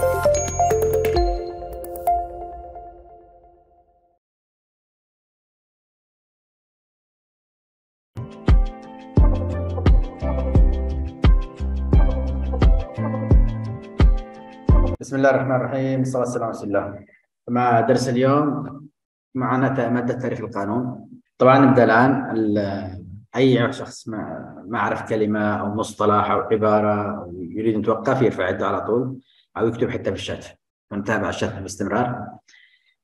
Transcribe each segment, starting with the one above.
بسم الله الرحمن الرحيم الصلاة والسلام على رسول الله مع درس اليوم معنا مادة تاريخ القانون. طبعا نبدأ الآن. أي شخص ما ما عرف كلمة أو مصطلح أو عبارة أو يريد أن يتوقف يرفع يده على طول. أو يكتب حتى في الشات. ونتابع الشات باستمرار.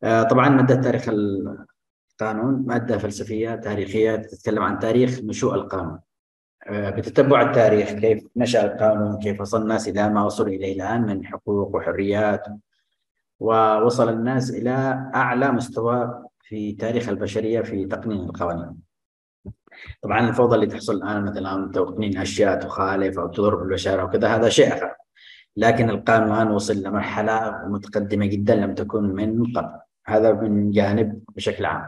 آه، طبعا مادة تاريخ القانون مادة فلسفية تاريخية تتكلم عن تاريخ نشوء القانون. آه، بتتبع التاريخ كيف نشأ القانون كيف وصل الناس إلى ما وصلوا إليه الآن من حقوق وحريات ووصل الناس إلى أعلى مستوى في تاريخ البشرية في تقنين القوانين. طبعا الفوضى اللي تحصل الآن مثلا تقنين أشياء تخالف أو تضر بالبشر أو كذا هذا شيء آخر. لكن القانون الآن وصل لمرحلة متقدمة جدا لم تكن من قبل. هذا من جانب بشكل عام.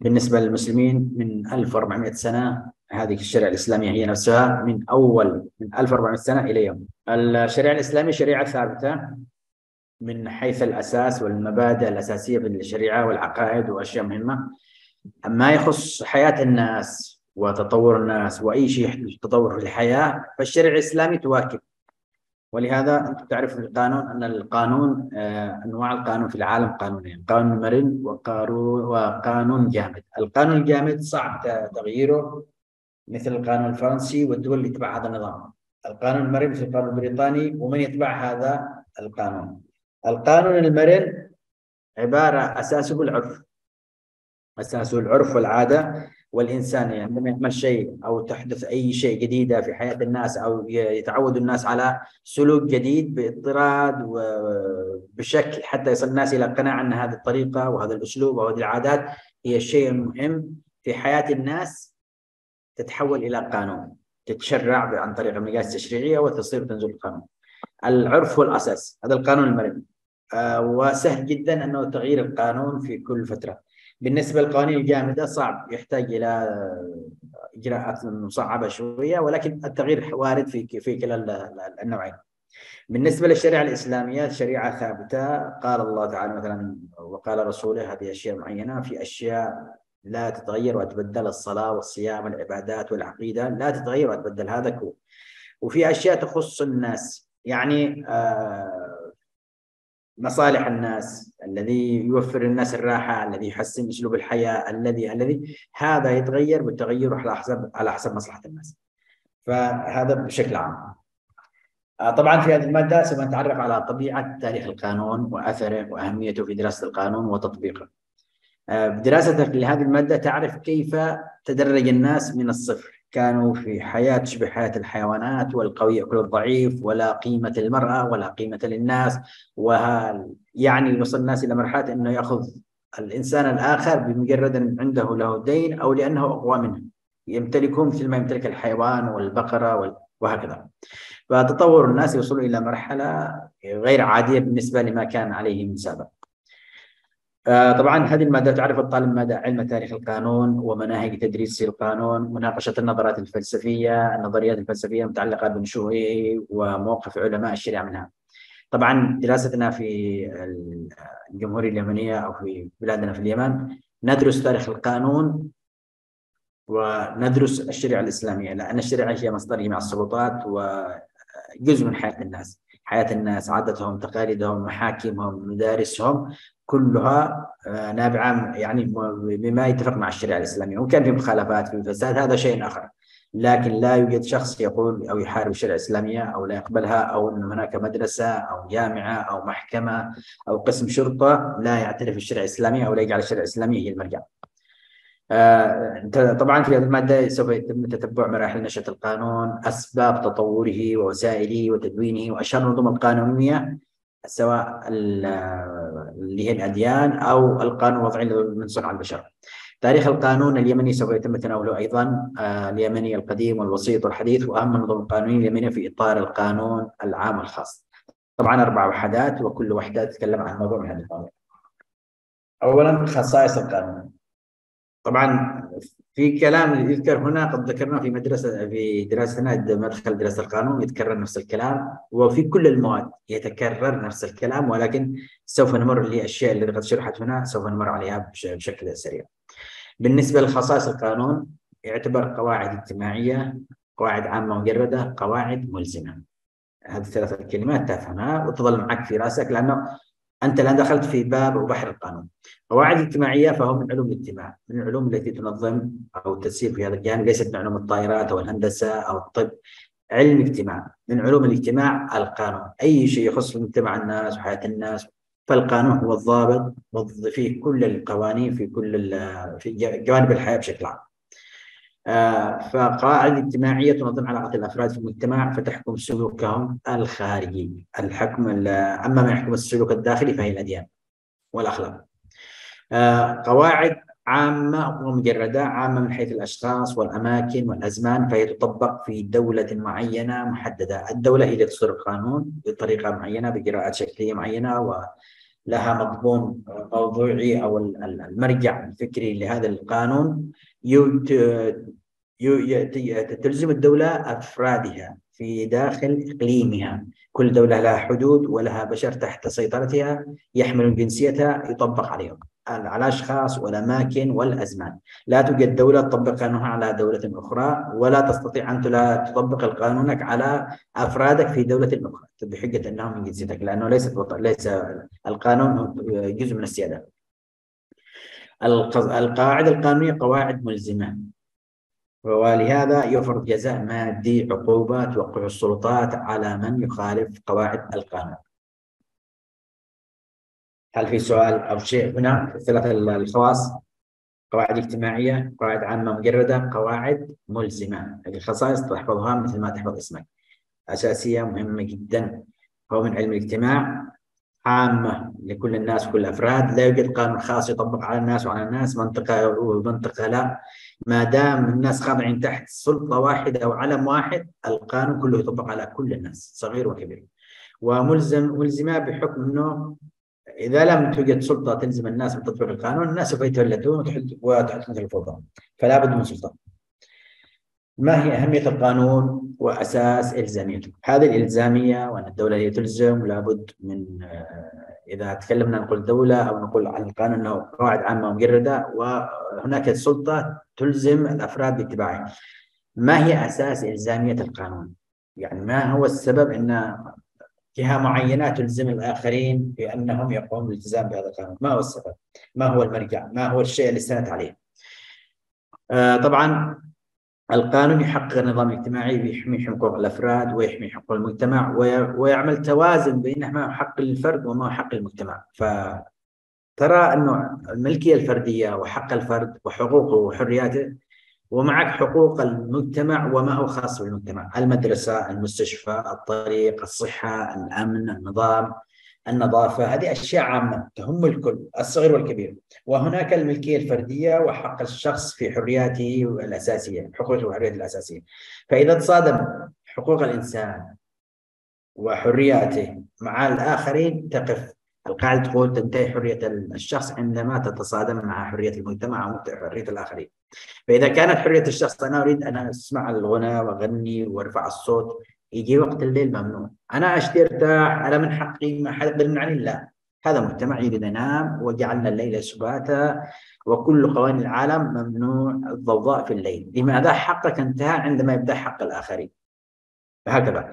بالنسبة للمسلمين من 1400 سنة هذه الشريعة الإسلامية هي نفسها من أول من 1400 سنة إلى يوم. الشريعة الإسلامية شريعة ثابتة من حيث الأساس والمبادئ الأساسية في الشريعة والعقائد وأشياء مهمة. ما يخص حياة الناس وتطور الناس وأي شيء تطور في الحياة فالشريعة الإسلامي تواكب ولهذا أنت تعرف في القانون أن القانون آه، أنواع القانون في العالم قانونين قانون مرن وقانون جامد. القانون الجامد صعب تغييره مثل القانون الفرنسي والدول اللي تبع هذا النظام. القانون المرن مثل القانون البريطاني ومن يتبع هذا القانون. القانون المرن عبارة أساسه العرف أساسه العرف والعادة. والإنسان يعني عندما يعمل شيء أو تحدث أي شيء جديدة في حياة الناس أو يتعود الناس على سلوك جديد باضطراد وبشكل حتى يصل الناس إلى قناعة أن هذه الطريقة وهذا الأسلوب وهذه العادات هي الشيء المهم في حياة الناس تتحول إلى قانون تتشرع عن طريق المجالس التشريعية وتصير تنزل القانون. العرف هو الأساس هذا القانون المرن. آه وسهل جدا أنه تغيير القانون في كل فترة. بالنسبة للقوانين الجامدة صعب يحتاج إلى إجراءات مصعبة شوية ولكن التغيير وارد في في كلا النوعين. بالنسبة للشريعة الإسلامية شريعة ثابتة قال الله تعالى مثلا وقال رسوله هذه أشياء معينة في أشياء لا تتغير وتبدل الصلاة والصيام والعبادات والعقيدة لا تتغير وتبدل هذا كله وفي أشياء تخص الناس. يعني آه مصالح الناس الذي يوفر الناس الراحة الذي يحسن أسلوب الحياة الذي الذي هذا يتغير بالتغير على حسب على حسب مصلحة الناس. فهذا بشكل عام. آه، طبعا في هذه المادة سوف نتعرف على طبيعة تاريخ القانون وأثره وأهميته في دراسة القانون وتطبيقه. آه، بدراستك لهذه المادة تعرف كيف تدرج الناس من الصفر. كانوا في حياة تشبه حياة الحيوانات والقوي يأكل الضعيف ولا قيمة للمرأة ولا قيمة للناس. يعني وصل الناس إلى مرحلة أنه يأخذ الإنسان الآخر بمجرد أن عنده له دين أو لأنه أقوى منه؟ يمتلكه مثل ما يمتلك الحيوان والبقرة وهكذا. فتطور الناس يوصلوا إلى مرحلة غير عادية بالنسبة لما كان عليه من سابق. آه، طبعا هذه المادة تعرف الطالب مدى علم تاريخ القانون ومناهج تدريس القانون مناقشة النظرات الفلسفية النظريات الفلسفية المتعلقة بنشوئه وموقف علماء الشريعة منها. طبعا دراستنا في الجمهورية اليمنية أو في بلادنا في اليمن ندرس تاريخ القانون وندرس الشريعة الإسلامية لأن الشريعة هي مصدر جميع السلطات وجزء من حياة الناس. حياة الناس عادتهم تقاليدهم محاكمهم مدارسهم كلها آه، نابعة يعني بما يتفق مع الشريعة الإسلامية. وكان في مخالفات في فساد هذا شيء آخر. لكن لا يوجد شخص يقول أو يحارب الشريعة الإسلامية أو لا يقبلها أو أن هناك مدرسة أو جامعة أو محكمة أو قسم شرطة لا يعترف بالشريعة الإسلامية أو لا يجعل الشريعة الإسلامية هي المرجع. طبعا في هذه المادة سوف يتم تتبع مراحل نشأة القانون أسباب تطوره ووسائله وتدوينه وأشهر النظم القانونية سواء اللي هي الأديان أو القانون الوضعي من صنع البشر. تاريخ القانون اليمني سوف يتم تناوله أيضا. آه، اليمني القديم والوسيط والحديث وأهم النظم القانونية اليمنية في إطار القانون العام الخاص. طبعا أربع وحدات وكل وحدة تتكلم عن موضوع من هذه أولا خصائص القانون. طبعا في كلام يذكر هنا قد ذكرنا في مدرسة في دراستنا مدخل دراسة القانون يتكرر نفس الكلام وفي كل المواد يتكرر نفس الكلام ولكن سوف نمر للأشياء التي قد شرحت هنا سوف نمر عليها بشكل سريع. بالنسبة لخصائص القانون يعتبر قواعد اجتماعية قواعد عامة مجردة قواعد ملزمة هذه الثلاث الكلمات تفهمها وتظل معك في رأسك لأنه أنت الآن دخلت في باب وبحر القانون. قواعد اجتماعية فهو من علوم الاجتماع من العلوم التي تنظم أو تسير في هذا الجانب ليست من علوم الطائرات أو الهندسة أو الطب. علم اجتماع من علوم الاجتماع القانون. أي شيء يخص مجتمع الناس وحياة الناس فالقانون هو الضابط في كل القوانين في كل في جوانب الحياة بشكل عام. آه، فقواعد اجتماعية تنظم علاقات الأفراد في المجتمع فتحكم سلوكهم الخارجي. الحكم أما ما يحكم السلوك الداخلي فهي الأديان والأخلاق. آه، قواعد عامة ومجردة عامة من حيث الأشخاص والأماكن والأزمان فهي تطبق في دولة معينة محددة. الدولة هي تصدر القانون بطريقة معينة بقراءات شكلية معينة ولها مضمون موضوعي أو المرجع الفكري لهذا القانون. تلزم الدولة أفرادها في داخل إقليمها. كل دولة لها حدود ولها بشر تحت سيطرتها يحملون جنسيتها يطبق عليهم. على الاشخاص والاماكن والازمان، لا توجد دولة تطبق قانونها على دولة أخرى ولا تستطيع أن تطبق قانونك على أفرادك في دولة أخرى. بحجة انهم من جنسيتك لأنه ليست ليس القانون جزء من السياده. القواعد القانونية قواعد ملزمة. ولهذا يفرض جزاء مادي عقوبة توقع السلطات على من يخالف قواعد القانون. هل في سؤال أو شيء هنا؟ ثلاث الخواص قواعد اجتماعية قواعد عامة مجردة قواعد ملزمة. هذه الخصائص تحفظها مثل ما تحفظ اسمك. أساسية مهمة جدا. هو من علم الاجتماع. عامة لكل الناس وكل الأفراد لا يوجد قانون خاص يطبق على الناس وعلى الناس منطقة ومنطقة لا ما دام الناس خاضعين تحت سلطة واحدة أو علم واحد القانون كله يطبق على كل الناس صغير وكبير. وملزم ملزمة بحكم أنه إذا لم توجد سلطة تلزم الناس بتطبيق القانون الناس سوف يتولدون وتحدث الفوضى فلا بد من سلطة. ما هي أهمية القانون وأساس إلزاميته هذه الإلزامية وأن الدولة هي تلزم لابد من آه، إذا تكلمنا نقول دولة أو نقول عن القانون أنه قواعد عامة مجردة وهناك سلطة تلزم الأفراد باتباعه ما هي أساس إلزامية القانون؟ يعني ما هو السبب أن جهة معينة تلزم الآخرين بأنهم يقوموا بالالتزام بهذا القانون ما هو السبب؟ ما هو المرجع؟ ما هو الشيء اللي استندت عليه؟ آه طبعا القانون يحقق النظام الاجتماعي ويحمي حقوق الأفراد ويحمي حقوق المجتمع ويعمل توازن بين ما حق الفرد وما حق المجتمع. فترى أنه الملكية الفردية وحق الفرد وحقوقه وحرياته ومعك حقوق المجتمع وما هو خاص بالمجتمع. المدرسة المستشفى الطريق الصحة الأمن النظام. النظافة هذه أشياء عامة تهم الكل الصغير والكبير. وهناك الملكية الفردية وحق الشخص في حرياته الأساسية حقوقه وحرياته الأساسية. فإذا تصادم حقوق الإنسان وحرياته مع الآخرين تقف. القاعدة تقول تنتهي حرية الشخص عندما تتصادم مع حرية المجتمع أو حرية الآخرين. فإذا كانت حرية الشخص أنا أريد أن أسمع الغنى وأغني وأرفع الصوت يجي وقت الليل ممنوع أنا اشتي ارتاح أنا من حقي ما حد يقدر يمنعني لا. هذا مجتمع يريد ينام وجعلنا الليل سباتا وكل قوانين العالم ممنوع الضوضاء في الليل. لماذا حقك أنتهى عندما يبدأ حق الآخرين؟ هكذا.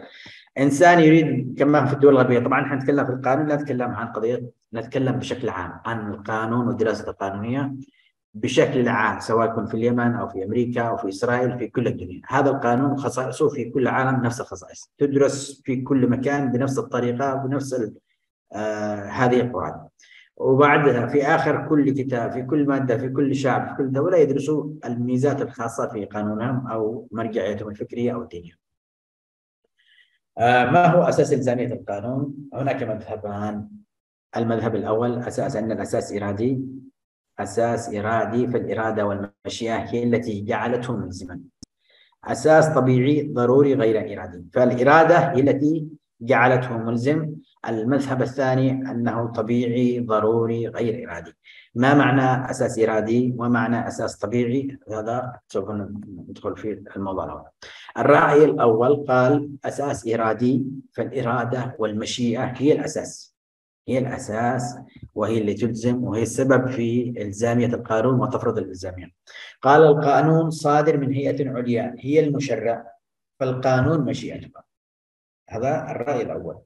إنسان يريد كما في الدول الغربية طبعا إحنا نتكلم في القانون لا نتكلم عن قضية نتكلم بشكل عام عن القانون والدراسه القانونية. بشكل عام سواء يكون في اليمن أو في أمريكا أو في إسرائيل في كل الدنيا. هذا القانون خصائصه في كل عالم نفس الخصائص. تدرس في كل مكان بنفس الطريقة بنفس آه هذه القواعد وبعدها في آخر كل كتاب في كل مادة في كل شعب في كل دولة يدرسوا الميزات الخاصة في قانونهم أو مرجعيتهم الفكرية أو الدينية. آه ما هو أساس الزاميه القانون؟ هناك مذهبان. المذهب الأول أساس ان الأساس ارادي أساس إرادي فالإرادة والمشيئة هي التي جعلته ملزما. أساس طبيعي ضروري غير إرادي. فالإرادة هي التي جعلته ملزم. المذهب الثاني أنه طبيعي ضروري غير إرادي. ما معنى أساس إرادي؟ ومعنى أساس طبيعي؟ هذا سوف ندخل في الموضوع الأول. الرأي الأول قال أساس إرادي فالإرادة والمشيئة هي الأساس. هي الأساس وهي اللي تلزم وهي السبب في إلزامية القانون وتفرض الإلزامية. قال القانون صادر من هيئة عليا هي المشرع فالقانون مشيئتها هذا الرأي الأول.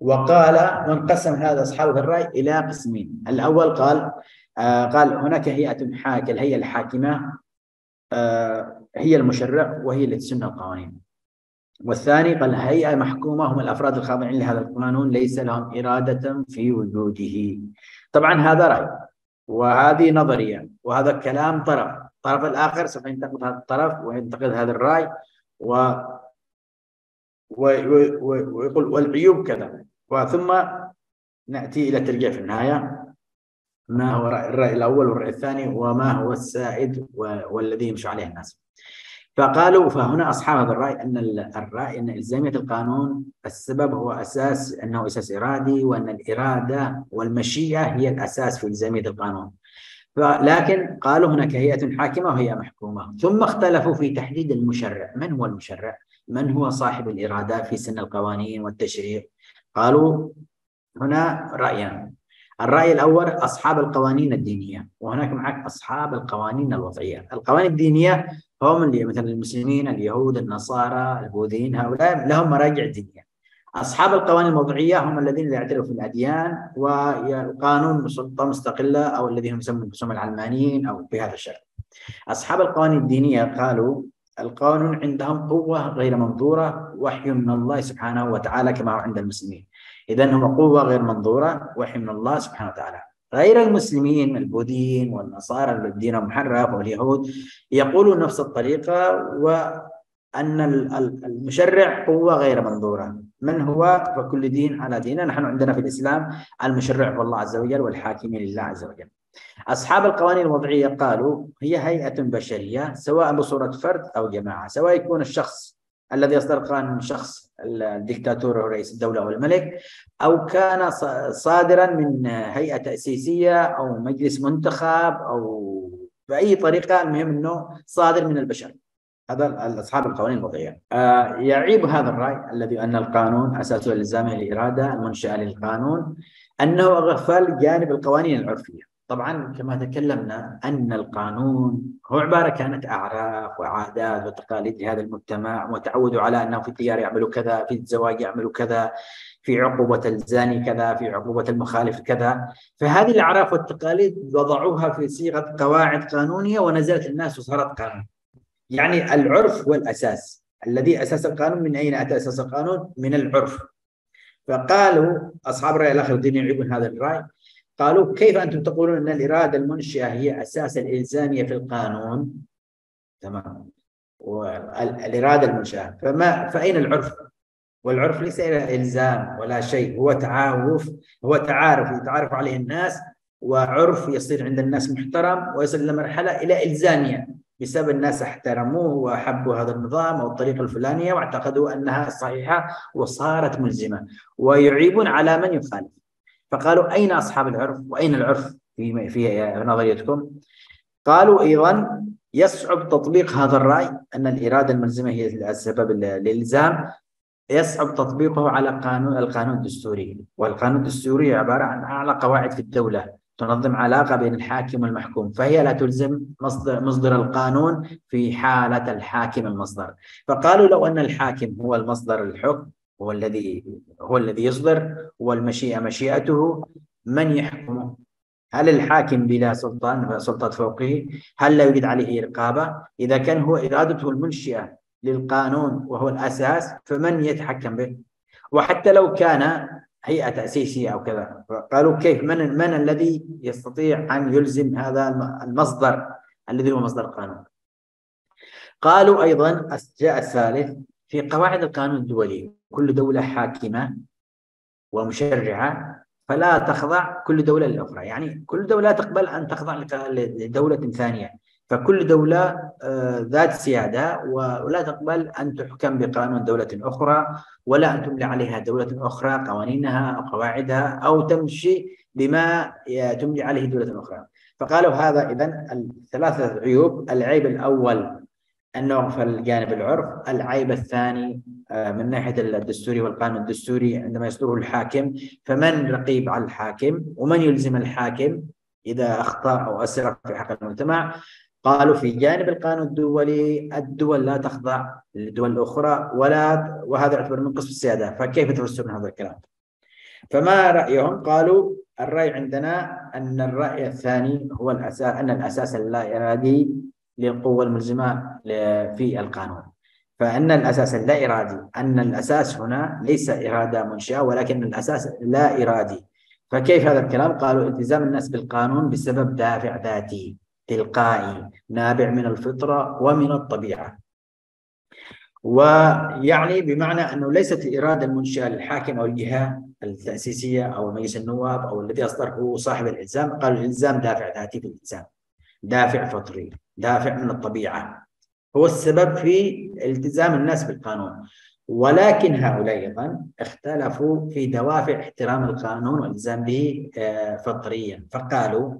وقال وانقسم هذا أصحاب الرأي إلى قسمين. الأول قال آه قال هناك هيئة حاكة الهيئة الحاكمة آه هي المشرع وهي التي تسن القوانين. والثاني قال هيئة محكومة هم الأفراد الخاضعين لهذا القانون ليس لهم إرادة في وجوده. طبعا هذا رأي وهذه نظرية وهذا كلام طرف. الطرف الآخر سوف ينتقد هذا الطرف وينتقد هذا الرأي و ويقول والعيوب كذا. وثم نأتي إلى الترجيع في النهاية. ما هو الرأي الأول والرأي الثاني وما هو السائد والذي يمشي عليه الناس. فقالوا فهنا أصحاب هذا الرأي أن الرأي أن إلزامية القانون السبب هو أساس أنه أساس إرادي وأن الإرادة والمشيئة هي الأساس في إلزامية القانون. لكن قالوا هناك هيئة حاكمة وهيئة محكومة. ثم اختلفوا في تحديد المشرع. من هو المشرع؟ من هو صاحب الإرادة في سن القوانين والتشريع؟ قالوا هنا رأيان. الرأي الأول أصحاب القوانين الدينية وهناك معك أصحاب القوانين الوضعية. القوانين الدينية هم اللي مثلا المسلمين اليهود النصارى البوذيين هؤلاء لهم مراجع دينية. أصحاب القوانين الوضعية هم الذين يعترفوا في الأديان وقانون سلطة مستقلة أو الذين يسمون باسم العلمانيين أو بهذا الشكل. أصحاب القوانين الدينية قالوا القانون عندهم قوة غير منظورة وحي من الله سبحانه وتعالى كما هو عند المسلمين. إذا هو قوة غير منظورة وحي من الله سبحانه وتعالى. غير المسلمين البوذيين والنصارى الذين محرف واليهود يقولون نفس الطريقة وأن المشرع قوة غير منظورة. من هو؟ فكل دين على دينه. نحن عندنا في الإسلام المشرع هو الله عز وجل والحاكم لله عز وجل. أصحاب القوانين الوضعية قالوا هي هيئة بشرية سواء بصورة فرد أو جماعة سواء يكون الشخص الذي يصدر قانون شخص الدكتاتور أو رئيس الدولة أو الملك أو كان صادرا من هيئة تأسيسية أو مجلس منتخب أو بأي طريقة المهم أنه صادر من البشر. هذا أصحاب القوانين الوضعية. آه يعيب هذا الرأي الذي أن القانون أساسه الإلزامي الإرادة المنشأة للقانون أنه أغفل جانب القوانين العرفية. طبعا كما تكلمنا أن القانون هو عبارة كانت أعراف وعادات وتقاليد لهذا المجتمع وتعودوا على أنه في الديار يعملوا كذا في الزواج يعملوا كذا في عقوبة الزاني كذا في عقوبة المخالف كذا. فهذه الأعراف والتقاليد وضعوها في صيغة قواعد قانونية ونزلت الناس وصارت قانون. يعني العرف هو الأساس. الذي أساس القانون من أين أتى أساس القانون؟ من العرف. فقالوا أصحاب الرأي الآخر الدين يعيبون هذا الرأي. قالوا كيف أنتم تقولون أن الإرادة المنشئة هي أساس الإلزامية في القانون؟ تمام. والإرادة المنشأة. فما فأين العرف؟ والعرف ليس إلزام ولا شيء هو تعارف هو تعارف يتعارف عليه الناس وعرف يصير عند الناس محترم ويصل إلى مرحلة إلى إلزامية بسبب الناس احترموه وأحبوا هذا النظام أو الطريقة الفلانية واعتقدوا أنها صحيحة وصارت ملزمة. ويعيبون على من يخالف. فقالوا أين أصحاب العرف؟ وأين العرف في في نظريتكم؟ قالوا أيضا يصعب تطبيق هذا الرأي أن الإرادة الملزمة هي السبب الإلزام يصعب تطبيقه على قانون القانون الدستوري. والقانون الدستوري عبارة عن أعلى قواعد في الدولة تنظم علاقة بين الحاكم والمحكوم. فهي لا تلزم مصدر, مصدر القانون في حالة الحاكم المصدر. فقالوا لو أن الحاكم هو المصدر الحكم هو الذي هو الذي يصدر والمشيئة مشيئته من يحكمه هل الحاكم بلا سلطان سلطة فوقه؟ هل لا يوجد عليه رقابة؟ إذا كان هو إرادته المنشئة للقانون وهو الأساس فمن يتحكم به؟ وحتى لو كان هيئة تأسيسية أو كذا قالوا كيف؟ من من الذي يستطيع أن يلزم هذا المصدر الذي هو مصدر القانون؟ قالوا أيضا جاء الثالث في قواعد القانون الدولي كل دولة حاكمة ومشرعة فلا تخضع كل دولة للأخرى. يعني كل دولة تقبل أن تخضع لدولة ثانية. فكل دولة آه، ذات سيادة ولا تقبل أن تحكم بقانون دولة أخرى ولا أن تملي عليها دولة أخرى قوانينها أو قواعدها أو تمشي بما تملي عليه دولة أخرى. فقالوا هذا إذا الثلاثة عيوب. العيب الأول أنه في الجانب العرف العيب الثاني آه، من ناحية الدستوري والقانون الدستوري عندما يصدره الحاكم فمن رقيب على الحاكم ومن يلزم الحاكم إذا أخطأ أو أسرف في حق المجتمع قالوا في جانب القانون الدولي الدول لا تخضع للدول الأخرى ولا وهذا يعتبر من قسم السيادة فكيف تفسرون هذا الكلام؟ فما رأيهم؟ قالوا الرأي عندنا أن الرأي الثاني هو الأساس أن الأساس اللا إرادي للقوة الملزمة في القانون فأن الأساس اللا إرادي. أن الأساس هنا ليس إرادة منشأة ولكن الأساس لا إرادي. فكيف هذا الكلام؟ قالوا التزام الناس بالقانون بسبب دافع ذاتي تلقائي نابع من الفطرة ومن الطبيعة. ويعني بمعنى أنه ليست الإرادة المنشأة للحاكم أو الجهة التأسيسية أو مجلس النواب أو الذي أصدره صاحب الإلزام. قالوا الإلزام دافع ذاتي في الإلزام دافع فطري دافع من الطبيعة. هو السبب في التزام الناس بالقانون. ولكن هؤلاء أيضا اختلفوا في دوافع احترام القانون والالتزام به آه، فطريا. فقالوا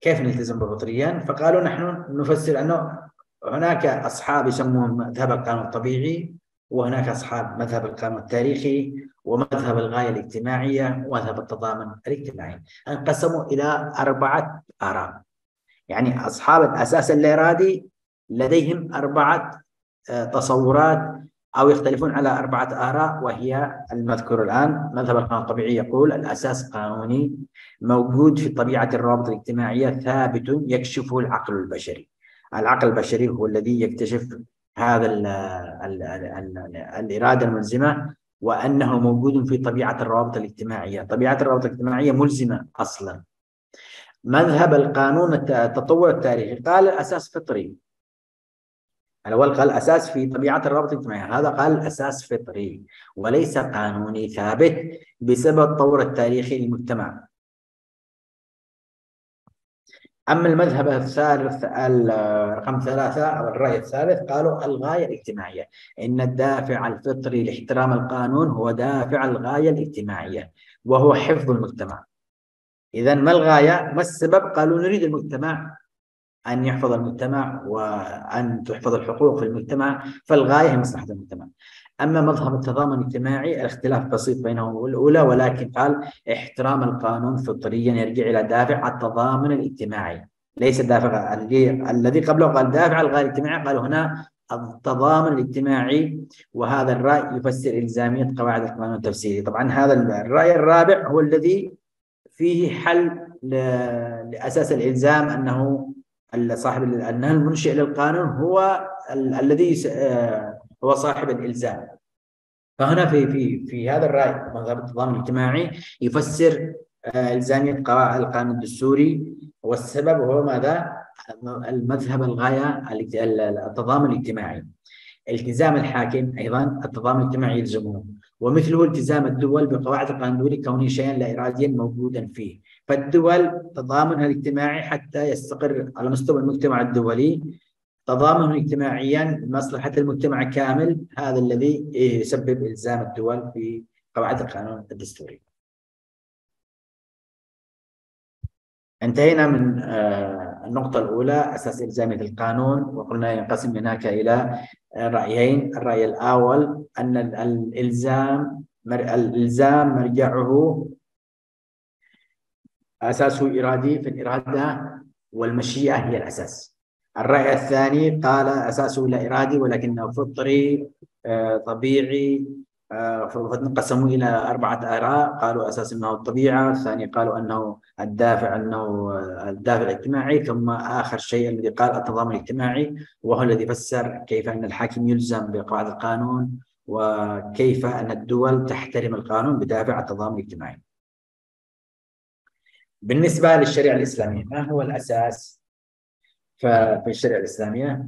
كيف نلتزم به فطريا؟ فقالوا نحن نفسر أنه هناك أصحاب يسمون مذهب القانون الطبيعي وهناك أصحاب مذهب القانون التاريخي ومذهب الغاية الاجتماعية ومذهب التضامن الاجتماعي. انقسموا إلى أربعة آراء. يعني أصحاب الأساس الإرادي لديهم أربعة آه، تصورات أو يختلفون على أربعة آراء وهي المذكور الآن. مذهب القانون الطبيعي يقول الأساس قانوني موجود في طبيعة الروابط الاجتماعية ثابت يكشفه العقل البشري. العقل البشري هو الذي يكتشف هذا ال ال ال الإرادة الملزمة وأنه موجود في طبيعة الروابط الاجتماعية. طبيعة الروابط الاجتماعية ملزمة أصلا. مذهب القانون التطور التاريخي. قال الأساس فطري. الأول قال أساس في طبيعة الروابط الاجتماعية هذا قال أساس فطري وليس قانوني ثابت بسبب التطور التاريخي للمجتمع أما المذهب الثالث رقم ثلاثة أو الرأي الثالث قالوا الغاية الاجتماعية إن الدافع الفطري لاحترام القانون هو دافع الغاية الاجتماعية وهو حفظ المجتمع إذا ما الغاية؟ ما السبب؟ قالوا نريد المجتمع أن يحفظ المجتمع وأن تحفظ الحقوق في المجتمع فالغاية هي مصلحة المجتمع. أما مذهب التضامن الاجتماعي الاختلاف بسيط بينهم والأولى ولكن قال احترام القانون فطريا يرجع إلى دافع التضامن الاجتماعي. ليس الدافع الذي قبله قال دافع الغاية الاجتماعي قالوا هنا التضامن الاجتماعي وهذا الرأي يفسر إلزامية قواعد القانون التفسيري. طبعا هذا الرأي الرابع هو الذي فيه حل لأساس الإلزام أنه صاحب أنه المنشئ للقانون هو الذي آه، هو صاحب الإلزام. فهنا في في في هذا الرأي مذهب التضامن الاجتماعي يفسر آه، إلزامية قواعد القانون الدستوري. والسبب هو ماذا؟ المذهب الغاية التضامن الاجتماعي. التزام الحاكم أيضا التضامن الاجتماعي يلزمه ومثله التزام الدول بقواعد القانون الدولي كونه شيئا لا إراديا موجودا فيه. فالدول تضامنها الاجتماعي حتى يستقر على مستوى المجتمع الدولي تضامن اجتماعيا لمصلحة المجتمع كامل هذا الذي يسبب إلزام الدول في قواعد القانون الدستوري. انتهينا من آه، النقطة الأولى أساس إلزامية القانون وقلنا ينقسم هناك إلى رأيين. الرأي الأول أن الإلزام الإلزام مرجعه أساسه إرادي في الإرادة والمشيئة هي الأساس. الرأي الثاني قال أساسه لا إرادي ولكنه فطري آه، طبيعي آه، فانقسموا إلى أربعة آراء. قالوا أساس أنه الطبيعة الثاني قالوا أنه الدافع أنه الدافع الاجتماعي ثم آخر شيء الذي قال التضامن الاجتماعي وهو الذي فسر كيف أن الحاكم يلزم بقواعد القانون وكيف أن الدول تحترم القانون بدافع التضامن الاجتماعي. بالنسبة للشريعة الإسلامية ما هو الأساس في الشريعة الإسلامية؟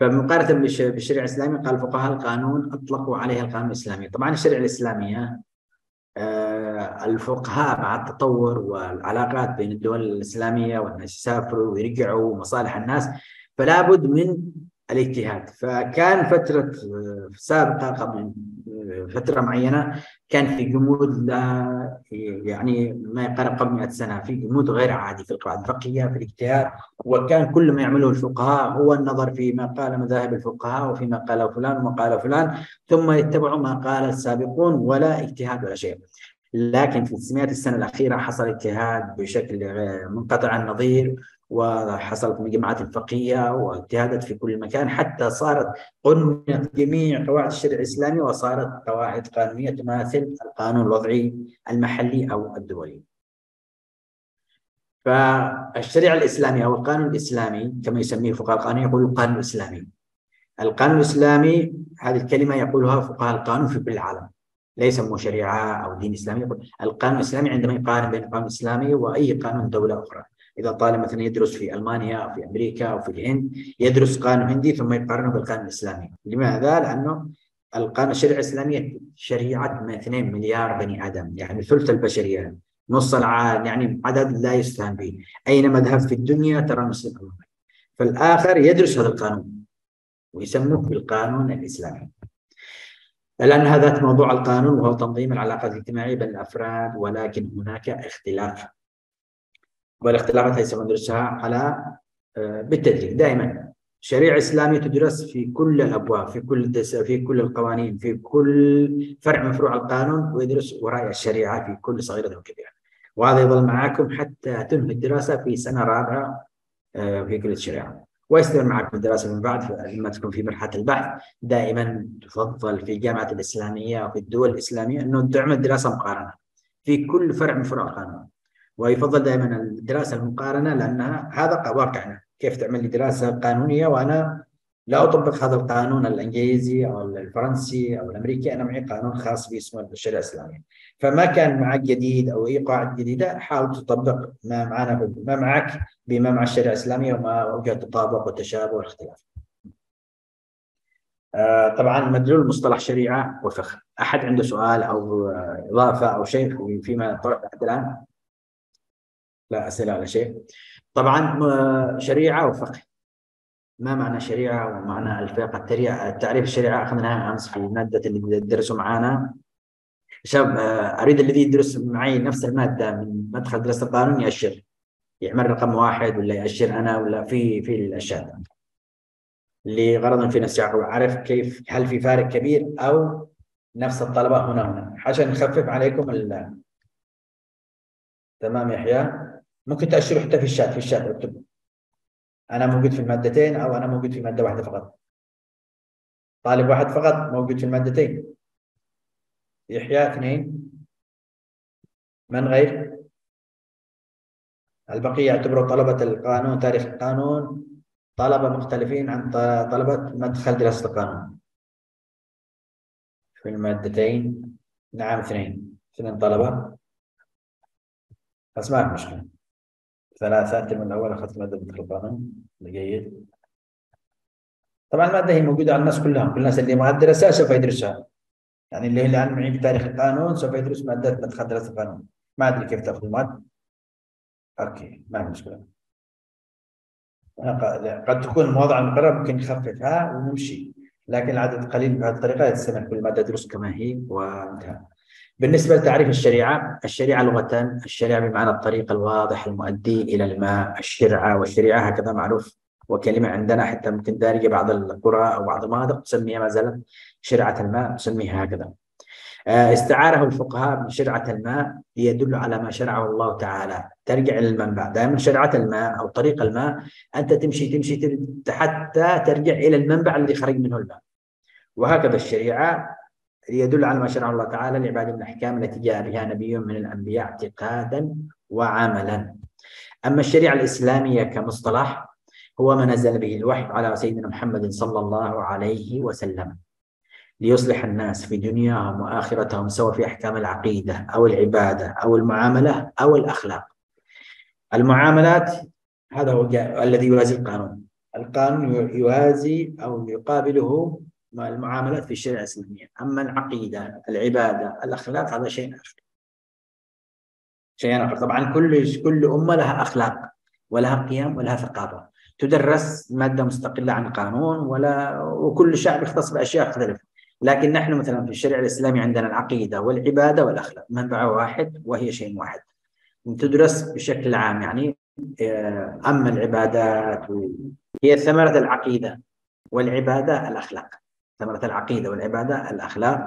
فمقارنة بالشريعة الإسلامية قال فقهاء القانون أطلقوا عليها القانون الإسلامي. طبعا الشريعة الإسلامية آه، الفقهاء مع التطور والعلاقات بين الدول الإسلامية والناس يسافروا ويرجعوا ومصالح الناس فلا بد من الاجتهاد. فكان فترة آه، سابقة قبل فترة معينة كان في جمود لا يعني ما يقارب قبل 100 سنة في جمود غير عادي في القواعد الفقهية في الاجتهاد وكان كل ما يعمله الفقهاء هو النظر في ما قال مذاهب الفقهاء وفيما قاله فلان وما قال فلان ثم يتبعوا ما قال السابقون ولا اجتهاد ولا شيء. لكن في 600 السنة الأخيرة حصل اجتهاد بشكل منقطع النظير وحصلت مجمعات الفقهية واجتهدت في كل مكان حتى صارت قنت جميع قواعد الشرع الإسلامي وصارت قواعد قانونية تماثل القانون الوضعي المحلي أو الدولي. فالشريعة الإسلامية أو القانون الإسلامي كما يسميه فقهاء القانون يقول القانون الإسلامي. القانون الإسلامي هذه الكلمة يقولها فقهاء القانون في كل العالم. لا يسموه شريعة أو دين إسلامي القانون الإسلامي عندما يقارن بين القانون الإسلامي وأي قانون دولة أخرى. إذا طالب مثلا يدرس في ألمانيا أو في أمريكا أو في الهند يدرس قانون هندي ثم يقارنه بالقانون الإسلامي. لماذا؟ لأنه القانون الشريعة الإسلامية شريعة 2 مليار بني آدم يعني ثلث البشرية نص العالم يعني عدد لا يستهان به. اينما ذهبت في الدنيا؟ ترى مسلم فالآخر يدرس هذا القانون ويسموه بالقانون الإسلامي. لأن هذا موضوع القانون وهو تنظيم العلاقات الاجتماعية بين الأفراد ولكن هناك اختلاف. والاختلافات هي سوف ندرسها على آه، بالتدريج. دائما شريعة إسلامية تدرس في كل الأبواب في كل في كل القوانين في كل فرع من فروع القانون ويدرس وراء الشريعة في كل صغيرة وكبيرة وهذا يظل معكم حتى تنهي الدراسة في سنة رابعة آه، في كل الشريعة. ويستمر معكم الدراسة من بعد لما تكون في مرحلة البحث دائما تفضل في الجامعة الإسلامية وفي الدول الإسلامية أنه تعمل دراسة مقارنة في كل فرع من فروع القانون. ويفضل دائما الدراسة المقارنة لانها هذا واقعنا كيف تعمل لي دراسة قانونية؟ وأنا لا أطبق هذا القانون الإنجليزي أو الفرنسي أو الأمريكي. أنا معي قانون خاص بي اسمه الشريعه الإسلامية. فما كان معك جديد أو أي قواعد جديدة حاول تطبق ما معنا ما معك بما مع الشريعة الإسلامية وما وجه التطابق والتشابه والاختلاف. آه طبعا مدلول مصطلح شريعة وفقه. أحد عنده سؤال أو إضافة أو شيء فيما طرح الآن؟ لا أسئلة على شيء. طبعا شريعة وفقه. ما معنى شريعة ومعنى الفقه؟ التعريف الشريعة أخذناها أمس في مادة اللي درسوا معنا شباب أريد الذي يدرس معي نفس المادة من مدخل دراسة القانون يأشر. يعمل رقم واحد ولا يأشر أنا ولا في في الأشياء. لغرض في نفس عارف كيف هل في فارق كبير أو نفس الطلبة هنا هنا عشان نخفف عليكم ال تمام يحيى؟ ممكن تأشره حتى في الشات في الشات اكتب أنا موجود في المادتين أو أنا موجود في مادة واحدة فقط. طالب واحد فقط موجود في المادتين. يحيى اثنين. من غير؟ البقية يعتبروا طلبة القانون تاريخ القانون. طلبة مختلفين عن طلبة مدخل دراسة القانون. في المادتين؟ نعم اثنين. اثنين طلبة. بس ما في مشكلة ثلاثة الترم الأول أخذت مادة القانون جيد. طبعا المادة هي موجودة على الناس كلهم كل الناس اللي ما درسها سوف يدرسها. يعني اللي الآن معي في تاريخ القانون سوف يدرس مادة مدخل دراسة القانون. ما أدري كيف تأخذ المادة okay ما في مشكلة. قد تكون المواضع المقررة ممكن نخففها ونمشي. لكن العدد قليل بهذه الطريقة يستمر كل مادة تدرس كما هي وانتهى. بالنسبة لتعريف الشريعة الشريعة لغة الشريعة بمعنى الطريق الواضح المؤدي إلى الماء الشرعة والشريعة هكذا معروف وكلمة عندنا حتى ممكن دارجة بعض القرى أو بعض المناطق تسميها ما زالت شرعة الماء تسميها هكذا. آه، استعاره الفقهاء من شرعة الماء ليدل على ما شرعه الله تعالى. ترجع إلى المنبع. دائما شرعة الماء أو طريق الماء أنت تمشي تمشي حتى ترجع إلى المنبع الذي خرج منه الماء. وهكذا الشريعة يدل على ما شرعه الله تعالى لعباده من الأحكام التي جاء بها نبي من الأنبياء اعتقادا وعملا. أما الشريعة الإسلامية كمصطلح هو ما نزل به الوحي على سيدنا محمد صلى الله عليه وسلم. ليصلح الناس في دنياهم وآخرتهم سواء في أحكام العقيدة أو العبادة أو المعاملة أو الأخلاق. المعاملات هذا هو الذي يوازي القانون. القانون يوازي أو يقابله المعاملات في الشريعة الإسلامية أما العقيدة العبادة الأخلاق هذا شيء آخر. شيء آخر. طبعا كل كل أمة لها أخلاق ولها قيم ولها ثقافة. تدرس مادة مستقلة عن قانون ولا وكل شعب يختص بأشياء تختلف لكن نحن مثلا في الشريعة الإسلامية عندنا العقيدة والعبادة والأخلاق. منبع واحد وهي شيء واحد. تدرس بشكل عام يعني آه، أما العبادات هي ثمرة العقيدة والعبادة الأخلاق. ثمرة العقيدة والعبادة الأخلاق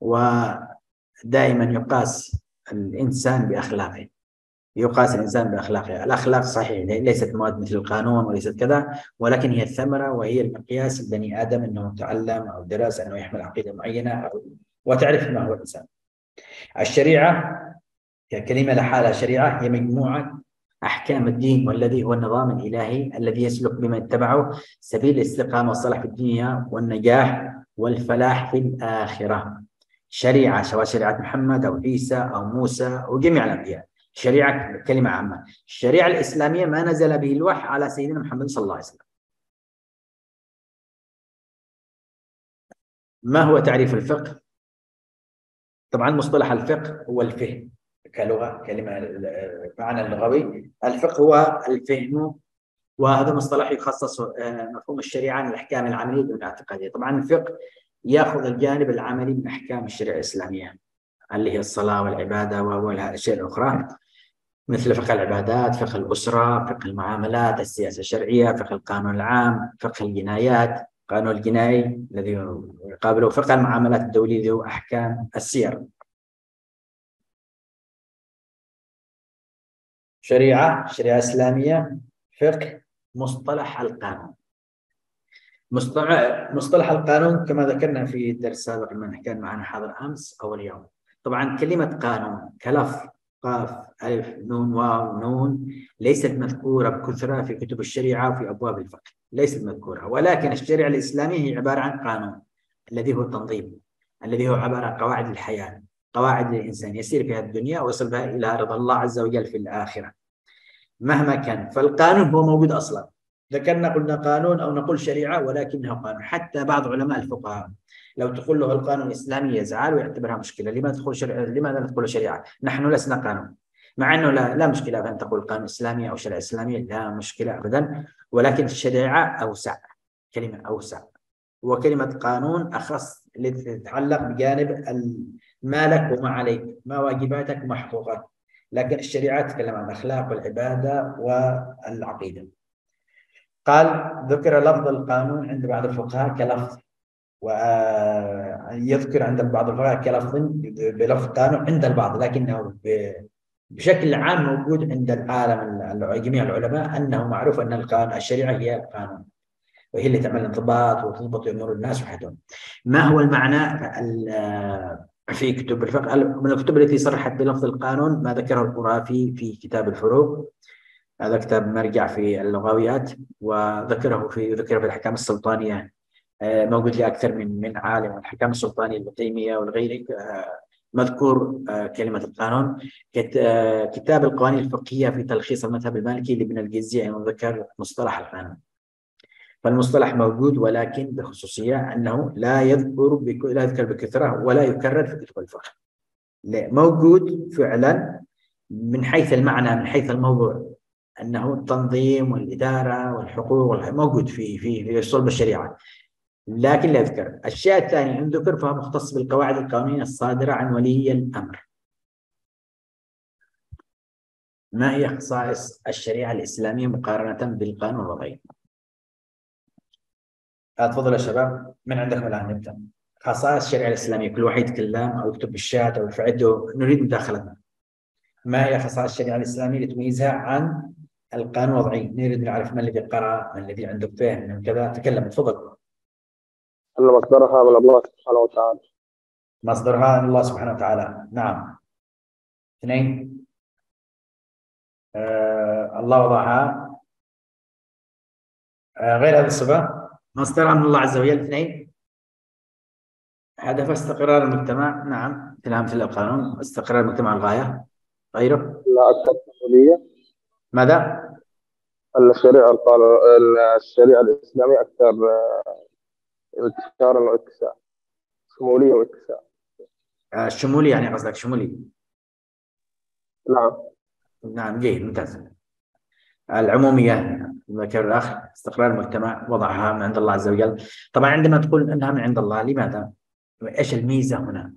ودائما يقاس الإنسان بأخلاقه. يقاس الإنسان بأخلاقه. الأخلاق صحيح ليست مواد مثل القانون وليست كذا ولكن هي الثمرة وهي المقياس البني آدم أنه تعلم أو درس أنه يحمل عقيدة معينة أو وتعرف ما هو الإنسان. الشريعة كلمة لحالها شريعة هي مجموعة أحكام الدين والذي هو النظام الإلهي الذي يسلك بمن اتبعه سبيل الاستقامة والصلاح في الدنيا والنجاح والفلاح في الآخرة. شريعة سواء شريعة محمد أو عيسى أو موسى أو جميع الأنبياء. شريعة كلمة عامة. الشريعة الإسلامية ما نزل به الوحي على سيدنا محمد صلى الله عليه وسلم. ما هو تعريف الفقه؟ طبعا مصطلح الفقه هو الفهم. كلغة كلمة معنى اللغوي الفقه هو الفهم وهذا مصطلح يخصص آه، مفهوم الشريعة عن الأحكام العملية دون الاعتقاديه طبعا الفقه يأخذ الجانب العملي من أحكام الشريعة الإسلامية اللي هي الصلاة والعبادة والاشياء الاخرى مثل فقه العبادات، فقه الأسرة، فقه المعاملات، السياسة الشرعية، فقه القانون العام، فقه الجنايات، قانون الجنائي الذي يقابله فقه المعاملات الدولية ذو أحكام السير. شريعة شريعة إسلامية فقه مصطلح القانون. مصطلح القانون كما ذكرنا في الدرس السابق لما كان معنا حاضر أمس أو اليوم. طبعا كلمة قانون كلف قاف ألف نون واو نون ليست مذكورة بكثرة في كتب الشريعة وفي أبواب الفقه. ليست مذكورة. ولكن الشريعة الإسلامية هي عبارة عن قانون الذي هو التنظيم الذي هو عبارة عن قواعد الحياة قواعد الإنسان. يسير فيها الدنيا ويصل بها إلى رضا الله عز وجل في الآخرة. مهما كان. فالقانون هو موجود أصلا. ذكرنا قلنا قانون أو نقول شريعة ولكنه قانون. حتى بعض علماء الفقهاء لو تقول له القانون الإسلامي يزعل ويعتبرها مشكلة. لماذا تقول شريعة؟ لماذا تقول شريعة؟ نحن لسنا قانون. مع إنه لا, لا مشكلة أن تقول قانون إسلامي أو شريعة إسلامية. لا مشكلة ابدا. ولكن الشريعة أوسع. كلمة أوسع. وكلمة قانون أخص التي تتعلق بجانب ما لك وما عليك. ما واجباتك وما حقوقك لكن الشريعة تتكلم عن الأخلاق والعبادة والعقيدة. قال ذكر لفظ القانون عند بعض الفقهاء كلفظ. ويذكر عند بعض الفقهاء كلفظ بلفظ قانون عند البعض لكنه بشكل عام موجود عند العالم جميع العلماء أنه معروف أن القانون الشريعة هي القانون وهي اللي تعمل انضباط وتضبط أمور الناس وحدهم. ما هو المعنى؟ في كتب الفقه. من الكتب التي صرحت بلفظ القانون ما ذكره القرافي في كتاب الفروق؟ هذا كتاب مرجع في اللغويات وذكره في ذكر في الاحكام السلطانية. آه، موجود لاكثر من من عالم. الاحكام السلطانيه ابن تيمية والغيره آه، مذكور آه، كلمة القانون. كتاب القوانين الفقهية في تلخيص المذهب المالكي لابن الجزي أيضا ذكر مصطلح القانون. فالمصطلح موجود ولكن بخصوصية أنه لا يذكر بك... لا يذكر بكثرة ولا يكرر في كتب الفقه. موجود فعلا من حيث المعنى من حيث الموضوع. أنه التنظيم والإدارة والحقوق موجود في في في صلب الشريعة لكن لا يذكر. الشيء الثاني إن ذكر فهو مختص بالقواعد القانونية الصادرة عن ولي الأمر. ما هي خصائص الشريعة الإسلامية مقارنة بالقانون الوضعي؟ تفضل يا شباب. من عندكم الآن نبدأ. خصائص الشريعة الإسلامية. كل واحد يتكلم أو يكتب بالشات أو يفعده نريد مداخلتنا. ما هي خصائص الشريعة الإسلامية اللي تميزها عن القانون الوضعي؟ نريد نعرف ما الذي قرأ ما الذي عنده فهم من كذا. تكلم. تفضل. أن مصدرها من الله سبحانه وتعالى. مصدرها من الله سبحانه وتعالى. نعم. اثنين. آه الله وضعها. آه غير هذه الصفة؟ مصدرها من الله عز وجل. اثنين هدف استقرار المجتمع. نعم كلام في القانون استقرار المجتمع الغاية. غيره؟ لا التكاملية ماذا؟ الشريعة الشريعة الإسلامية أكثر انتشارا واتساع شمولية واتساع آه، شمولي يعني قصدك شمولي. نعم. نعم جيد ممتاز. العمومية ذكر الأخ استقرار المجتمع وضعها من عند الله عز وجل. طبعا عندما تقول أنها من عند الله لماذا؟ إيش الميزة هنا؟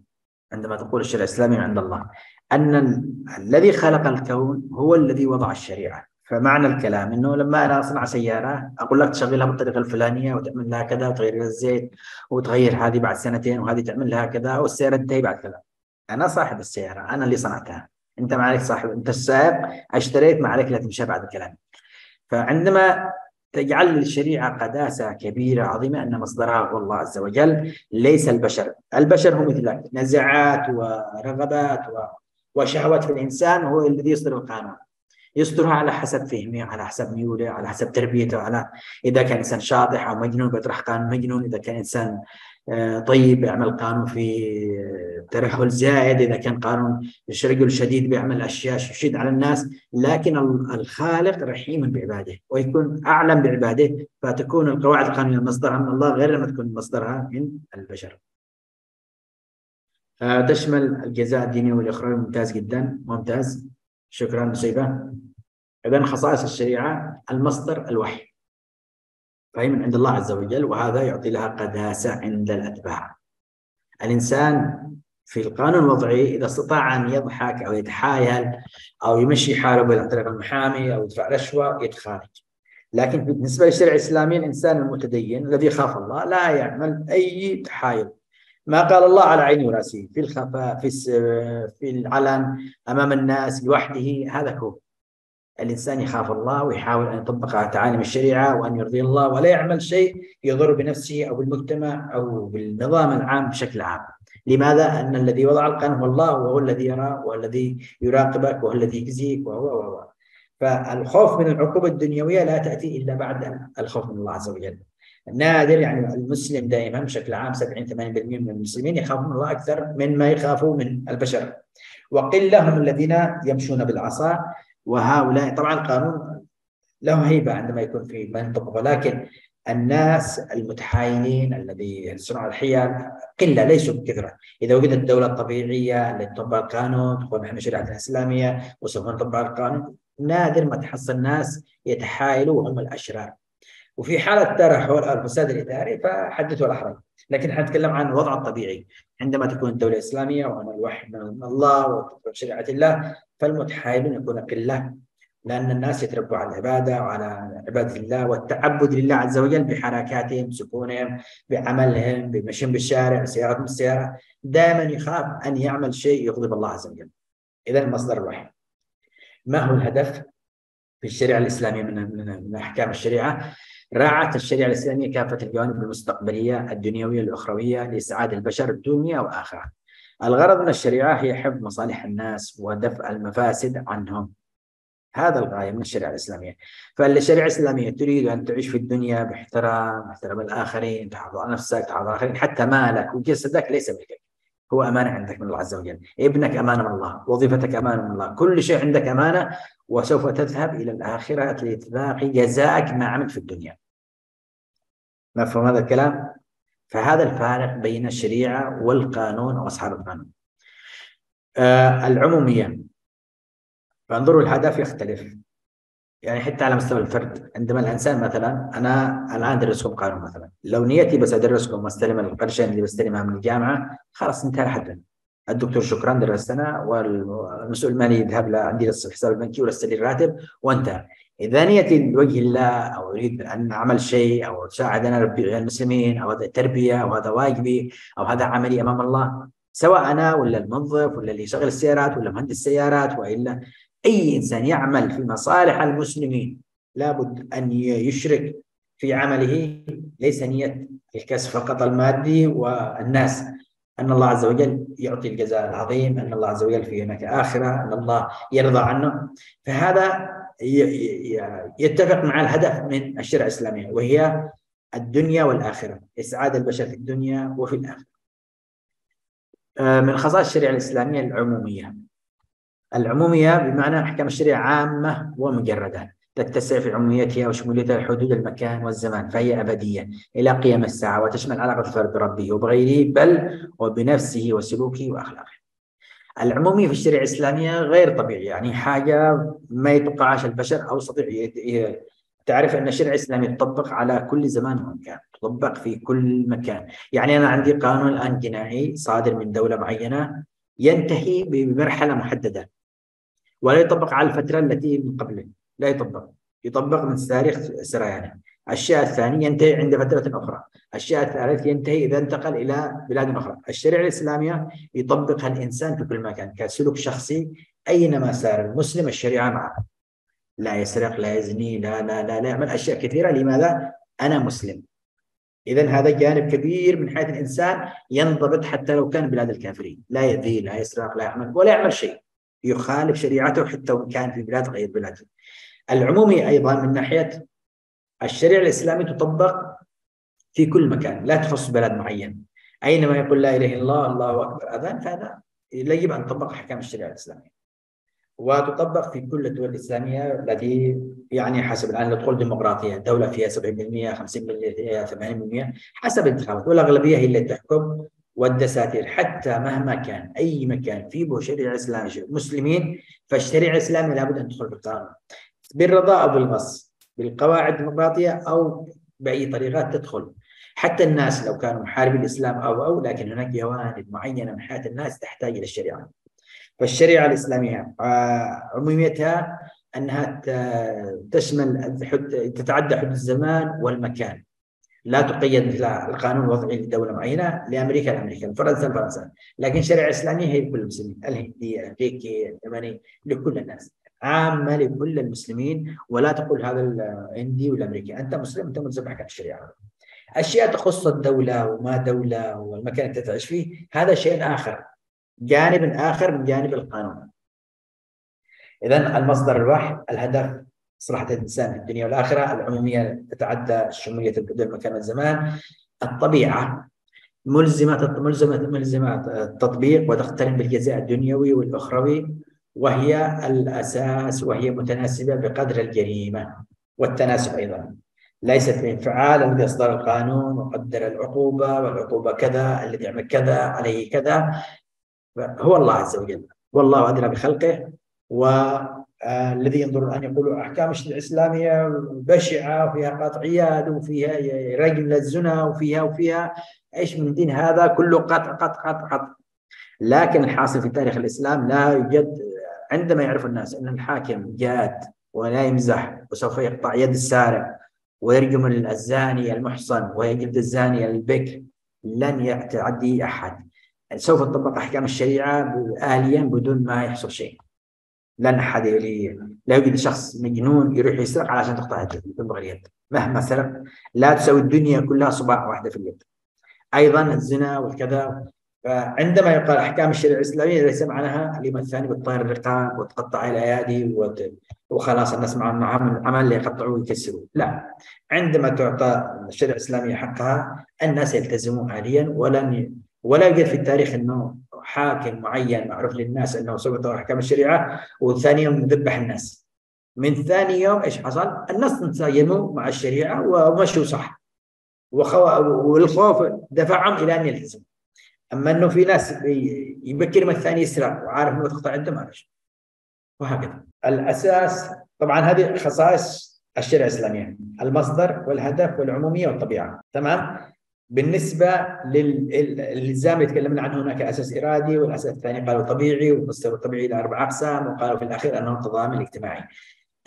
عندما تقول الشريعة الإسلامية من عند الله. أن الذي خلق الكون هو الذي وضع الشريعة. فمعنى الكلام إنه لما أنا أصنع سيارة أقول لك تشغلها بالطريقة الفلانية وتعمل لها كذا وتغير لها الزيت وتغير هذه بعد سنتين وهذه تعمل لها كذا والسياره تنتهي بعد كذا. أنا صاحب السيارة أنا اللي صنعتها. أنت ما عليك صاحب أنت السائق أشتريت ما عليك لا تمشي بعد الكلام فعندما تجعل الشريعة قداسة كبيرة عظيمة أن مصدرها هو الله عز وجل ليس البشر، البشر هم مثلك. نزعات ورغبات وشهوات في الإنسان هو الذي يصدر القانون. يصدرها على حسب فهمه على حسب ميوله على حسب تربيته على إذا كان إنسان شاطح أو مجنون بيطرح قانون مجنون. إذا كان إنسان آه، طيب بيعمل قانون في ترهل زائد إذا كان قانون الرجل شديد بيعمل أشياء يشد على الناس لكن الخالق رحيم بعباده ويكون أعلم بعباده فتكون القواعد القانونية مصدرها من الله غير لما تكون مصدرها من البشر. آه، تشمل الجزاء الديني والاخروي ممتاز جدا ممتاز. شكرا نسيبة إذا خصائص الشريعة المصدر الوحي. فهي من عند الله عز وجل وهذا يعطي لها قداسة عند الأتباع. الإنسان في القانون الوضعي إذا استطاع أن يضحك أو يتحايل أو يمشي حاله عن طريق المحامي أو يدفع رشوة يتخارج لكن بالنسبة للشريعة الإسلامية الإنسان المتدين الذي يخاف الله لا يعمل أي تحايل. ما قال الله على عيني ورأسي في الخفاء في في العلن أمام الناس لوحده هذا هو الإنسان يخاف الله ويحاول أن يطبق تعاليم الشريعة وأن يرضي الله ولا يعمل شيء يضر بنفسه أو بالمجتمع أو بالنظام العام بشكل عام. لماذا؟ أن الذي وضع القانون هو الله وهو الذي يرى وهو الذي يراقبك وهو الذي يجزيك وهو وهو فالخوف من العقوبة الدنيوية لا تأتي إلا بعد الخوف من الله عز وجل. نادر يعني المسلم دائما بشكل عام 70 80% من المسلمين يخافون الله أكثر من ما يخافوا من البشر وقله هم الذين يمشون بالعصا وهؤلاء طبعا القانون له هيبه عندما يكون في منطق ولكن الناس المتحايلين الذي يصنعوا الحيل قلة ليسوا بكثره، إذا وجدت الدولة الطبيعيه التي تطبق القانون تقول نحن شريعة الإسلامية وسوف نطبق القانون نادر ما تحصل ناس يتحايلوا وهم الأشرار. وفي حالة ترهل الفساد الإداري فحدث ولا حرج لكن حنتكلم عن الوضع الطبيعي. عندما تكون الدولة الاسلاميه وأنا الوحي من الله وشريعه الله فالمتحايلون يكون قلة لأن الناس يتربوا على العبادة وعلى عبادة الله والتعبد لله عز وجل بحركاتهم بسكونهم بعملهم بمشيهم بالشارع بسيارتهم بالسياره دائما يخاف أن يعمل شيء يغضب الله عز وجل. اذا مصدر الوحي ما هو الهدف في الشريعة الإسلامية من من أحكام الشريعة؟ راعت الشريعة الإسلامية كافة الجوانب المستقبلية الدنيوية الأخروية لإسعاد البشر الدنيا وآخرة. الغرض من الشريعة هي حفظ مصالح الناس ودفع المفاسد عنهم. هذا الغاية من الشريعة الإسلامية. فالشريعة الإسلامية تريد أن تعيش في الدنيا باحترام احترام الآخرين تحافظ على نفسك تحافظ على الآخرين حتى مالك وجسدك ليس ملكك. هو أمانة عندك من الله عز وجل. ابنك أمانة من الله وظيفتك أمانة من الله. كل شيء عندك أمانة وسوف تذهب إلى الآخرة لإتباع جزائك ما عملت في الدنيا. مفهوم هذا الكلام؟ فهذا الفارق بين الشريعة والقانون وأصحاب القانون. آه العمومية. فانظروا الهدف يختلف. يعني حتى على مستوى الفرد. عندما الإنسان مثلا أنا الآن ادرسكم قانون مثلا. لو نيتي بس أدرسكم وأستلم القرشين اللي بستلمها من الجامعة خلاص انتهى الحد. الدكتور شكرا درستنا والمسؤول المالي يذهب له عندي الحساب البنكي لي الراتب وانتهى. إذا نيتي لوجه الله أو أريد أن أعمل شيء أو أساعد أنا اربي المسلمين أو هذا تربية أو هذا واجبي أو هذا عملي أمام الله سواء أنا ولا الموظف ولا اللي يشغل السيارات ولا مهندس السيارات وإلا أي إنسان يعمل في مصالح المسلمين لابد أن يشرك في عمله. ليس نية الكسب فقط المادي والناس. أن الله عز وجل يعطي الجزاء العظيم أن الله عز وجل في هناك اخره أن الله يرضى عنه. فهذا يتفق مع الهدف من الشريعة الإسلامية وهي الدنيا والآخرة إسعاد البشر في الدنيا وفي الآخرة. آه، من خصائص الشريعة الإسلامية العمومية. العمومية بمعنى أحكام الشريعة عامة ومجردة. تتسع في عموميتها وشموليتها لحدود المكان والزمان فهي أبدية إلى قيام الساعة وتشمل علاقة الفرد بربه وبغيره بل وبنفسه وسلوكه وأخلاقه. العمومية في الشريعة الإسلامية غير طبيعية يعني حاجة ما يتوقعهاش البشر أو يستطيع تعرف أن الشريعة الإسلامية تطبق على كل زمان ومكان تطبق في كل مكان. يعني أنا عندي قانون الآن جنائي صادر من دولة معينة ينتهي بمرحلة محددة. ولا يطبق على الفترة التي من قبله لا يطبق. يطبق من تاريخ سريانه الشيء الثاني ينتهي عند فترة أخرى. الشيء الثالث ينتهي إذا انتقل إلى بلاد أخرى. الشريعة الإسلامية يطبقها الإنسان في كل مكان كسلوك شخصي أينما سار المسلم الشريعة معه. لا يسرق لا يزني لا لا لا لا يعمل أشياء كثيرة. لماذا؟ أنا مسلم. إذا هذا جانب كبير من حياة الإنسان ينضبط حتى لو كان بلاد الكافرين. لا يذي لا يسرق لا يعمل ولا يعمل شيء. يخالف شريعته حتى وإن كان في بلاد غير بلاده. العمومي أيضا من ناحية الشريعة الإسلامية تطبق في كل مكان لا تخص بلد معين. أينما يقول لا إله إلا الله الله أكبر. أذان فهذا يجب أن تطبق أحكام الشريعة الإسلامية. وتطبق في كل الدول الإسلامية التي يعني حسب الآن ندخل ديمقراطية دولة فيها 70% 50% 80% حسب الانتخابات. والأغلبية هي اللي تحكم والدساتير. حتى مهما كان أي مكان فيه شريعة إسلامية مسلمين فالشريعة الإسلامية لابد أن تدخل في القانون. بالرضا أو بالغص بالقواعد الديمقراطية أو بأي طريقة تدخل. حتى الناس لو كانوا محاربي الإسلام أو أو لكن هناك جوانب معينة من حياة الناس تحتاج إلى الشريعة. فالشريعة الإسلامية آه، عموميتها أنها تشمل تتعدى حدود الزمان والمكان. لا تقيد مثل القانون الوضعي لدولة معينة لأمريكا لأمريكا فرنسا لفرنسا. لكن الشريعة الإسلامية هي لكل المسلمين الهندية الأمريكي اليمني لكل الناس. عامة لكل المسلمين ولا تقول هذا الهندي ولا الأمريكي أنت مسلم أنت ملزم بحكم الشريعة. أشياء تخص الدولة وما دولة والمكان اللي تعيش فيه هذا شيء آخر. جانب آخر من جانب القانون. إذا المصدر الوحي الهدف مصلحة الإنسان في الدنيا والآخرة العمومية تتعدى شمولية المكان والزمان الطبيعة ملزمة ملزمة ملزمة التطبيق وتقترن بالجزاء الدنيوي والأخروي. وهي الأساس وهي متناسبة بقدر الجريمة والتناسب أيضا. ليست بانفعال الذي أصدر القانون وقدر العقوبة والعقوبة كذا الذي يعمل كذا عليه كذا. هو الله عز وجل. والله أدرى بخلقه والذي ينظر أن يقولوا أحكام الإسلامية بشعة وفيها قطعيات وفيها رجل الزنا وفيها وفيها إيش من دين هذا؟ كله قطع قطع قطع قطع. لكن الحاصل في تاريخ الإسلام لا يوجد عندما يعرف الناس أن الحاكم جاد ولا يمزح وسوف يقطع يد السارق ويرجم الزاني المحصن ويجلد الزاني البكر لن يتعدي أحد. سوف تطبق أحكام الشريعة آليا بدون ما يحصل شيء. لن أحد لا يوجد شخص مجنون يروح يسرق علشان تقطع تبغى اليد. مهما سرق لا تسوي الدنيا كلها صباع واحدة في اليد. أيضا الزنا والكذا فعندما يقال أحكام الشريعة الإسلامية ليس معناها اليوم الثاني بتطير الرقاب وتقطع الايادي وخلاص الناس معهم عمل عمل يقطعوه ويكسروا لا. عندما تعطى الشريعة الإسلامية حقها الناس يلتزموا حاليا ولن ولا يوجد في التاريخ إنه حاكم معين معروف للناس إنه يطبق أحكام الشريعة وثاني يوم ذبح الناس. من ثاني يوم إيش حصل؟ الناس تسايموا مع الشريعة ومشوا صح. والخوف دفعهم إلى أن يلتزموا. أما إنه في ناس يبكر ما الثاني يسرق وعارف إنه تقطع عنده معلش وهكذا. الأساس طبعا هذه خصائص الشريعة الإسلامية المصدر والهدف والعمومية والطبيعة. تمام؟ بالنسبة للالزام اللي تكلمنا عنه هناك أساس إرادي والأساس الثاني قالوا طبيعي والمستوى الطبيعي إلى أربع أقسام وقالوا في الأخير انه التضامن الاجتماعي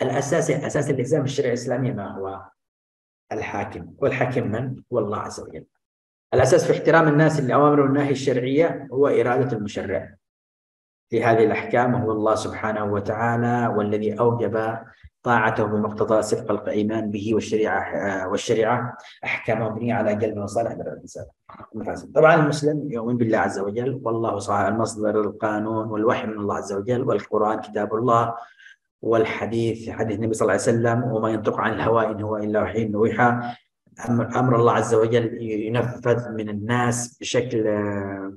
الأساس أساس الإلزام الشريعة الإسلامية ما هو؟ الحاكم. والحاكم من؟ هو الله عز وجل. الأساس في احترام الناس للأوامر والنهي الشرعية هو إرادة المشرع في هذه الأحكام هو الله سبحانه وتعالى والذي أوجب طاعته بمقتضى صدق الإيمان به والشريعة والشريعة. أحكام مبنية على جلب مصالح الإنسان طبعا المسلم يؤمن بالله عز وجل والله صحيح المصدر القانون والوحي من الله عز وجل والقرآن كتاب الله والحديث حديث النبي صلى الله عليه وسلم وما ينطق عن الهوى إن هو إلا وحي يوحى أمر الله عز وجل ينفذ من الناس بشكل آه،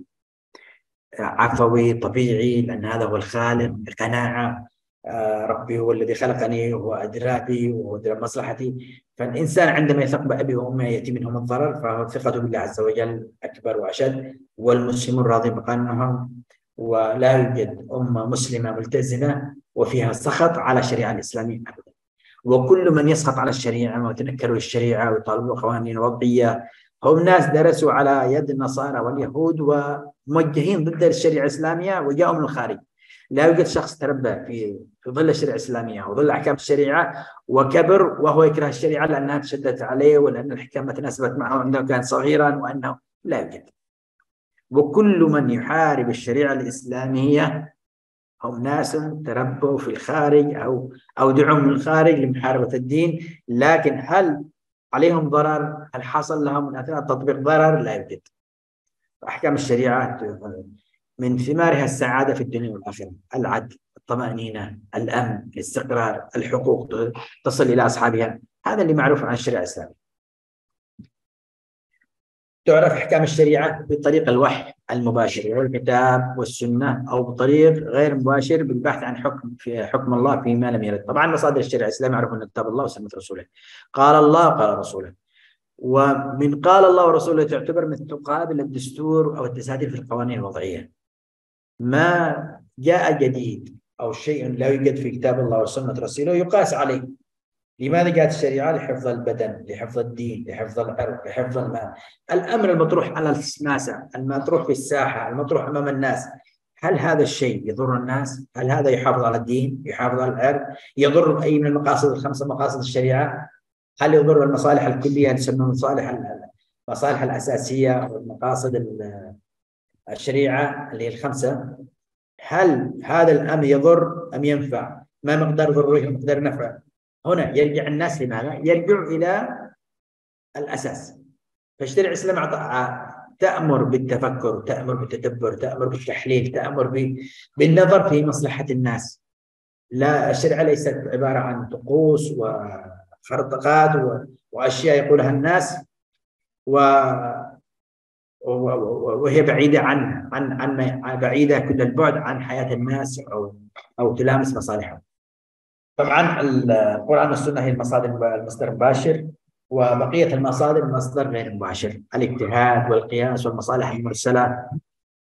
عفوي طبيعي لأن هذا هو الخالق بقناعه آه، ربي هو الذي خلقني وهو أدرى بي وهو مصلحتي. فالإنسان عندما يثق بأبي وأمه يأتي منهم الضرر فهو ثقته بالله عز وجل أكبر وأشد. والمسلمون راضين بقانونهم ولا يوجد أمة مسلمة ملتزمة وفيها سخط على الشريعة الإسلامية أبدا. وكل من يسخط على الشريعة ويتنكروا الشريعة ويطالبوا قوانين وضعية. هم ناس درسوا على يد النصارى واليهود وموجهين ضد الشريعة الإسلامية وجاءوا من الخارج. لا يوجد شخص تربى في في ظل الشريعة الإسلامية وظل أحكام الشريعة وكبر وهو يكره الشريعة لأنها تشددت عليه ولأن الأحكام ما تناسبت معه عندما كان صغيرا وأنه لا يوجد. وكل من يحارب الشريعة الإسلامية هم ناس تربوا في الخارج أو أو دعوا من الخارج لمحاربة الدين لكن هل عليهم ضرر؟ هل حصل لهم من أثناء تطبيق ضرر؟ لا يوجد. أحكام الشريعة من ثمارها السعادة في الدنيا والآخرة. العدل الطمأنينة الأمن الاستقرار الحقوق تصل إلى أصحابها. هذا اللي معروف عن الشريعة الإسلامية. تعرف إحكام الشريعة بطريق الوحي المباشر والكتاب والسنة أو بطريق غير مباشر بالبحث عن حكم في حكم الله فيما لم يرد. طبعا مصادر الشريعة الإسلامية معروف إن كتاب الله وسنة رسوله. قال الله قال رسوله. ومن قال الله ورسوله تعتبر مثل تقابل الدستور أو الدساتير في القوانين الوضعية. ما جاء جديد أو شيء لا يوجد في كتاب الله وسنة رسوله يقاس عليه. لماذا جاءت الشريعة؟ لحفظ البدن، لحفظ الدين، لحفظ العرق، لحفظ المال. الأمر المطروح على الناس، المطروح في الساحة، المطروح أمام الناس، هل هذا الشيء يضر الناس؟ هل هذا يحافظ على الدين؟ يحافظ على العرق؟ يضر أي من المقاصد الخمسة مقاصد الشريعة؟ هل يضر المصالح الكلية نسميها المصالح المصالح الأساسية والمقاصد الشريعة اللي هي الخمسة؟ هل هذا الأمر يضر أم ينفع؟ ما مقدار ضره ومقدار نفعه؟ هنا يرجع الناس لماذا؟ يرجع إلى الأساس. فالشريعة الإسلام تأمر بالتفكر تأمر بالتدبر تأمر بالتحليل تأمر بالنظر في مصلحة الناس. لا الشريعة ليست عبارة عن طقوس وخرطقات وأشياء يقولها الناس و وهي بعيدة عن عن عن بعيدة كل البعد عن حياة الناس أو أو تلامس مصالحهم. طبعا القرآن والسنة هي المصادر المصدر المباشر وبقية المصادر مصدر غير مباشر. الاجتهاد والقياس والمصالح المرسلة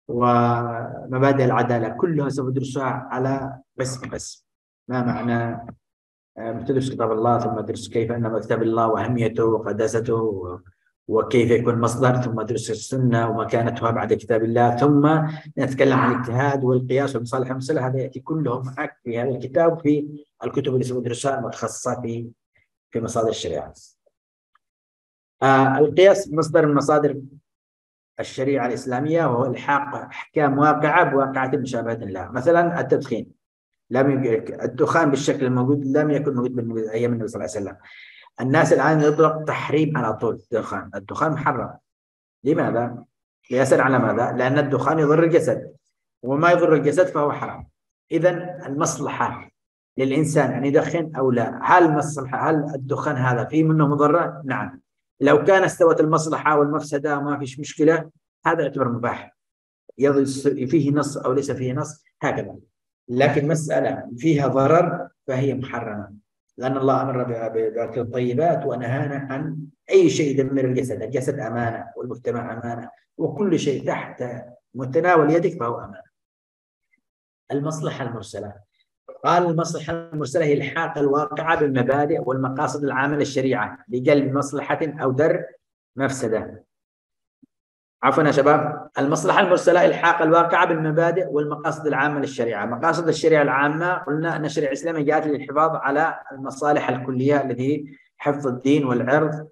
ومبادئ العدالة كلها سوف تدرسها على قسم قسم ما معنى؟ تدرس كتاب الله ثم تدرس كيف أن كتاب الله وأهميته وقداسته وكيف يكون مصدر ثم تدرس السنة ومكانتها بعد كتاب الله. ثم نتكلم عن الاجتهاد والقياس والمصالح المرسلة هذا يأتي كله معك في هذا الكتاب في الكتب اللي سندرسها المتخصصة في في مصادر الشريعة. آه القياس مصدر من مصادر الشريعة الإسلامية وهو إلحاق أحكام واقعة بواقعة مشابهة لها. مثلا التدخين. لم الدخان بالشكل الموجود لم يكن موجود أيام النبي صلى الله عليه وسلم. الناس الآن يطلق تحريم على طول. الدخان. الدخان محرم. لماذا؟ ليسأل على ماذا؟ لأن الدخان يضر الجسد. وما يضر الجسد فهو حرام. إذا المصلحة للإنسان أن يدخن أو لا؟ هل المصلحة هل الدخان هذا فيه منه مضرة؟ نعم. لو كان استوت المصلحة والمفسدة ما فيش مشكلة هذا يعتبر مباح. فيه نص أو ليس فيه نص هكذا. لكن مسألة فيها ضرر فهي محرمة. لأن الله أمر بأكل الطيبات ونهانا عن أي شيء يدمر الجسد الجسد أمانة والمجتمع أمانة وكل شيء تحت متناول يدك فهو أمانة. المصلحة المرسلة. قال المصلحة المرسلة هي الحاق الواقعة بالمبادئ والمقاصد العامة للشريعة لجلب مصلحة أو در مفسدة. عفوا يا شباب. المصلحة المرسلة إلحاق الواقعة بالمبادئ والمقاصد العامة للشريعة. مقاصد الشريعة العامة قلنا أن الشريعة الإسلامية جاءت للحفاظ على المصالح الكلية التي هي حفظ الدين والعرض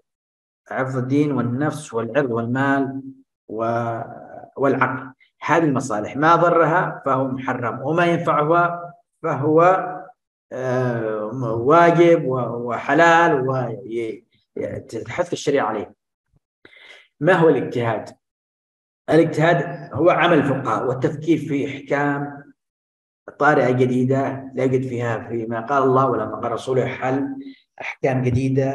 حفظ الدين والنفس والعرض والمال والعقل. هذه المصالح ما ضرها فهو محرم وما ينفعها فهو آه، واجب وحلال وتحث الشريعة عليه. ما هو الاجتهاد؟ الاجتهاد هو عمل الفقهاء والتفكير في إحكام طارئة جديدة لا يوجد فيها فيما قال الله ولا ما قال رسوله حل أحكام جديدة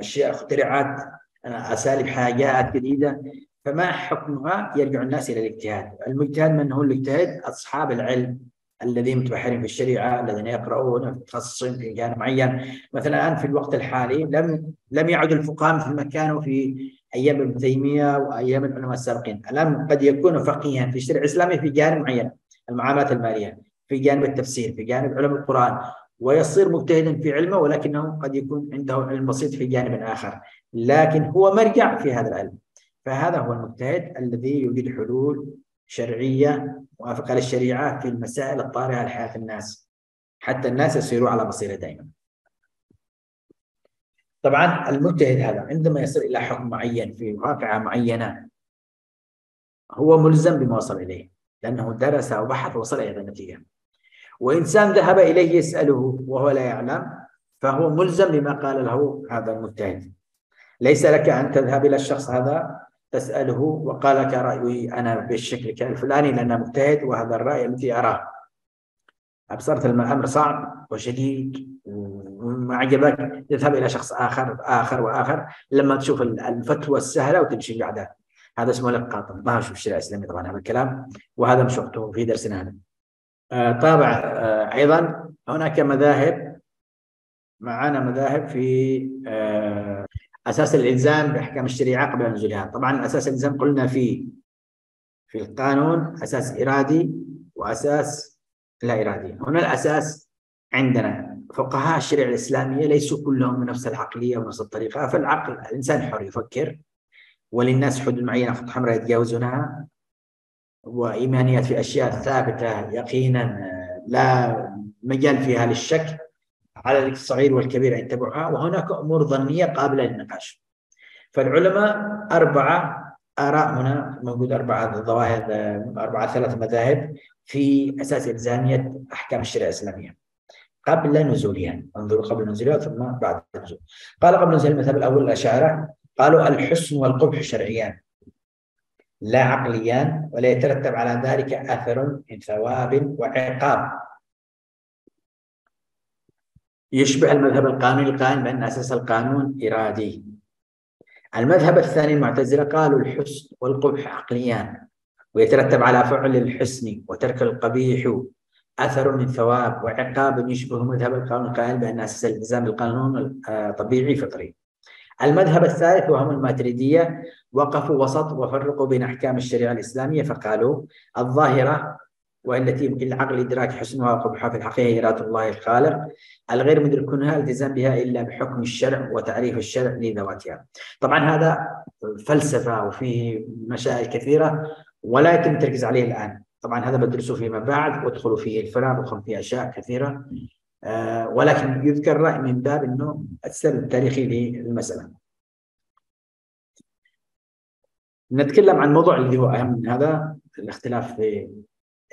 أشياء اخترعت أساليب حاجات جديدة. فما حكمها؟ يرجع الناس إلى الاجتهاد. المجتهد من هو المجتهد؟ أصحاب العلم الذين متبحرين في الشريعة الذين يقرؤون متخصصين في جانب معين. مثلا الان في الوقت الحالي لم لم يعد الفقهاء مثل ما كانوا في أيام ابن تيمية وأيام العلماء السابقين، الآن قد يكون فقيها في الشريعه الاسلامي في جانب معين المعاملات المالية، في جانب التفسير، في جانب علم القرآن، ويصير مجتهدا في علمه ولكنه قد يكون عنده علم بسيط في جانب آخر، لكن هو مرجع في هذا العلم. فهذا هو المجتهد الذي يوجد حلول شرعية موافقة للشريعة في المسائل الطارئة لحياة الناس حتى الناس يصيروا على بصيرة دائما. طبعا المجتهد هذا عندما يصل إلى حكم معين في واقعه معينة هو ملزم بما وصل إليه لأنه درس وبحث ووصل إلى النتيجه. وإنسان ذهب إليه يسأله وهو لا يعلم فهو ملزم بما قال له هذا المجتهد. ليس لك أن تذهب إلى الشخص هذا تسأله وقال لك رأيي أنا بالشكل الفلاني لأنه مجتهد وهذا الرأي الذي أراه أبصرت الأمر صعب وشديد وما عجبك تذهب إلى شخص آخر آخر وآخر لما تشوف الفتوى السهلة وتمشي بعدها. هذا اسمه لقاط ما هو في الشريعة الإسلامية طبعا هذا الكلام. وهذا مش وقته في درسنا هذا آه طابع آه أيضا هناك مذاهب معنا مذاهب في آه أساس الإلزام بإحكام الشريعة قبل نزولها طبعا أساس الإلزام قلنا في في القانون أساس إرادي وأساس لا إرادي. هنا الأساس عندنا. فقهاء الشريعة الإسلامية ليسوا كلهم بنفس العقلية ونفس الطريقة فالعقل الإنسان حر يفكر وللناس حدود معينة خط حمراء يتجاوزونها وإيمانيات في أشياء ثابتة يقينا لا مجال فيها للشك على الصغير والكبير أن يتبعها وهناك أمور ظنية قابلة للنقاش. فالعلماء أربعة آراء هنا موجود أربعة ظواهر أربعة ثلاث مذاهب في أساس إلزامية أحكام الشريعة الإسلامية. قبل نزولها انظروا قبل نزولها ثم بعد النزول قال قبل نزول المذهب الأول الأشاعرة قالوا الحسن والقبح شرعيان لا عقليان ولا يترتب على ذلك أثر من ثواب وعقاب. يشبه المذهب القانوني القائم بأن أساس القانون إرادي. المذهب الثاني المعتزلة قالوا الحسن والقبح عقليان ويترتب على فعل الحسن وترك القبيح أثر من ثواب وعقاب يشبه مذهب القانون القائل بأن أساس الالتزام بالقانون طبيعي فطري. المذهب الثالث وهم الماتريدية وقفوا وسط وفرقوا بين أحكام الشريعة الإسلامية فقالوا الظاهرة والتي يمكن للعقل إدراك حسنها وقبحها في الحقيقة إرادة الله الخالق الغير مدركونها التزام بها إلا بحكم الشرع وتعريف الشرع لذواتها. طبعا هذا فلسفة وفيه مسائل كثيرة ولا يتم التركيز عليه الآن. طبعا هذا بدرسه فيما بعد وادخلوا فيه الفرق وادخلوا فيه أشياء كثيرة. آه ولكن يذكر رأي من باب أنه السبب التاريخي للمسألة. نتكلم عن موضوع اللي هو أهم من هذا الاختلاف في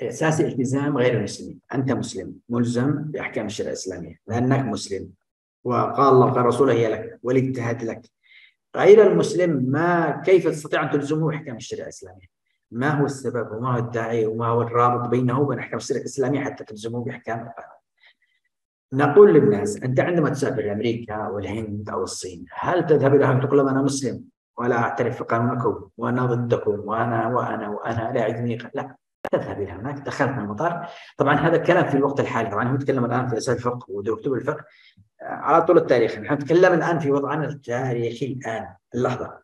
أساس التزام غير المسلمين. أنت مسلم ملزم بأحكام الشريعة الإسلامية لأنك مسلم. وقال الله وقال رسوله هي لك والاجتهاد لك. غير المسلم ما كيف تستطيع أن تلزمه بأحكام الشريعة الإسلامية؟ ما هو السبب وما هو الداعي وما هو الرابط بينه وبين أحكام الشريعه الإسلامية حتى تلزمه بأحكام القانون نقول للناس أنت عندما تسافر لأمريكا أو الهند أو الصين هل تذهب إلى تقول لهم أنا مسلم؟ ولا أعترف بقانونكم وأنا ضدكم؟ وأنا وأنا وأنا لا يعجبني لا تذهب إلى هناك دخلت من المطار. طبعا هذا الكلام في الوقت الحالي طبعا هو يتكلم الآن في اسئله الفقه ودكتور الفقه. على طول التاريخ نحن نتكلم الآن في وضعنا التاريخي الآن. اللحظة.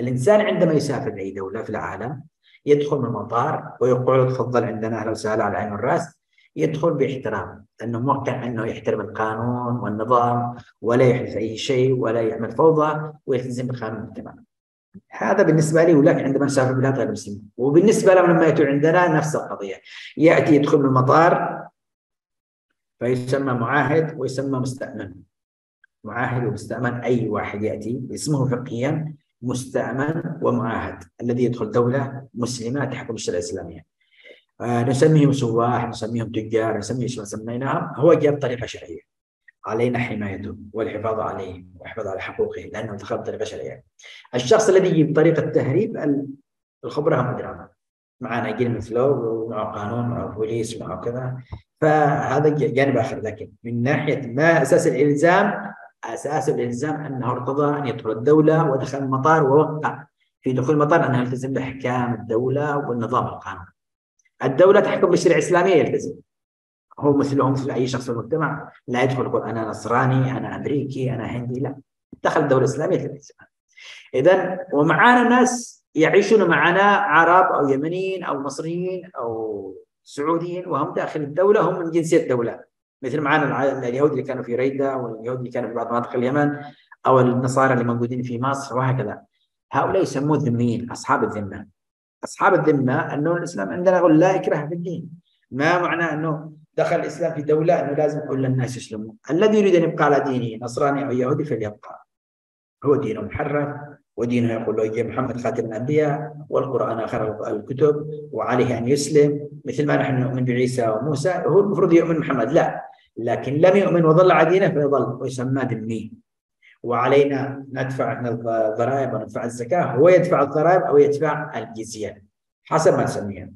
الإنسان عندما يسافر لأي دولة في العالم يدخل من المطار ويقول تفضل عندنا أهلا وسهلا على العين والراس يدخل بإحترام لأنه موقع إنه يحترم القانون والنظام ولا يحدث أي شيء ولا يعمل فوضى ويلتزم بالقانون تماما. هذا بالنسبة لي ولكن عندما نسافر بلاد غير مسلمين وبالنسبة لهم لما يأتوا عندنا نفس القضية. يأتي يدخل من المطار فيسمى معاهد ويسمى مستأمن. معاهد ومستأمن أي واحد يأتي اسمه فقهيا. مستأمن ومعاهد الذي يدخل دولة مسلمة تحكم الشريعة الإسلامية. آه نسميهم سواح نسميهم تجار نسمي إيش ما سميناهم هو جاء بطريقة شرعية. علينا حمايته والحفاظ عليه والحفاظ على حقوقه لأنه دخل بطريقه شرعية. الشخص الذي يجي بطريقه تهريب الخبرة هم دراما معنا يجي مثله ومعه قانون معه بوليس معه كذا. فهذا جانب آخر لكن من ناحية ما أساس الإلزام أساس الإلزام انه ارتضى أن يدخل الدولة ودخل المطار ووقع. في دخول المطار انه يلتزم بإحكام الدولة والنظام القانوني. الدولة تحكم بالشريعة الإسلامية يلتزم. هو مثله مثل أي شخص في المجتمع. لا يدخل يقول أنا نصراني أنا أمريكي أنا هندي لا. دخل الدولة الإسلامية الاسلام اذا ومعانا ناس يعيشون معنا عرب أو يمنيين أو مصريين أو سعوديين وهم داخل الدولة هم من جنسية الدولة. مثل معنا اليهود اللي كانوا في ريدا واليهود اللي كانوا في بعض مناطق اليمن أو النصارى اللي موجودين في مصر وهكذا. هؤلاء يسمون ذميين أصحاب الذمة. أصحاب الذمة أنه الإسلام عندنا يقول لا اكراه في الدين. ما معنى أنه دخل الإسلام في دولة أنه لازم كل الناس يسلموا. الذي يريد أن يبقى على دينه نصراني أو يهودي فليبقى. هو دينه محرف ودينه يقول له محمد خاتم الأنبياء والقرآن آخر الكتب وعليه أن يسلم. مثل ما نحن نؤمن بعيسى وموسى هو المفروض يؤمن محمد. لا. لكن لم يؤمن وظل على دينه فيظل ويسمى ذمي وعلينا ندفع الضرائب وندفع الزكاة. هو يدفع الضرائب أو يدفع الجزية. حسب ما نسميها.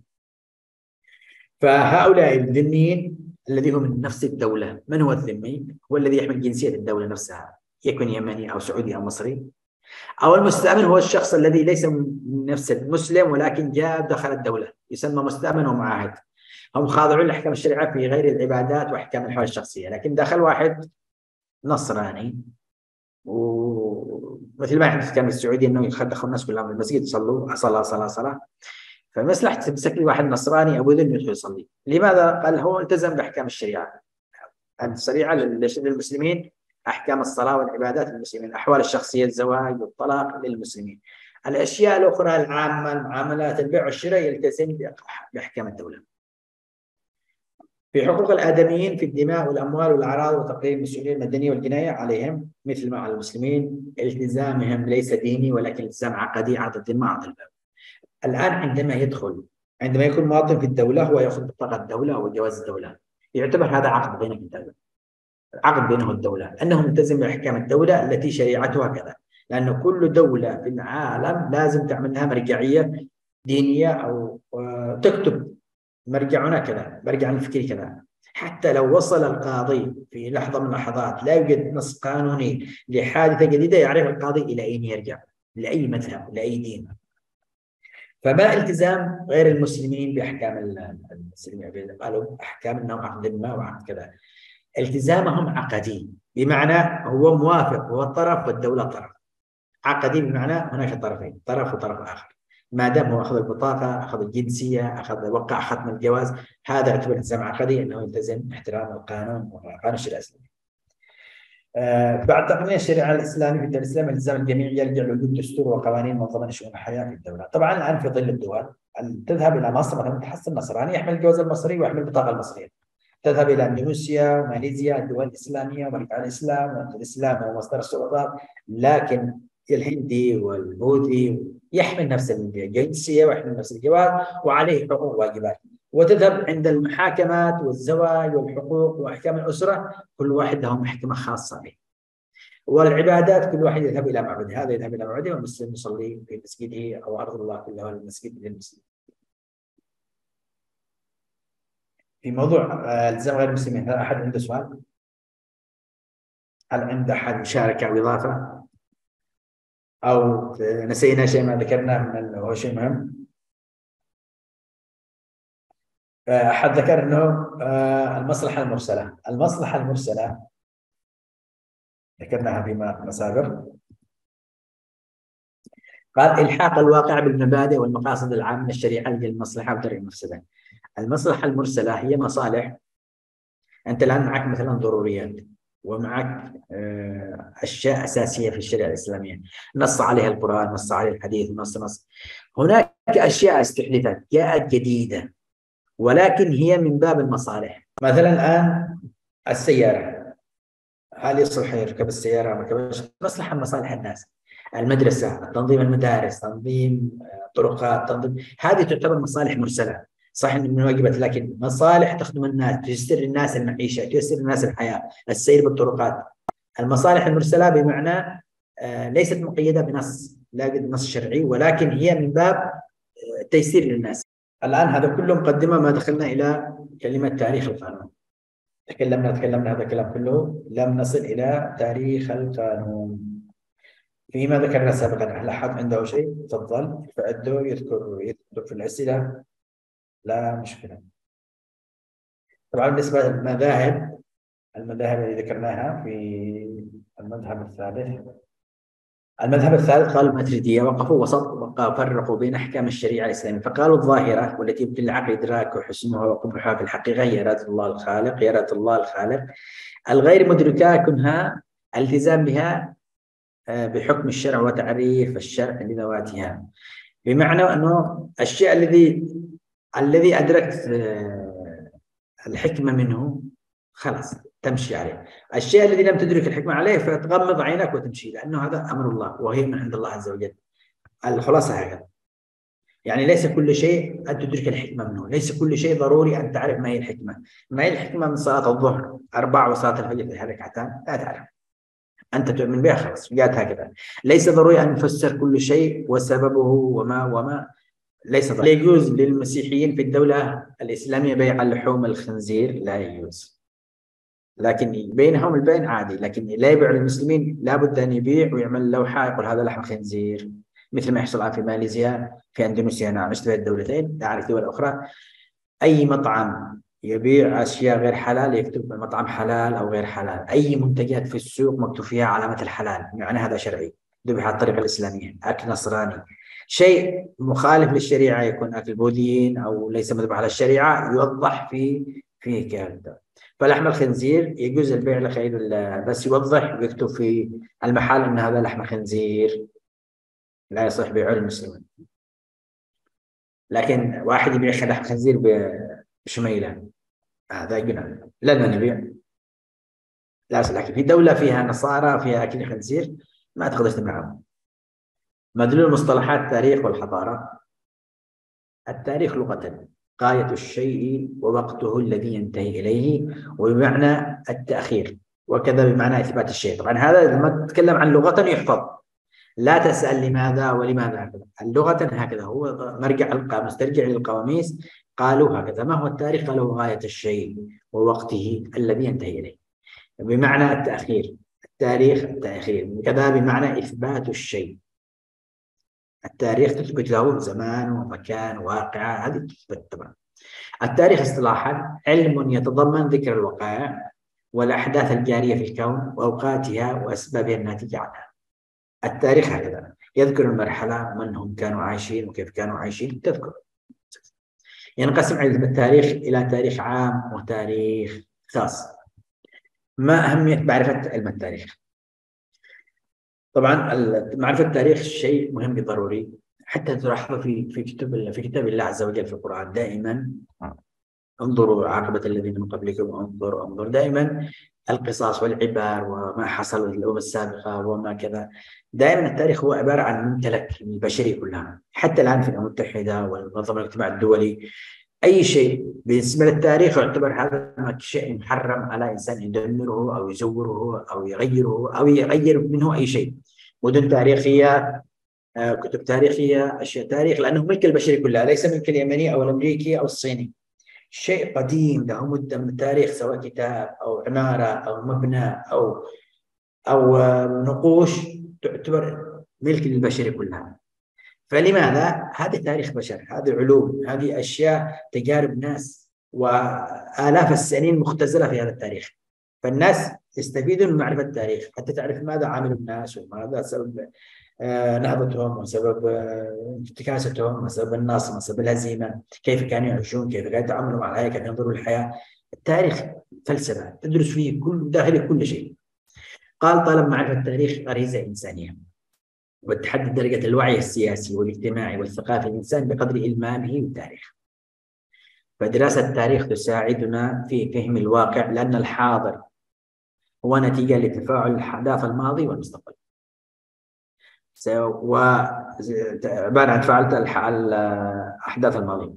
فهؤلاء الذميين الذي هم من نفس الدولة. من هو الذمي؟ هو الذي يحمل جنسيه الدولة نفسها. يكن يمني أو سعودي أو مصري. أو المستأمن هو الشخص الذي ليس من نفس المسلم ولكن جاء دخل الدولة. يسمى مستأمن ومعاهد. هم خاضعون لأحكام الشريعة في غير العبادات وأحكام الحوال الشخصية. لكن دخل واحد نصراني ومثل ما يحدث كان في السعودية انه يدخل الناس كلهم المسجد يصلوا صلاة صلاة صلاة. فمصلحة تمسك لي واحد نصراني أبو ذل يدخل يصلي. لماذا؟ قال هو التزم بأحكام الشريعة. الشريعة للمسلمين أحكام الصلاة والعبادات للمسلمين الاحوال الشخصية الزواج والطلاق للمسلمين. الأشياء الأخرى العامة المعاملات البيع والشراء يلتزم بأحكام الدولة. في حقوق الآدميين في الدماء والأموال والأعراض وتقرير المسؤولية المدنية والجناية عليهم مثل ما على المسلمين. التزامهم ليس ديني ولكن التزام عقدي عقد الذمة عقد الباب. الآن عندما يدخل عندما يكون مواطن في الدولة هو يأخذ بطاقة الدولة أو جواز الدولة. يعتبر هذا عقد بينك الدولة. عقد بينه الدولة. أنه ملتزم بأحكام الدولة التي شريعتها كذا لأن كل دولة في العالم لازم تعمل لها مرجعية دينية أو تكتب مرجعنا كذا مرجع الفكري كذا. حتى لو وصل القاضي في لحظة من اللحظات لا يوجد نص قانوني لحادثة جديدة يعرف القاضي إلى أين يرجع؟ لأي مذهب؟ لأي دين؟ فما التزام غير المسلمين بأحكام المسلمين. قالوا أحكام إنهم عقد ما وعقد كذا. التزامهم عقدي بمعنى هو موافق هو الطرف والدولة طرف. عقدي بمعنى هناك طرفين طرف وطرف آخر. ما دام هو أخذ البطاقة أخذ الجنسية أخذ وقع ختم الجواز هذا يعتبر التزام عقدي إنه يلتزم احترام القانون وقانون الشريعه الاسلاميه آه، بعد تقنين الشريعة الاسلامي في الدولة الإسلامية التزام الجميع يرجع لوجود دستور وقوانين منظمه لشؤون الحياة في الدولة، طبعا الآن في ظل الدول تذهب إلى مصر مثلا تحصل نصراني يحمل الجواز المصري ويحمل البطاقة المصرية. تذهب إلى إندونيسيا وماليزيا الدول الإسلامية ومرجع الإسلام الإسلام هو مصدر السلطات لكن الهندي والبوذي يحمل نفس الجنسيه ويحمل نفس الجواز وعليه حقوق وواجبات. وتذهب عند المحاكمات والزواج والحقوق وأحكام الأسرة كل واحد له محكمة خاصة به. والعبادات كل واحد يذهب إلى معبده، هذا يذهب إلى معبده والمسلم يصلي في مسجده أو أرض الله كلها المسجد للمسلم. في موضوع آه، التزام غير المسلمين هل أحد عنده سؤال؟ هل عند أحد مشاركة أو إضافة؟ أو نسينا شيء ما ذكرناه من هو شيء مهم؟ أحد ذكر إنه آه، المصلحة المرسلة، المصلحة المرسلة ذكرناها فيما سابق قال إلحاق الواقع بالمبادئ والمقاصد العامة الشريعه للمصلحه ودرء المفسدة. المصلحة المرسلة هي مصالح أنت الآن معك مثلا ضروريات ومعك آه، أشياء أساسية في الشريعة الإسلامية. نص عليها القرآن نص عليها الحديث نص نص. هناك أشياء استحدثت جاءت جديدة ولكن هي من باب المصالح. مثلا الآن السيارة. هل يصلح يركب السيارة؟ مركب مصلحة مصالح الناس. المدرسة تنظيم المدارس تنظيم طرقات تنظيم. هذه تعتبر مصالح مرسلة. صح من واجبات لكن مصالح تخدم الناس تيسر للناس المعيشة تيسر للناس الحياة السير بالطرقات. المصالح المرسلة بمعنى آه، ليست مقيدة بنص لا نص شرعي ولكن هي من باب آه، تيسير للناس. الآن هذا كله مقدمة ما دخلنا إلى كلمة تاريخ القانون. تكلمنا تكلمنا هذا الكلام كله لم نصل إلى تاريخ القانون. فيما ذكرنا سابقا هل أحد عنده شيء؟ تفضل. فأده يذكر يذكر في الأسئلة. لا مشكلة طبعا بالنسبة للمذاهب المذاهب اللي ذكرناها في المذهب الثالث المذهب الثالث قال الماتريدية وقفوا وسط وفرقوا بين أحكام الشريعة الإسلامية. فقالوا الظاهرة والتي يمكن للعقل إدراك حسنها وقبحها في الحقيقة هي إرادة الله الخالق هي إرادة الله الخالق. الغير مدركة كونها التزام بها آه، بحكم الشرع وتعريف الشرع لذواتها. بمعنى أنه الشيء الذي الذي أدركت آه، الحكمة منه خلاص تمشي عليه. الشيء الذي لم تدرك الحكمة عليه فتغمض عينك وتمشي لأنه هذا أمر الله وهي من عند الله عز وجل. الخلاصة هكذا. يعني ليس كل شيء أن تدرك الحكمة منه. ليس كل شيء ضروري أن تعرف ما هي الحكمة. ما هي الحكمة من صلاة الظهر؟ أربع وصلاة الفجر في ركعتان؟ لا تعرف. أنت تؤمن بها خلاص جاءت هكذا. ليس ضروري أن نفسر كل شيء وسببه وما وما. ليس لا يجوز للمسيحيين في الدولة الإسلامية بيع اللحوم الخنزير لا يجوز. لكن بينهم البين عادي لكن لا يبيع للمسلمين لابد أن يبيع ويعمل لوحة يقول هذا لحم خنزير مثل ما يحصل في ماليزيا في أندونيسيا نعم. اشتبه الدولتين لا أعرف دول أخرى. أي مطعم يبيع أشياء غير حلال يكتب مطعم حلال أو غير حلال. أي منتجات في السوق مكتوب فيها علامة الحلال يعني هذا شرعي. ذبح على الطريقة الإسلامية أكل نصراني. شيء مخالف للشريعة يكون أكل بوذيين أو ليس مذبح على الشريعة يوضح في في كذا. فلحم الخنزير يجوز البيع لغير بس يوضح ويكتب في المحل إن هذا لحم خنزير. لا يصح بيعه للمسلمين لكن واحد يبيع لحم خنزير بشميلة هذا جنان. لا نبيع. لا لكن في دولة فيها نصارى فيها أكل خنزير ما تقدر تبيعهم مدلول مصطلحات التاريخ والحضارة؟ التاريخ لغة غاية الشيء ووقته الذي ينتهي إليه وبمعنى التأخير وكذا بمعنى إثبات الشيء. طبعا هذا لما تتكلم عن لغة يحفظ. لا تسأل لماذا ولماذا هكذا. اللغة هكذا هو مرجع القاموس ترجع للقواميس قالوا هكذا. ما هو التاريخ؟ قالوا غاية الشيء ووقته الذي ينتهي إليه. بمعنى التأخير التاريخ التأخير. كذا بمعنى إثبات الشيء. التاريخ تثبت له زمان ومكان واقع هذه تثبت طبعا. التاريخ اصطلاحا علم يتضمن ذكر الوقائع والأحداث الجارية في الكون وأوقاتها وأسبابها الناتجة عنها. التاريخ هكذا. يذكر المرحلة من هم كانوا عايشين وكيف كانوا عايشين تذكر. ينقسم علم التاريخ إلى تاريخ عام وتاريخ خاص. ما أهمية معرفة علم التاريخ؟ طبعا معرفة التاريخ شيء مهم ضروري حتى تلاحظ في في كتب في كتاب الله عز وجل في القرآن دائما انظروا عاقبة الذين من قبلكم انظروا انظروا. دائما القصص والعبار وما حصل الأمم السابقة وما كذا. دائما التاريخ هو عبارة عن ممتلك البشرية كلها. حتى الآن في الأمم المتحدة والمنظمة الاجتماع الدولي أي شيء بالنسبة للتاريخ يعتبر هذا شيء محرم على إنسان يدمره أو يزوره أو يغيره أو يغير منه أي شيء. مدن تاريخية آه، كتب تاريخية أشياء تاريخ لأنه ملك البشرية كلها ليس ملك اليمني أو الأمريكي أو الصيني. شيء قديم له مدة من التاريخ سواء كتاب أو عمارة أو مبنى أو أو نقوش تعتبر ملك للبشرية كلها فلماذا؟ هذا تاريخ بشر هذه علوم هذه أشياء تجارب ناس وآلاف السنين مختزلة في هذا التاريخ. فالناس يستفيدون من معرفة التاريخ حتى تعرف ماذا عمل الناس وماذا سبب آه، نهضتهم وسبب آه، انتكاستهم وسبب النصر وسبب الهزيمة كيف كانوا يعيشون كيف كانوا يتعاملوا مع الحياة كيف ينظروا للحياة. التاريخ فلسفة تدرس فيه كل داخل كل شيء. قال طالب معرفة التاريخ غريزة إنسانية. وتحدد درجة الوعي السياسي والاجتماعي والثقافي للإنسان بقدر إلمامه بالتاريخ فدراسة التاريخ تساعدنا في فهم الواقع لأن الحاضر هو نتيجة لتفاعل الأحداث الماضي والمستقبل. وعبارة عن تفاعل الأحداث الماضية.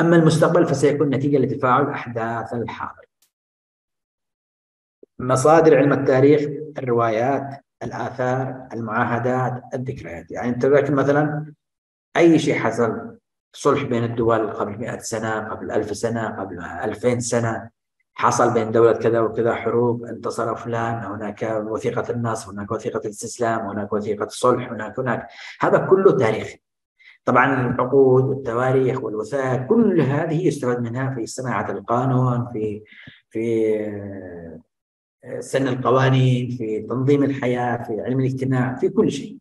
أما المستقبل فسيكون نتيجة لتفاعل أحداث الحاضر. مصادر علم التاريخ الروايات الآثار المعاهدات الذكريات. يعني أنت مثلا أي شيء حصل صلح بين الدول قبل 100 سنة قبل 1000 سنة قبل 2000 سنة حصل بين دولة كذا وكذا حروب انتصر فلان هناك وثيقة النصر هناك وثيقة الاستسلام هناك وثيقة الصلح هناك هناك. هذا كله تاريخ. طبعا العقود والتواريخ والوثائق كل هذه يستفاد منها في صناعة القانون في في سن القوانين في تنظيم الحياة في علم الاجتماع في كل شيء.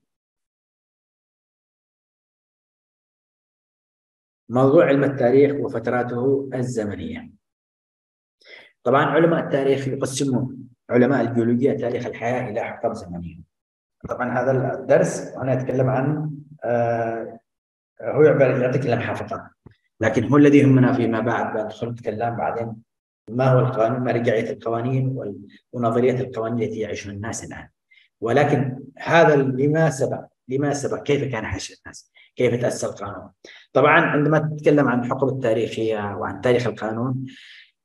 موضوع علم التاريخ وفتراته الزمنية. طبعا علماء التاريخ يقسمون. علماء الجيولوجيا تاريخ الحياة إلى حقب زمنية. طبعا هذا الدرس أنا أتكلم عن آه هو يعطيك لمحة فقط. لكن هو الذي يهمنا فيما بعد ندخل نتكلم بعدين ما هو القانون مرجعية القوانين ونظرية القوانين التي يعيشها الناس الآن. ولكن هذا لما سبق لما سبق كيف كان عيش الناس؟ كيف تأسس القانون؟ طبعا عندما تتكلم عن الحقب التاريخية وعن تاريخ القانون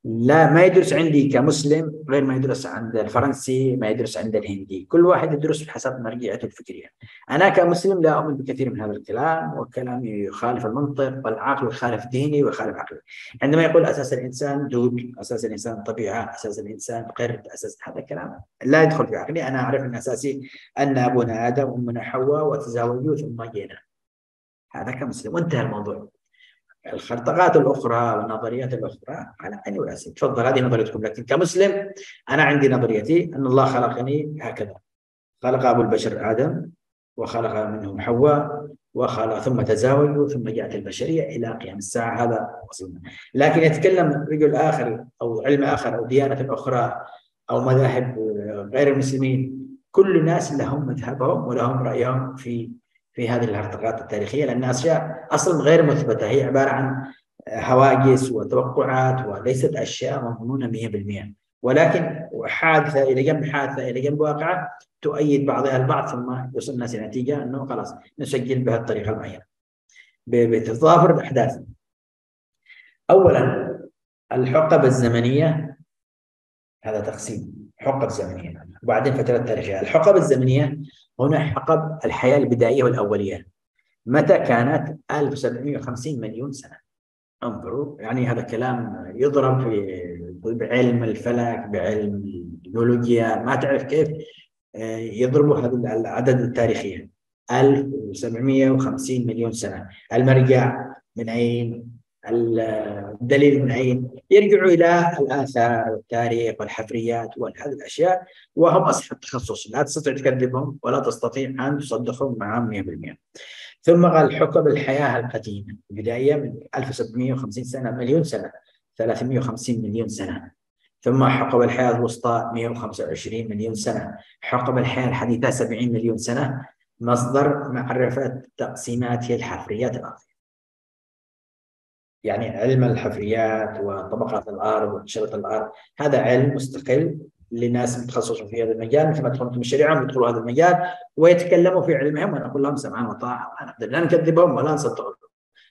لا ما يدرس عندي كمسلم غير ما يدرس عند الفرنسي ما يدرس عند الهندي. كل واحد يدرس بحسب مرجعيته الفكرية. أنا كمسلم لا أؤمن بكثير من هذا الكلام والكلام يخالف المنطق والعقل يخالف ديني ويخالف عقلي. عندما يقول أساس الإنسان دود أساس الإنسان طبيعة أساس الإنسان قرد أساس هذا الكلام لا يدخل في عقلي. أنا أعرف أن أساسي أن أبونا آدم وأمنا حواء وتزاوجوا ثم جينا. هذا كمسلم. وانتهى الموضوع. الخرطقات الأخرى والنظريات الأخرى على عيني وراسي تفضل هذه نظريتكم. لكن كمسلم أنا عندي نظريتي أن الله خلقني هكذا. خلق أبو البشر آدم وخلق منهم حواء وخلق ثم تزاوجوا ثم جاءت البشرية إلى قيام الساعة. هذا وصلنا. لكن يتكلم رجل آخر أو علم آخر أو ديانة أخرى أو مذاهب غير المسلمين كل الناس لهم مذهبهم ولهم رأيهم في في هذه الهرطقات التاريخية لأن أشياء أصلا غير مثبتة. هي عبارة عن هواجس وتوقعات وليست أشياء مضمونة 100% ولكن حادثة إلى جنب حادثة إلى جنب واقعة تؤيد بعضها البعض ثم يوصل الناس إلى نتيجة أنه خلاص نسجل بها الطريقة المعينة. بتتضافر الأحداث. اولا الحقب الزمنية. هذا تقسيم حقب زمنية. وبعدين فترات تاريخية. الحقب الزمنية هنا حقب الحياة البدائية والأولية. متى كانت؟ 1750 مليون سنة. انظروا يعني هذا كلام يضرب في بعلم الفلك بعلم الجيولوجيا ما تعرف كيف آه، يضربوا هذا العدد التاريخي 1750 مليون سنة. المرجع من أين؟ الدليل من أين؟ يرجعوا إلى الآثار والتاريخ والحفريات وهذه الأشياء وهم أصحاب التخصص. لا تستطيع تكذبهم ولا تستطيع أن تصدقهم معهم 100% ثم قال حقب الحياة القديمة بداية من 1750 سنة مليون سنة 350 مليون سنة. ثم حقب الحياة الوسطى 125 مليون سنة. حقب الحياة الحديثة 70 مليون سنة. مصدر معرفة تقسيمات هي الحفريات الأرضية. يعني علم الحفريات وطبقات الأرض وانشطه الأرض. هذا علم مستقل لناس متخصصين في هذا المجال. مثل ما تدخلون في الشريعه يدخلوا هذا المجال ويتكلموا في علمهم وأنا أقول لهم سمعا وطاعة لا نكذبهم ولا نصدقهم.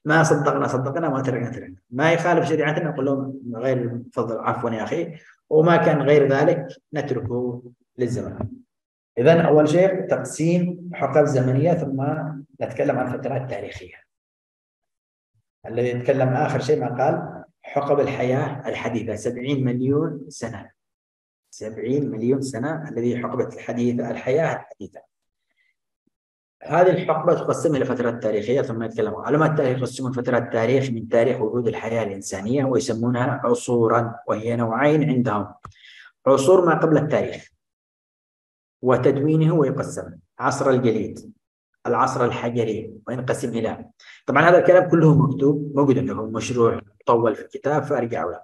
ما صدقنا صدقنا ما تركنا تركنا. ما يخالف شريعتنا نقول لهم غير فضل عفوا يا أخي وما كان غير ذلك نتركه للزمن. اذا أول شيء تقسيم حقب زمنية ثم نتكلم عن فترات تاريخية. الذي يتكلم آخر شيء ما قال حقب الحياة الحديثة 70 مليون سنة. 70 مليون سنة الذي حقبة الحديثة الحياة الحديثة. هذه الحقبة تقسم إلى فترات تاريخية ثم يتكلم علماء التاريخ يقسمون فترات التاريخ من تاريخ وجود الحياة الإنسانية ويسمونها عصورا وهي نوعين عندهم. عصور ما قبل التاريخ وتدوينه ويقسم. عصر الجليد. العصر الحجري وينقسم إلى. طبعا هذا الكلام كله مكتوب موجود عندكم مشروع طول في الكتاب فارجعوا له.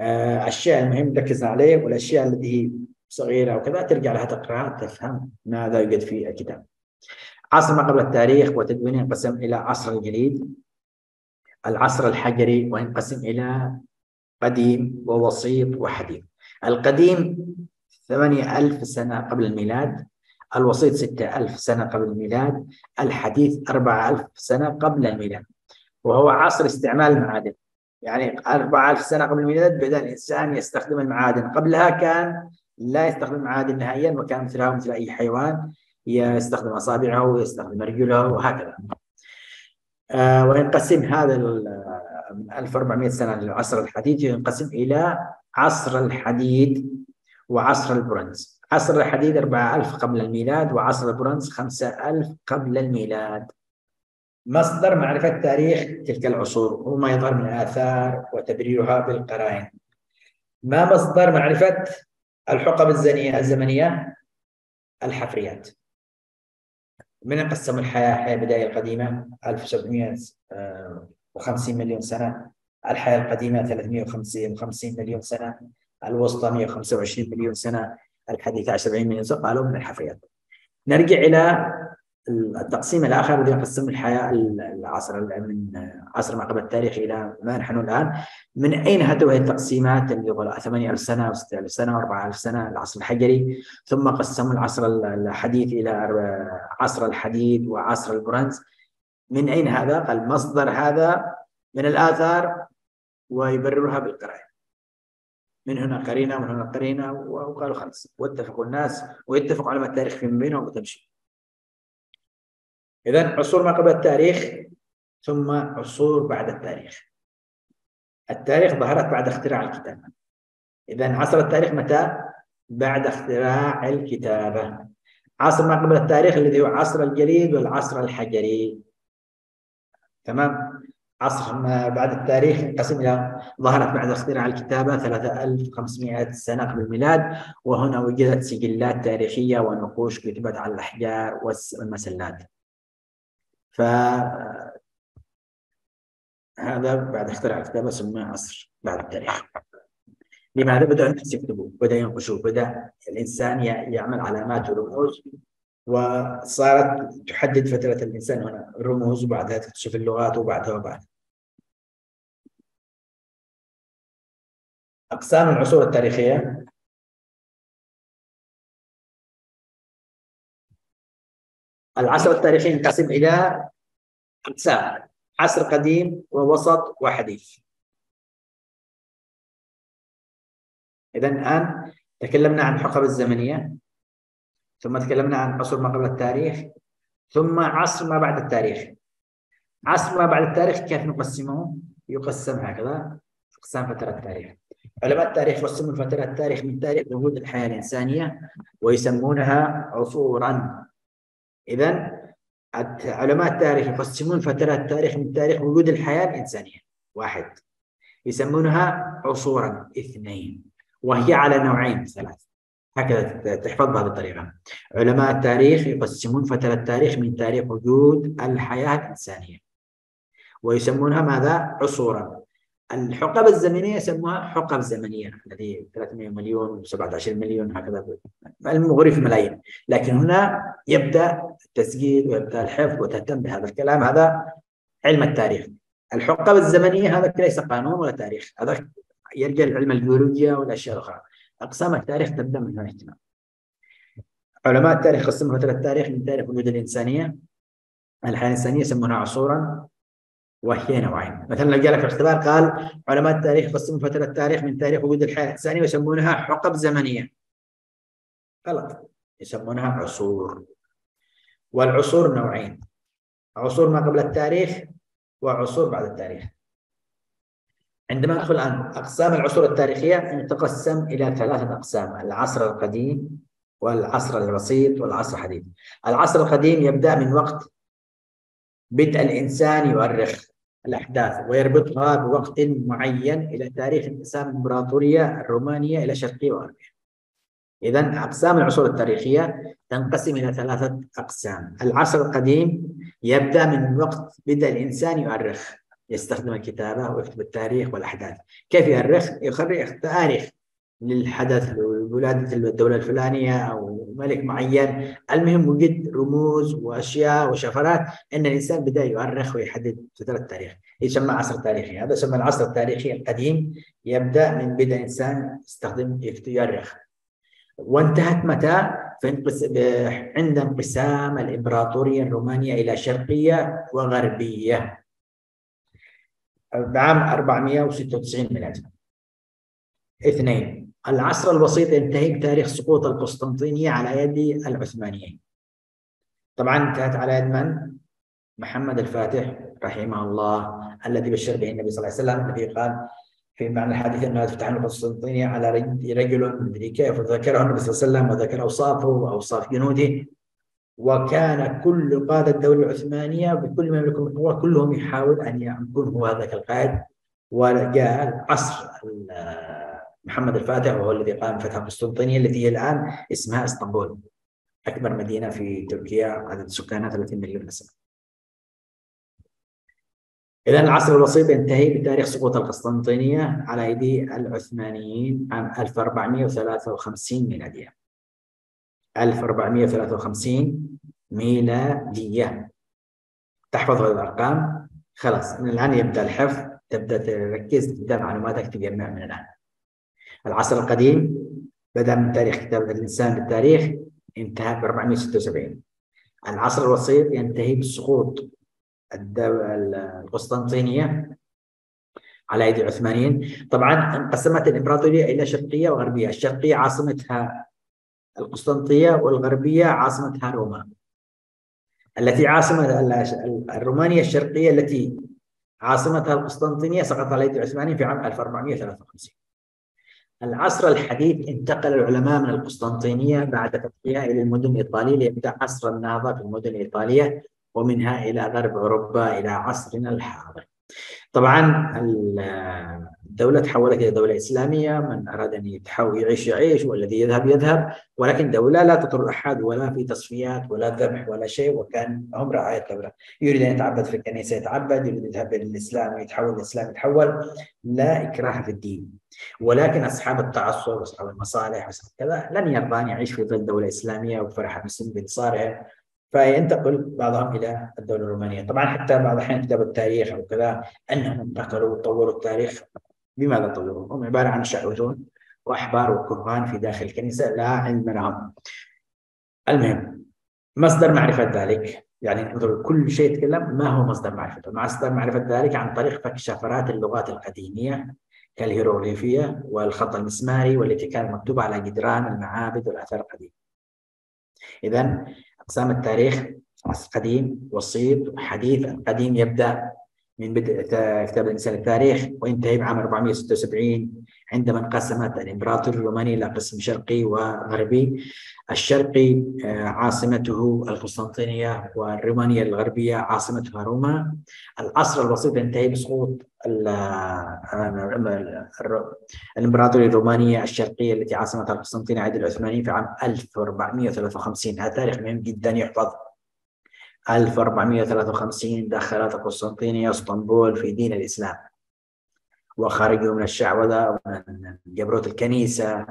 آه الشيء المهم ركز عليه والأشياء التي هي صغيرة وكذا ترجع لها تقرأها تفهم ماذا يوجد في الكتاب. عصر ما قبل التاريخ وتدوينه ينقسم إلى عصر الجليد العصر الحجري وينقسم إلى قديم ووسيط وحديث. القديم ثمانية ألف سنة قبل الميلاد. الوسيط 6000 سنة قبل الميلاد الحديث 4000 سنة قبل الميلاد وهو عصر استعمال المعادن. يعني 4000 سنة قبل الميلاد بدأ الإنسان يستخدم المعادن. قبلها كان لا يستخدم المعادن نهائيا وكان مثله مثل أي حيوان يستخدم أصابعه ويستخدم رجله وهكذا. آه وينقسم هذا من 1400 سنة للعصر الحديث ينقسم إلى عصر الحديد وعصر البرونز عصر الحديد 4000 قبل الميلاد وعصر البرونز 5000 قبل الميلاد. مصدر معرفة تاريخ تلك العصور هو ما يظهر من الآثار وتبريرها بالقرائن. ما مصدر معرفة الحقب الزمنية الزمنية؟ الحفريات. من قسم الحياة؟ الحياة البداية القديمة 1750 مليون سنة. الحياة القديمة 350 مليون سنة. الوسطى 125 مليون سنة. الحديثة 70 مليون سنة قالوا من الحفريات. نرجع إلى التقسيم الآخر الذي يقسم الحياة العصر من عصر ما قبل التاريخ إلى ما نحن الآن. من أين هذه التقسيمات اللي هو 8000 سنة و6000 سنة و4000 سنة العصر الحجري؟ ثم قسموا العصر الحديث إلى عصر الحديد وعصر البرونز من أين هذا؟ قال مصدر هذا من الآثار ويبررها بالقرائن من هنا قرينة ومن هنا قرينة وقالوا خلاص واتفقوا الناس ويتفقوا على التاريخ فيما بينهم وتمشي. إذا عصور ما قبل التاريخ ثم عصور بعد التاريخ. التاريخ ظهرت بعد اختراع الكتابة. إذا عصر التاريخ متى؟ بعد اختراع الكتابة. عصر ما قبل التاريخ الذي هو عصر الجليد والعصر الحجري. تمام؟ عصر ما بعد التاريخ انقسم إلى ظهرت بعد اختراع الكتابة 3500 سنة قبل الميلاد. وهنا وجدت سجلات تاريخية ونقوش كتبت على الأحجار والمسلات. ف هذا بعد اختراع الكتابة سماه عصر بعد التاريخ. لماذا بدأ الناس يكتبوا؟ بدأ ينقشوا بدأ الإنسان يعمل علامات ورموز وصارت تحدد فترة الإنسان هنا الرموز وبعدها تكتشف اللغات وبعدها وبعدها. أقسام العصور التاريخية. العصر التاريخي ينقسم إلى أقسام عصر قديم ووسط وحديث. إذا الآن تكلمنا عن الحقب الزمنية. ثم تكلمنا عن عصر ما قبل التاريخ ثم عصر ما بعد التاريخ. عصر ما بعد التاريخ كيف نقسمه؟ يقسم هكذا أقسام فترة التاريخ. علماء التاريخ يقسمون فترة التاريخ من تاريخ وجود الحياة الإنسانية ويسمونها عصورا. إذا علماء التاريخ يقسمون فترة التاريخ من تاريخ وجود الحياة الإنسانية. واحد. يسمونها عصورا. اثنين. وهي على نوعين ثلاث هكذا تحفظ بهذه الطريقة. علماء التاريخ يقسمون فترة التاريخ من تاريخ وجود الحياة الإنسانية ويسمونها ماذا؟ عصورا. الحقب الزمنية يسموها حقب زمنية الذي 300 مليون 17 مليون هكذا. المغري في ملايين. لكن هنا يبدأ التسجيل ويبدأ الحفظ وتهتم بهذا الكلام هذا علم التاريخ. الحقب الزمنية هذا ليس قانون ولا تاريخ هذا يرجع لعلم الجيولوجيا والأشياء الأخرى. أقسام التاريخ تبدأ من هنا اهتمام علماء التاريخ قسموا فترة التاريخ من تاريخ وجود الإنسانية. الحياة الإنسانية يسمونها عصورا وهي نوعين مثلا لو جاء لك اختبار قال علماء التاريخ قسموا فترة التاريخ من تاريخ وجود الحياة الإنسانية ويسمونها حقب زمنية. غلط. يسمونها عصور. والعصور نوعين. عصور ما قبل التاريخ وعصور بعد التاريخ. عندما ندخل الآن أقسام العصور التاريخية تقسم إلى ثلاثة أقسام العصر القديم والعصر البسيط والعصر الحديث. العصر القديم يبدأ من وقت بدء الإنسان يؤرخ الأحداث ويربطها بوقت معين إلى تاريخ انقسام الإمبراطورية الرومانية إلى شرقية وغربية. إذا أقسام العصور التاريخية تنقسم إلى ثلاثة أقسام. العصر القديم يبدأ من وقت بدأ الإنسان يؤرخ يستخدم الكتابة ويكتب التاريخ والأحداث. كيف يؤرخ؟ يخرج تاريخ للحدث ولادة الدولة الفلانية أو ملك معين؟ المهم وجد رموز وأشياء وشفرات أن الإنسان بدأ يؤرخ ويحدد فترة التاريخ. يسمى عصر تاريخي. هذا يسمى العصر التاريخي القديم. يبدأ من بدء الإنسان يستخدم يؤرخ. وانتهت متى؟ عند انقسام الإمبراطورية الرومانية إلى شرقية وغربية. بعام 496 ميلادي اثنين العصر الوسيط ينتهي بتاريخ سقوط القسطنطينية على يد العثمانيين. طبعا انتهت على يد من؟ محمد الفاتح رحمه الله الذي بشر به النبي صلى الله عليه وسلم الذي قال في معنى الحديث أنه فتح القسطنطينية على رجل مدري كيف وذكره النبي صلى الله عليه وسلم وذكر اوصافه وأوصاف جنوده. وكان كل قادة الدولة العثمانية بكل ما يملكه من قوة كلهم يحاول أن يكون هو ذاك القائد وجاء عصر محمد الفاتح وهو الذي قام بفتح قسطنطينية التي هي الآن اسمها إسطنبول أكبر مدينة في تركيا عدد سكانها 30 مليون نسمة. إذا العصر الوسيط ينتهي بتاريخ سقوط القسطنطينية على أيدي العثمانيين عام 1453 ميلادية. 1453 ميلادية. تحفظ هذه الأرقام؟ خلاص من الآن يبدأ الحفظ. تبدأ تركز تبدأ معلوماتك تجمع من الآن. العصر القديم بدأ من تاريخ كتابة الإنسان بالتاريخ انتهى ب 476 العصر الوسيط ينتهي بسقوط الدولة القسطنطينية على ايدي العثمانيين طبعا انقسمت الإمبراطورية إلى شرقية وغربية. الشرقية عاصمتها القسطنطينية والغربية عاصمتها روما. التي عاصمة الرومانية الشرقية التي عاصمتها القسطنطينية سقط على يد العثمانيين في عام 1453 العصر الحديث انتقل العلماء من القسطنطينية بعد فتحها إلى المدن الإيطالية ليبدأ عصر النهضة في المدن الإيطالية ومنها إلى غرب أوروبا إلى عصرنا الحاضر. طبعا الدولة تحولت إلى دولة إسلامية من أراد أن يتحول يعيش يعيش والذي يذهب يذهب ولكن دولة لا تضر أحد ولا في تصفيات ولا ذبح ولا شيء وكان هم رعاية الدولة يريد أن يتعبد في الكنيسة يتعبد يريد أن يذهب إلى الإسلام ويتحول الإسلام يتحول. لا إكراه في الدين. ولكن أصحاب التعصب وأصحاب المصالح وأصحاب كذا لن يرضى أن يعيش في ظل دولة إسلامية وفرح المسلمين بانتصارهم. فينتقل بعضهم إلى الدولة الرومانية، طبعا حتى بعض الاحيان كتاب التاريخ أو كذا أنهم انتقلوا وطوروا التاريخ. بماذا طوروا؟ هم عبارة عن شعوذون وأحبار وكهان في داخل الكنيسة لا علم لهم. المهم مصدر معرفة ذلك يعني كل شيء يتكلم ما هو مصدر معرفته؟ مصدر معرفة ذلك عن طريق فك شفرات اللغات القديمية كالهيروغليفية والخط المسماري والتي كانت مكتوبه على جدران المعابد والآثار القديمة. اذا أقسام التاريخ قديم وسيط وحديث القديم يبدأ من بدء كتاب الإنسان التاريخ وينتهي بعام 476 عندما انقسمت الإمبراطورية الرومانية إلى قسم شرقي وغربي. الشرقي آه، عاصمته القسطنطينية والرومانية الغربية عاصمتها روما. العصر الوسيط ينتهي بسقوط آه، الإمبراطورية الرومانية الشرقية التي عاصمتها القسطنطينية عهد العثمانيين في عام 1453 هذا تاريخ مهم جدا يحفظ 1453 دخلت القسطنطينية إسطنبول في دين الإسلام. وخرجوا من الشعوذة ومن جبروت الكنيسة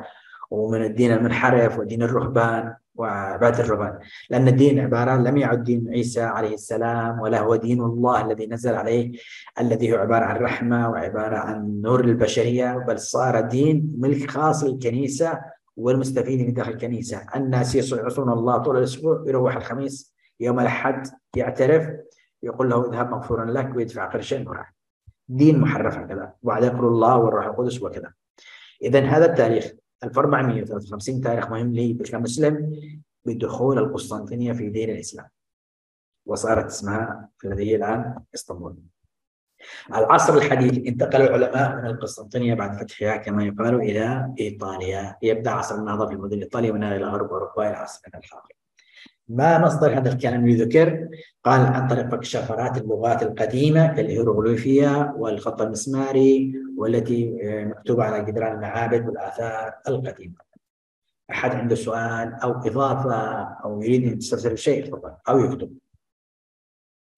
ومن الدين المنحرف ودين الرهبان وعبادة الرهبان. لأن الدين عبارة لم يعد دين عيسى عليه السلام ولا هو دين الله الذي نزل عليه الذي هو عبارة عن رحمة وعبارة عن نور للبشرية بل صار دين ملك خاص للكنيسة والمستفيد من داخل الكنيسة. الناس يصون الله طول الأسبوع يروح الخميس يوم الأحد يعترف يقول له اذهب مغفورا لك ويدفع قرشين وراح دين محرف هكذا. وبعد يقول الله والروح القدس وكذا. إذا هذا التاريخ 1453 تاريخ مهم لي كمسلم بدخول القسطنطينية في دين الإسلام. وصارت اسمها الذي هي الآن إسطنبول. العصر الحديث انتقل العلماء من القسطنطينية بعد فتحها كما يقال إلى إيطاليا. يبدأ عصر النهضة في مدن إيطاليا من إلى غرب أوروبا إلى عصرنا الحاضر. ما مصدر هذا الكلام يذكر قال عن طريق شفرات اللغات القديمة كالهيروغليفية والخط المسماري والتي آه، مكتوبة على جدران المعابد والآثار القديمة. أحد عنده سؤال أو إضافة أو يريد أن يستفسر شيء تفضل أو يكتب.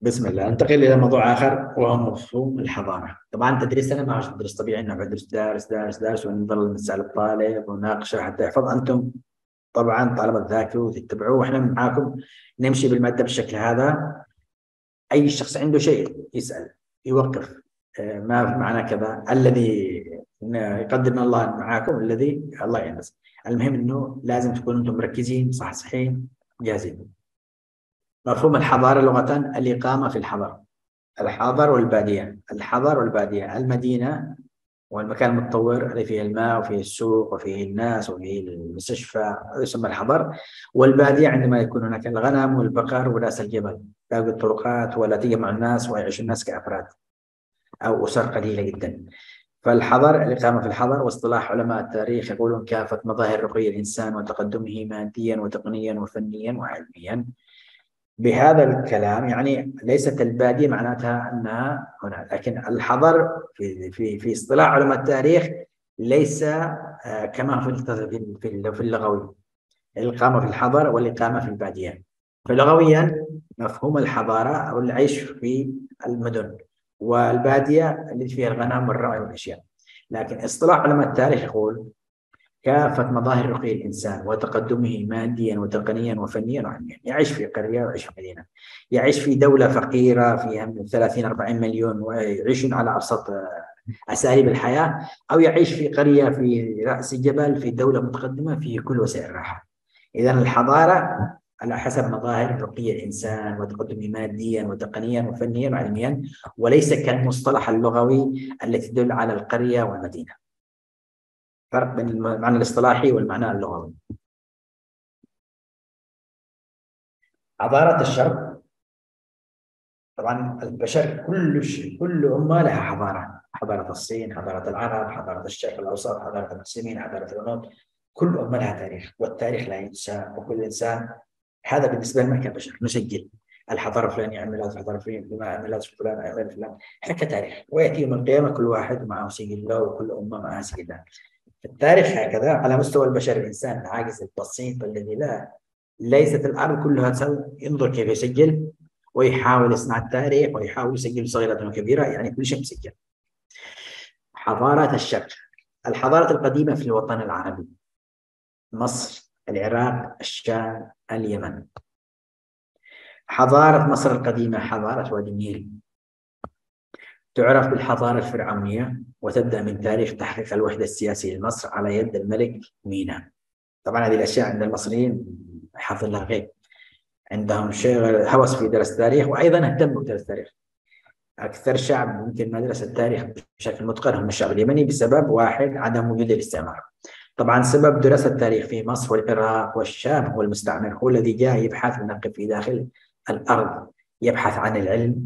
بسم الله. ننتقل إلى موضوع آخر وهو مفهوم الحضارة طبعا تدريسنا ما تدريس طبيعي إنه بدرس دارس دارس دارس ونظل نسأل الطالب ونناقشه حتى يحفظ. أنتم طبعا طالما تذاكروا وتتبعوا وإحنا معاكم نمشي بالمادة بالشكل هذا. أي شخص عنده شيء يسأل يوقف آه، ما معنى كذا. الذي يقدم الله معاكم الذي الله ينس المهم إنه لازم تكونوا أنتم مركزين صحصحين جاهزين. مفهوم الحضارة لغة الإقامة في الحضر الحاضر والبادية. الحضر والبادية. المدينة والمكان المتطور اللي فيه الماء وفيه السوق وفيه الناس وفيه المستشفى يسمى الحضر. والبادية عندما يكون هناك الغنم والبقر وناس الجبل باقي الطرقات ولا تجمع الناس ويعيش الناس كأفراد أو أسر قليلة جدا. فالحضر الإقامة في الحضر واصطلاح علماء التاريخ يقولون كافة مظاهر رقي الإنسان وتقدمه ماديا وتقنيا وفنيا وعلميا. بهذا الكلام يعني ليست البادية معناتها أنها هنا لكن الحضر في في في اصطلاح علماء التاريخ ليس آه، كما في في اللغوي. الإقامة في الحضر والإقامة في البادية. فلغويا مفهوم الحضارة أو العيش في المدن والبادية اللي فيها الغنم والرعي والأشياء. لكن اصطلاح علماء التاريخ يقول كافة مظاهر رقي الإنسان وتقدمه ماديا وتقنيا وفنيا وعلميا. يعيش في قرية ويعيش في مدينة. يعيش في دولة فقيرة فيها من 30 40 مليون ويعيشون على أبسط أساليب الحياة أو يعيش في قرية في رأس الجبل في دولة متقدمة في كل وسائل الراحة. إذا الحضارة على حسب مظاهر رقي الإنسان وتقدمه ماديا وتقنيا وفنيا وعلميا وليس كالمصطلح اللغوي التي تدل على القرية والمدينة. فرق بين المعنى الاصطلاحي والمعنى اللغوي. حضارة الشرق طبعا البشر كل شيء كل أمة لها حضارة. حضارة الصين حضارة العرب حضارة الشرق الأوسط حضارة المسلمين حضارة الهنود. كل أمة لها تاريخ والتاريخ لا ينسى وكل إنسان هذا بالنسبة لنا كبشر نسجل. الحضارة الفلانية عملت الحضارة الفلانية عملت فلان عملت فلان. إحنا كتاريخ ويأتي يوم القيامة كل واحد معه سجلة وكل أمة معها سجلها التاريخ هكذا على مستوى البشر الإنسان العاجز البسيط الذي لا ليست الأرض كلها ينظر كيف يسجل ويحاول يصنع التاريخ ويحاول يسجل صغيرة وكبيرة يعني كل شيء مسجل حضارات الشرق الحضارة القديمة في الوطن العربي مصر العراق الشام اليمن. حضارة مصر القديمة حضارة وادي النيل. تعرف بالحضارة الفرعونية وتبدأ من تاريخ تحقيق الوحدة السياسية لمصر على يد الملك مينا. طبعا هذه الأشياء عند المصريين حافظ لها غيب. عندهم شيء هوس في درس التاريخ وأيضا اهتموا بدرس التاريخ. أكثر شعب ممكن ما درس التاريخ بشكل متقن هم الشعب اليمني بسبب واحد عدم وجود الاستعمار. طبعا سبب دراسة التاريخ في مصر والعراق والشام هو المستعمر هو الذي جاء يبحث وينقب في داخل الأرض يبحث عن العلم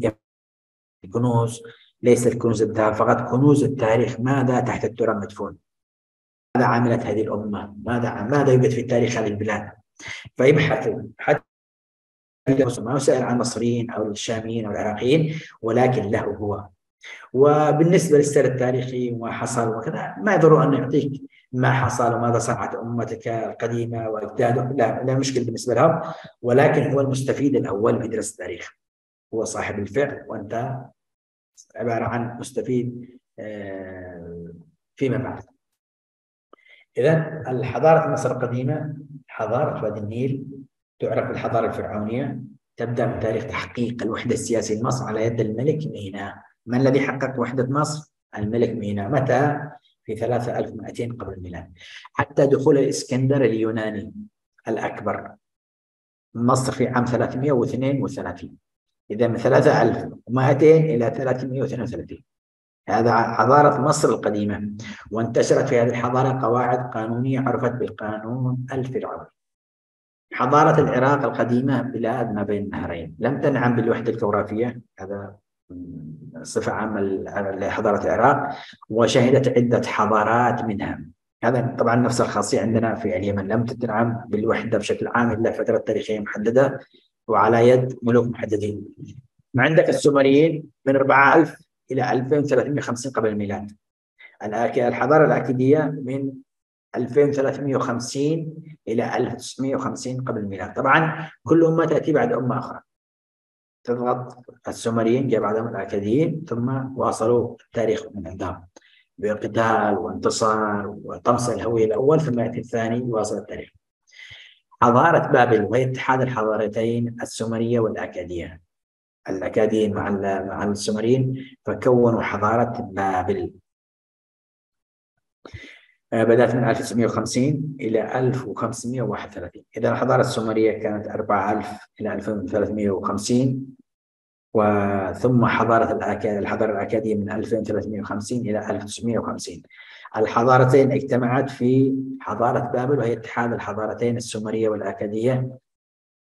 الكنوز ليس الكنوز الذهب فقط كنوز التاريخ. ماذا تحت التراب مدفون؟ ماذا عملت هذه الأمة؟ ماذا ماذا يوجد في تاريخ هذه البلاد؟ فيبحثوا حتى ما سأل عن المصريين أو الشاميين أو العراقيين ولكن له هو. وبالنسبة للسير التاريخي وما حصل وكذا ما يضر أن يعطيك ما حصل وماذا صنعت أمتك القديمة وأجداده لا لا مشكلة بالنسبة لهم ولكن هو المستفيد الأول في دراسة التاريخ. هو صاحب الفعل وأنت عبارة عن مستفيد آه، فيما بعد. إذا الحضارة مصر القديمة حضارة وادي النيل تعرف بالحضارة الفرعونية. تبدأ من تاريخ تحقيق الوحدة السياسية لمصر على يد الملك مينا من الذي حقق وحدة مصر؟ الملك مينا متى؟ في 3200 قبل الميلاد. حتى دخول الإسكندر اليوناني الأكبر. مصر في عام 332 إذا من 3200 إلى 332 هذا حضارة مصر القديمة وانتشرت في هذه الحضارة قواعد قانونية عرفت بالقانون الفرعوني. حضارة العراق القديمة بلاد ما بين النهرين لم تنعم بالوحدة الجغرافية هذا صفة عامة لحضارة العراق وشهدت عدة حضارات منها. هذا طبعا نفس الخاصية عندنا في اليمن. لم تنعم بالوحدة بشكل عام إلا فترة تاريخية محددة. وعلى يد ملوك محددين. عندك السومريين من 4000 إلى 2350 قبل الميلاد. الحضارة الأكيدية من 2350 إلى 1950 قبل الميلاد. طبعا كل أمة تأتي بعد أمة أخرى. تضغط السومريين جاء بعدهم الأكاديين ثم واصلوا التاريخ من عندهم. بقتال وانتصار وطمس الهوية الأول ثم يأتي الثاني يواصل التاريخ. حضارة بابل وهي اتحاد الحضارتين السومرية والأكادية. الأكاديين مع مع السومريين فكونوا حضارة بابل آه، بدأت من 1950 إلى 1531 إذا الحضارة السومرية كانت 4000 إلى 2350 وثم حضارة الحضارة الأكادية من 2350 إلى 1950 الحضارتين اجتمعت في حضارة بابل وهي اتحاد الحضارتين السومرية والأكادية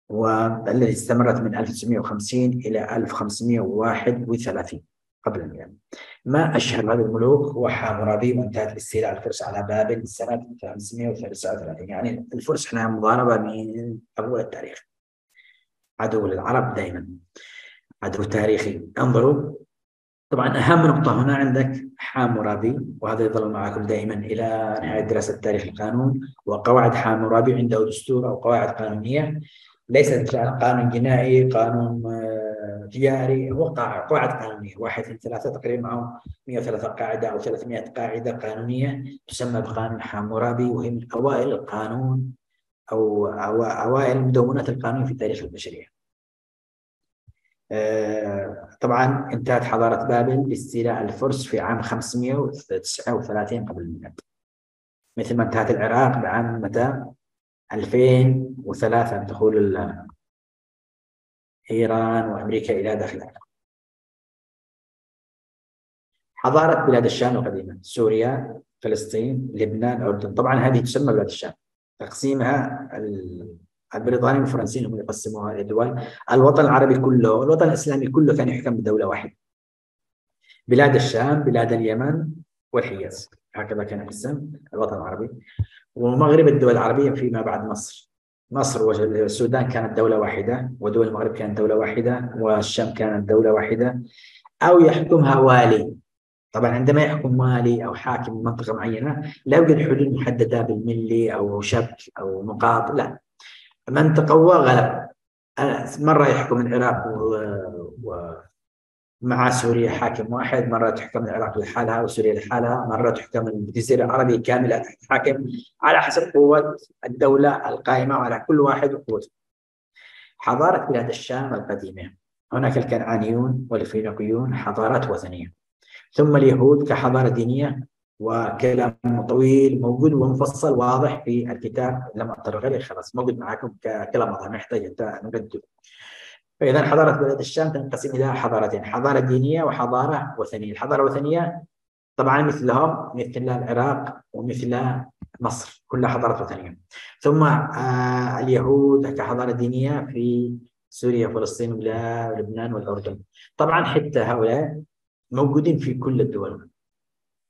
والتي استمرت من 1950 إلى 1531 قبل الميلاد. ما أشهر هذه الملوك؟ هو حامورابي وانتهت باستيلاء الفرس على بابل سنة 539 يعني الفرس إحنا مضاربة من أول التاريخ. عدو للعرب دائما عدو تاريخي. انظروا طبعا أهم نقطة هنا عندك حامورابي وهذا يظل معكم دائما إلى نهاية دراسة تاريخ القانون. وقواعد حامورابي عنده دستور أو قواعد قانونية. ليست قانون جنائي قانون تجاري هو قواعد قانونية. واحد اثنين ثلاثة تقريبا معه 103 قاعدة أو 300 قاعدة قانونية تسمى بقانون حامورابي وهي من أوائل القانون أو أوائل مدونات القانون في تاريخ البشرية. آه، طبعا انتهت حضارة بابل باستيلاء الفرس في عام 539 قبل الميلاد. مثل ما انتهت العراق بعام متى؟ 2003 بدخول إيران وأمريكا إلى داخل العراق حضارة بلاد الشام القديمة سوريا فلسطين لبنان الأردن طبعا هذه تسمى بلاد الشام تقسيمها البريطانيين والفرنسيين هم يقسموها هذه الدول. الوطن العربي كله الوطن الإسلامي كله كان يحكم بدولة واحدة. بلاد الشام بلاد اليمن والحجاز هكذا كان يقسم الوطن العربي. ومغرب الدول العربية فيما بعد مصر. مصر والسودان كانت دولة واحدة ودول المغرب كانت دولة واحدة والشام كانت دولة واحدة. أو يحكمها والي طبعا عندما يحكم والي أو حاكم منطقة معينة لا يوجد حدود محددة بالملي أو شك أو نقاط لا. من تقوى غلب. مرة يحكم العراق و... مع سوريا حاكم واحد مرة تحكم العراق لحالها وسوريا لحالها مرة تحكم الجزيرة العربية كاملة تحت حاكم على حسب قوة الدولة القائمة وعلى كل واحد وقوته. حضارة بلاد الشام القديمة هناك الكنعانيون والفينيقيون حضارات وثنية. ثم اليهود كحضارة دينية. وكلام طويل موجود ومفصل واضح في الكتاب. لم أضطر غيره خلاص موجود معكم ككلام واضح محتاج أنت نقدم فإذا حضارة بلاد الشام تنقسم إلى حضارتين حضارة دينية وحضارة وثنية. الحضارة الوثنية طبعا مثلهم مثل العراق ومثل مصر كلها حضارات وثنية. ثم آه اليهود كحضارة دينية في سوريا وفلسطين ولبنان والأردن. طبعا حتى هؤلاء موجودين في كل الدول.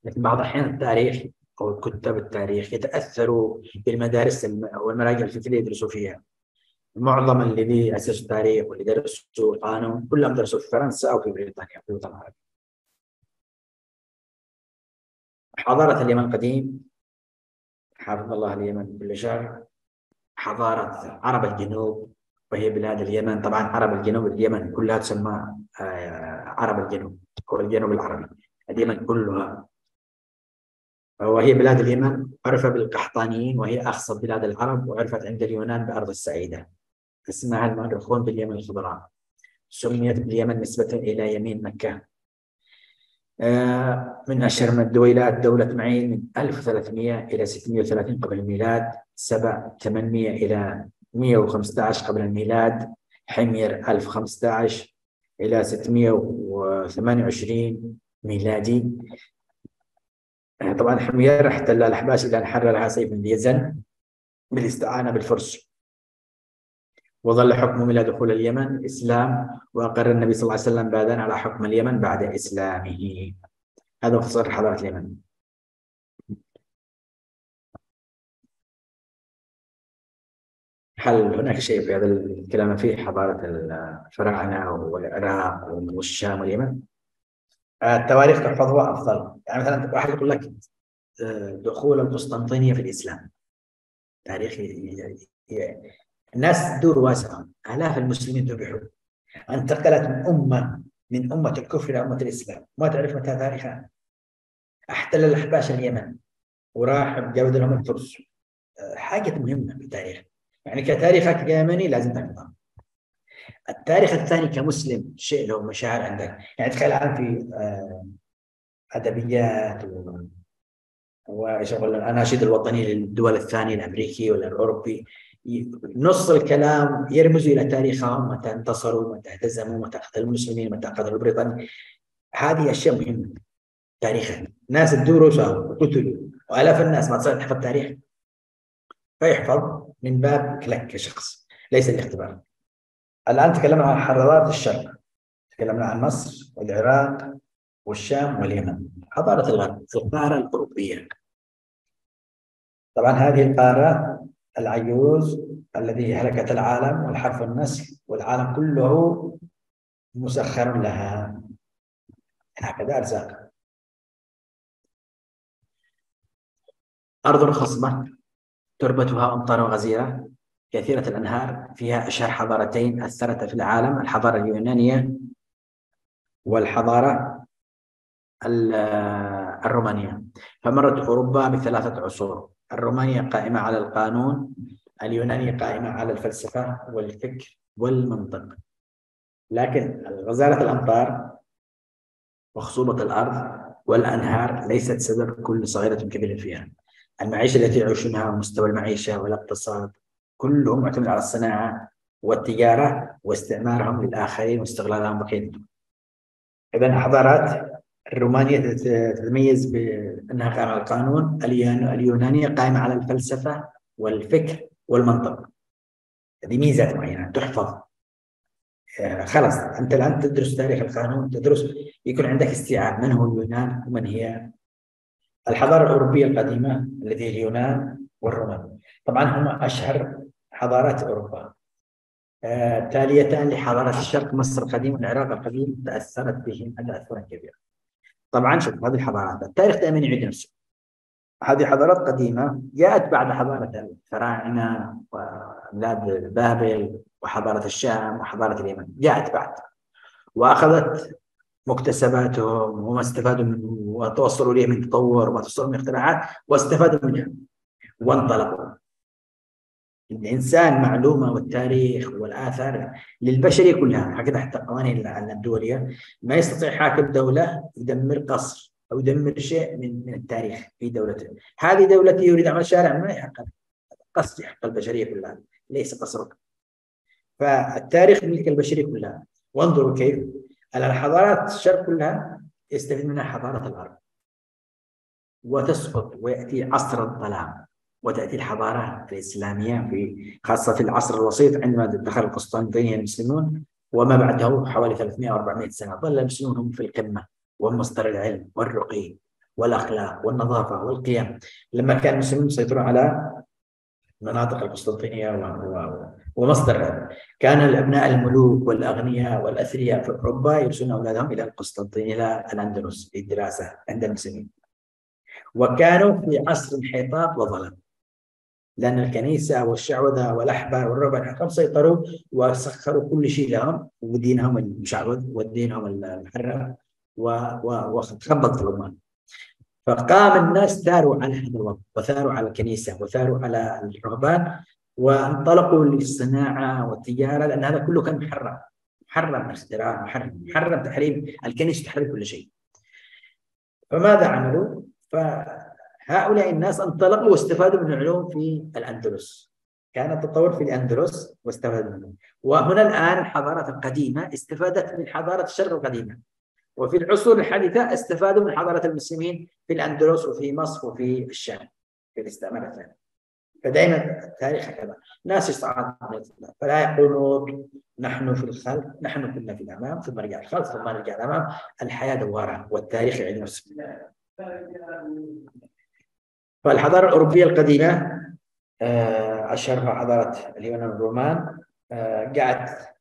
لكن بعض الأحيان التاريخ أو كتاب التاريخ يتأثروا بالمدارس والمراجع الفكرية يدرسوا فيها. معظم اللي اسسوا التاريخ واللي درسوا القانون كلهم درسوا في فرنسا أو في بريطانيا في الوطن العربي. حضارة اليمن القديم حافظ الله اليمن كل شهر. حضارة عرب الجنوب وهي بلاد اليمن. طبعا عرب الجنوب اليمن كلها تسمى آه، عرب الجنوب هو الجنوب العربي. اليمن كلها وهي بلاد اليمن عرف بالقحطانيين وهي أخصب بلاد العرب وعرفت عند اليونان بأرض السعيدة. اسمها المؤرخون باليمن الخضراء. سميت باليمن نسبة إلى يمين مكة. آه، من أشهر من الدويلات دولة معين من 1300 إلى 630 قبل الميلاد سبع 800 إلى 115 قبل الميلاد حمير 1015 إلى 628 ميلادي. طبعا حمير احتل الأحباش إلى أن حررها سيف يزن بالاستعانة بالفرس. وظل حكمه إلى دخول اليمن الإسلام وأقر النبي صلى الله عليه وسلم بعدين على حكم اليمن بعد إسلامه. هذا مختصر حضارة اليمن. هل هناك شيء في هذا الكلام فيه حضارة الفراعنة والعراق والشام واليمن؟ التواريخ تحفظها أفضل. يعني مثلا واحد يقول لك آه، دخول القسطنطينية في الإسلام. تاريخ الناس تدور واسعة. آلاف المسلمين ذبحوا انتقلت من أمة من أمة الكفر إلى أمة الإسلام. ما تعرف متى تاريخها؟ احتل الأحباش اليمن. وراح جابد لهم الفرس. حاجة مهمة في التاريخ. يعني كتاريخك كيمني لازم تحفظها التاريخ الثاني كمسلم شيء له مشاعر عندك. يعني تخيل الآن في أدبيات و... وشغل الأناشيد الوطنية للدول الثانية الأمريكي ولا الأوروبي نص الكلام يرمز إلى تاريخهم متى انتصروا متى هزموا متى قتلوا المسلمين متى قتلوا البريطانيين. هذه أشياء مهمة تاريخا. ناس تدوروا سوا قتلوا وآلاف الناس ما تصير تحفظ تاريخ. فيحفظ من باب لك كشخص ليس الاختبار الآن تكلمنا عن حضارات الشرق تكلمنا عن مصر والعراق والشام واليمن. حضارة الغرب القارة الأوروبية. طبعا هذه القارة العيوز الذي هلكت العالم والحرف النسل والعالم كله مسخر لها. هكذا أرزاق. أرض خصبة تربتها أمطار غزيرة. كثيرة الأنهار فيها أشهر حضارتين أثرتا في العالم الحضارة اليونانية والحضارة الرومانية. فمرت أوروبا بثلاثة عصور. الرومانية قائمة على القانون اليونانية قائمة على الفلسفة والفكر والمنطق. لكن غزارة الأمطار وخصوبة الأرض والأنهار ليست سبب كل صغيرة كبيرة فيها. المعيشة التي يعيشونها ومستوى المعيشة والاقتصاد كله معتمد على الصناعة والتجارة واستعمارهم للآخرين واستغلالهم بقيمتهم إذا الحضارات الرومانية تتميز بأنها قائمة على القانون اليونانية قائمة على الفلسفة والفكر والمنطق. هذه ميزات معينة تحفظ. آه، خلاص أنت الآن تدرس تاريخ القانون تدرس يكون عندك استيعاب من هو اليونان ومن هي الحضارة الأوروبية القديمة التي هي اليونان والرومان. طبعا هم أشهر حضارات أوروبا. آه، تاليتان لحضارة الشرق مصر القديم والعراق القديم تأثرت بهم تأثرا كبيرا. طبعا شوف هذه الحضارات. التاريخ دائما يعيد نفسه. هذه حضارات قديمة جاءت بعد حضارة الفراعنة وبلاد بابل وحضارة الشام وحضارة اليمن. جاءت بعد. وأخذت مكتسباتهم وما استفادوا منه وتوصلوا إليه من تطور وما توصلوا من اختراعات واستفادوا منها. وانطلقوا. الإنسان معلومة والتاريخ والآثار للبشرية كلها. هكذا حتى القوانين الدولية. ما يستطيع حاكم دولة يدمر قصر أو يدمر شيء من من التاريخ في دولته. هذه دولتي يريد عمل شارع ما يحق قصر يحق البشرية كلها ليس قصرك. فالتاريخ ملك البشرية كلها. وانظروا كيف الحضارات الشرق كلها يستفيد منها حضارة الغرب. وتسقط ويأتي عصر الظلام. وتأتي الحضارة الإسلامية في خاصة في العصر الوسيط عندما دخل القسطنطينية المسلمون وما بعده حوالي 300 أو 400 سنة ظل المسلمون هم في القمة وهم مصدر العلم والرقي والأخلاق والنظافة والقيم. لما كان المسلمون يسيطرون على مناطق القسطنطينية ومصدر كان الأبناء الملوك والأغنياء والأثرياء في أوروبا يرسلون أولادهم إلى القسطنطينية إلى الأندلس للدراسة عند المسلمين. وكانوا في عصر انحطاط وظلام لأن الكنيسة والشعوذة والأحبار والرهبان الحكام سيطروا وسخروا كل شيء لهم ودينهم المشعوذ ودينهم المحرم وخبط الأمم فقام الناس ثاروا على هذا الوضع وثاروا على الكنيسة وثاروا على الرهبان وانطلقوا للصناعة والتجارة لأن هذا كله كان محرم. محرم اختراع محرم محرم تحريم. الكنيسة تحرم كل شيء. فماذا عملوا؟ فهؤلاء الناس انطلقوا واستفادوا من العلوم في الأندلس. كان التطور في الأندلس واستفادوا منه. وهنا الآن الحضارات القديمة استفادت من حضارة الشرق القديمة. وفي العصور الحديثة استفادوا من حضارة المسلمين في الأندلس وفي مصر وفي الشام في الاستعمار الثاني فدائما التاريخ هكذا ناس يصعد فلا يقولون نحن في الخلف نحن كنا في الأمام ثم نرجع الخلف ثم نرجع الأمام. الحياة دوارة والتاريخ يعيد نفسه فالحضارة الأوروبية القديمة آه، اشهرها حضارة اليونان والرومان آه، جاءت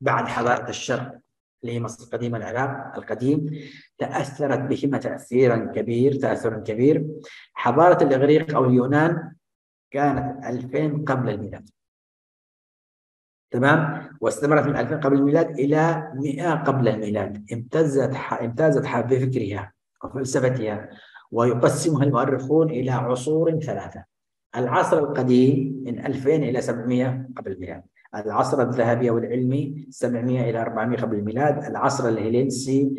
بعد حضارة الشرق اللي هي مصر القديمة العراق القديم تأثرت بهما تاثيرا كبير تاثرا كبير. حضارة الإغريق أو اليونان كانت 2000 قبل الميلاد. تمام؟ واستمرت من 2000 قبل الميلاد إلى 100 قبل الميلاد. امتازت امتازت بفكرها وفلسفتها ويقسمها المؤرخون إلى عصور ثلاثة. العصر القديم من 2000 إلى 700 قبل الميلاد. العصر الذهبي أو العلمي 700 إلى 400 قبل الميلاد. العصر الهيلينسي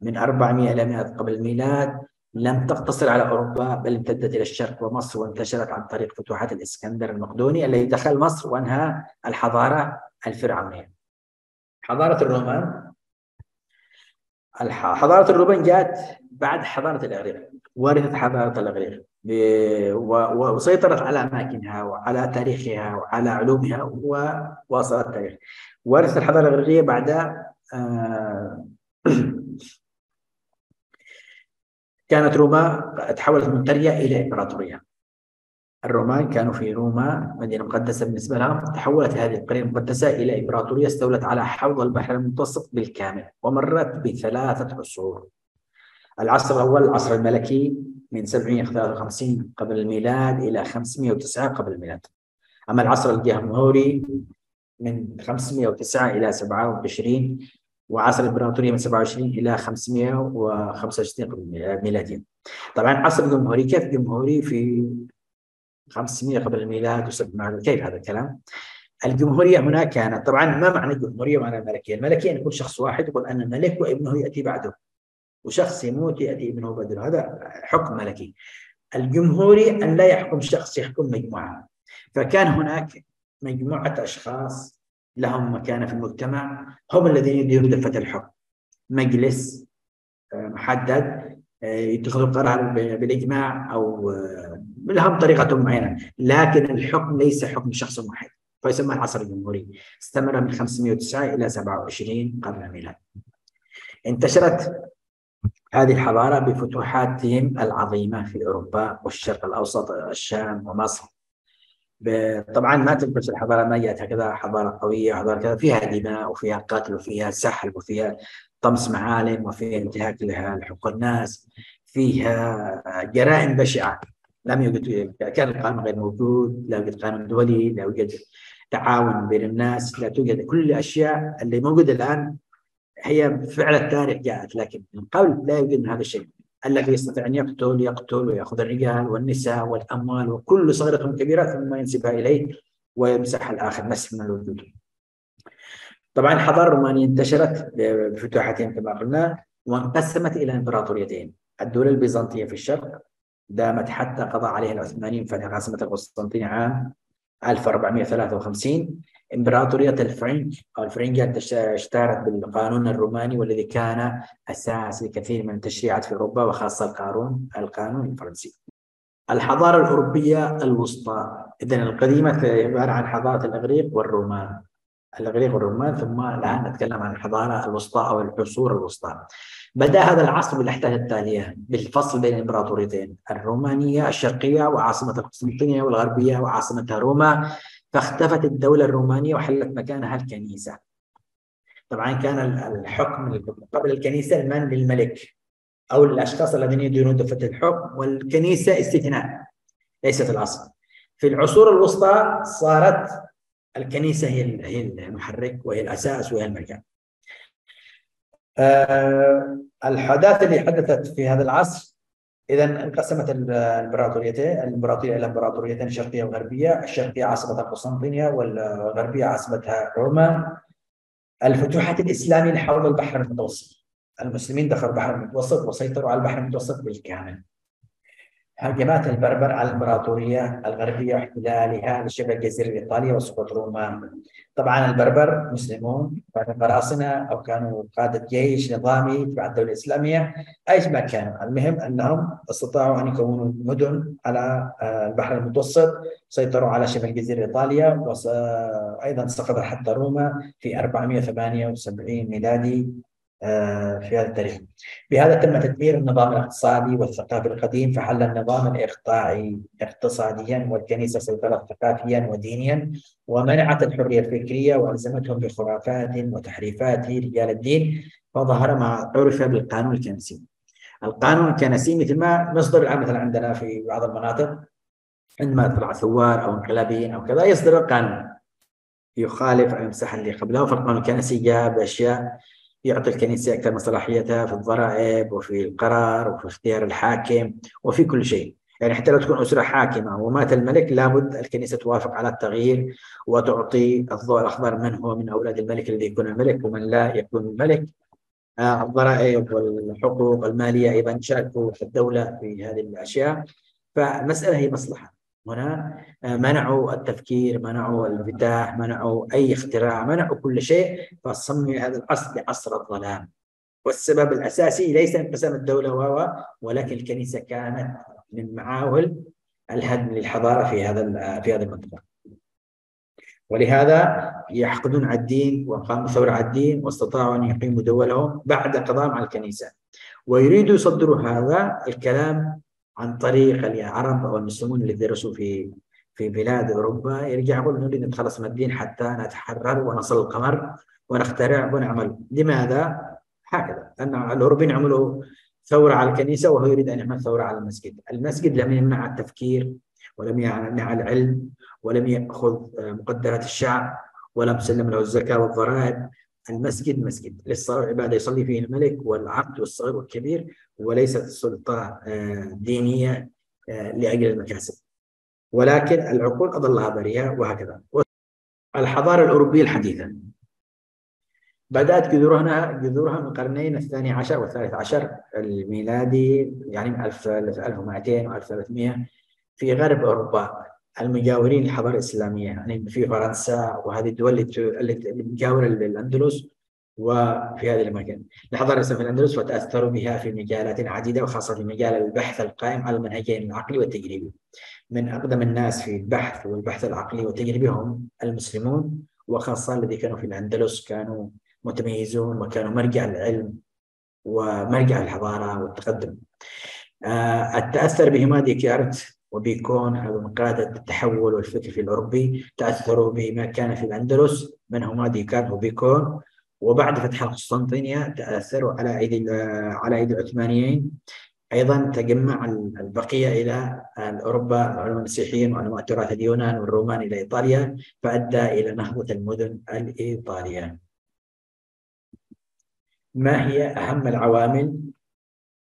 من 400 إلى 100 قبل الميلاد. لم تقتصر على أوروبا بل امتدت إلى الشرق ومصر وانتشرت عن طريق فتوحات الإسكندر المقدوني الذي دخل مصر وأنهى الحضارة الفرعونية. حضارة الرومان. حضارة الرومان جاءت بعد حضارة الإغريق. ورثت حضاره الاغريق وسيطرت على أماكنها وعلى تاريخها وعلى علومها وواصلت التاريخ. ورثت الحضارة الاغريقيه بعد آه، كانت روما تحولت من قرية إلى إمبراطورية. الرومان كانوا في روما مدينة مقدسة بالنسبة لهم تحولت هذه القرية المقدسة إلى إمبراطورية استولت على حوض البحر المتوسط بالكامل ومرت بثلاثة عصور. العصر الأول العصر الملكي من 753 قبل الميلاد إلى 509 قبل الميلاد أما العصر الجمهوري من 509 إلى 27 وعصر الإمبراطورية من 27 إلى 525 قبل ميلاديا طبعا عصر الجمهوري كيف جمهوري في 500 قبل الميلاد و700 كيف هذا الكلام؟ الجمهورية هنا كانت طبعا ما معنى الجمهورية ومعنى الملكية؟ الملكية أن يكون شخص واحد يقول أنا ملك وابنه يأتي بعده وشخص يموت يأتي ابنه بدله هذا حكم ملكي. الجمهوري أن لا يحكم شخص يحكم مجموعة. فكان هناك مجموعة أشخاص لهم مكانة في المجتمع. هم الذين يديرون دفة الحكم. مجلس آه، محدد آه، يتخذوا قرار بالإجماع أو آه، لهم طريقة معينة. لكن الحكم ليس حكم شخص واحد. فيسمى العصر الجمهوري. استمر من 509 إلى 27 قبل الميلاد انتشرت هذه الحضارة بفتوحاتهم العظيمة في أوروبا والشرق الأوسط الشام ومصر. طبعا ما تلبس الحضارة ما جاءت هكذا حضارة قوية حضارة كذا فيها دماء وفيها قتل وفيها سحل وفيها طمس معالم وفيها انتهاك لحقوق الناس. فيها جرائم بشعة. لم يوجد كان القانون غير موجود لا يوجد قانون دولي لا يوجد تعاون بين الناس لا توجد كل الأشياء اللي موجودة الآن هي فعل التاريخ جاءت لكن من قبل لا يوجد هذا الشيء. الذي يستطيع أن يقتل يقتل ويأخذ الرجال والنساء والأموال وكل صغيرة كبيرة ثم ينسبها إليه ويمسح الآخر مسح من الوجود. طبعا الحضاره الرومانيه انتشرت بفتوحاتهم كما قلنا وانقسمت إلى إمبراطوريتين. الدولة البيزنطية في الشرق دامت حتى قضى عليها العثمانيين فتح القسطنطينية عام 1453 إمبراطورية الفرنج. أو الفرنجة اشتهرت بالقانون الروماني والذي كان أساس لكثير من التشريعات في أوروبا وخاصة القانون القانون الفرنسي. الحضارة الأوروبية الوسطى. إذا القديمة عبارة عن حضارة الإغريق والرومان. الإغريق والرومان ثم الآن نتكلم عن الحضارة الوسطى أو العصور الوسطى. بدأ هذا العصر بالأحداث التالية بالفصل بين الإمبراطوريتين الرومانية الشرقية وعاصمة القسطنطينية والغربية وعاصمتها روما. فاختفت الدولة الرومانية وحلت مكانها الكنيسة. طبعا كان الحكم قبل الكنيسة المن للملك أو الأشخاص الذين يديرون دفة الحكم والكنيسة استثناء ليست الأصل. في العصور الوسطى صارت الكنيسة هي هي المحرك وهي الأساس وهي المكان. آه الحداثة اللي حدثت في هذا العصر اذا انقسمت الامبراطوريتين الإمبراطورية إلى امبراطوريتين شرقية وغربية، الشرقية عاصمتها قسطنطينية والغربية عاصمتها روما. الفتوحات الإسلامية حول البحر المتوسط. المسلمين دخلوا البحر المتوسط وسيطروا على البحر المتوسط بالكامل. هجمات البربر على الامبراطوريه الغربية واحتلالها لشبه الجزيرة الإيطالية وسقوط روما. طبعا البربر مسلمون كانوا قراصنه أو كانوا قادة جيش نظامي تبع الدولة الإسلامية. اي ما كانوا. المهم أنهم استطاعوا أن يكونوا مدن على آه، البحر المتوسط سيطروا على شبه الجزيرة ايطاليا وأيضا سقطت حتى روما في 478 ميلادي. في هذا التاريخ. بهذا تم تدمير النظام الاقتصادي والثقافي القديم فحل النظام الإقطاعي اقتصاديا والكنيسة سيطرت ثقافيا ودينيا ومنعت الحرية الفكرية وألزمتهم بخرافات وتحريفات رجال الدين فظهر ما عرف بالقانون الكنسي. القانون الكنسي مثل ما نصدر الآن مثلا عندنا في بعض المناطق عندما يطلع ثوار أو انقلابيين أو كذا يصدر قانون يخالف أو يمسح اللي قبله فالقانون الكنسي جاء بأشياء يعطي الكنيسة أكثر من صلاحيتها في الضرائب وفي القرار وفي اختيار الحاكم وفي كل شيء. يعني حتى لو تكون أسرة حاكمة ومات الملك لابد الكنيسة توافق على التغيير وتعطي الضوء الأخضر من هو من أولاد الملك الذي يكون الملك ومن لا يكون الملك. آه، الضرائب والحقوق المالية أيضا شاركوا الدولة في هذه الأشياء. فالمسألة هي مصلحة. هنا آه، منعوا التفكير منعوا الانفتاح منعوا أي اختراع منعوا كل شيء فسمي هذا العصر بعصر الظلام. والسبب الأساسي ليس انقسام الدولة و ولكن الكنيسة كانت من معاول الهدم للحضارة في هذا في هذه المنطقة. ولهذا يحقدون على الدين وقاموا ثورة على الدين واستطاعوا أن يقيموا دولهم بعد قضاء على الكنيسة. ويريدوا يصدروا هذا الكلام عن طريق العرب أو المسلمون اللي درسوا في في بلاد أوروبا يرجع يقول نريد نتخلص من الدين حتى نتحرر ونصل القمر ونخترع ونعمل. لماذا؟ هكذا. أن الأوروبيين عملوا ثورة على الكنيسة وهو يريد أن يعمل ثورة على المسجد، المسجد لم يمنع التفكير ولم يمنع العلم ولم يأخذ مقدرات الشعب ولم سلم له الزكاة والضرائب المسجد مسجد للصلاة والعباده يصلي فيه الملك والعبد والصغير والكبير وليست السلطه دينية لأجل المكاسب. ولكن العقول أضلها بريئة وهكذا. الحضارة الأوروبية الحديثة. بدأت جذورها جذورها من القرنين الثاني عشر والثالث عشر الميلادي يعني من 1200 و 1300 في غرب أوروبا. المجاورين للحضاره الاسلاميه يعني في فرنسا وهذه الدول اللي مجاورة للأندلس وفي هذه الاماكن الحضاره الاسلاميه في الأندلس وتاثروا بها في مجالات عديدة وخاصة في مجال البحث القائم على المنهجين العقلي والتجريبي. من أقدم الناس في البحث والبحث العقلي والتجريبي هم المسلمون وخاصة الذي كانوا في الأندلس كانوا متميزون وكانوا مرجع العلم ومرجع الحضارة والتقدم. آه التأثر بهما ديكارت وبيكون من قادة التحول والفكر في الأوروبي تأثروا بما كان في الأندلس من هما ديكارت وبيكون. وبعد فتح القسطنطينية تأثروا على أيدي على أيدي العثمانيين. أيضا تجمع البقية إلى أوروبا علماء المسيحيين وعلماء تراث اليونان والرومان إلى إيطاليا فأدى إلى نهضة المدن الإيطالية. ما هي أهم العوامل؟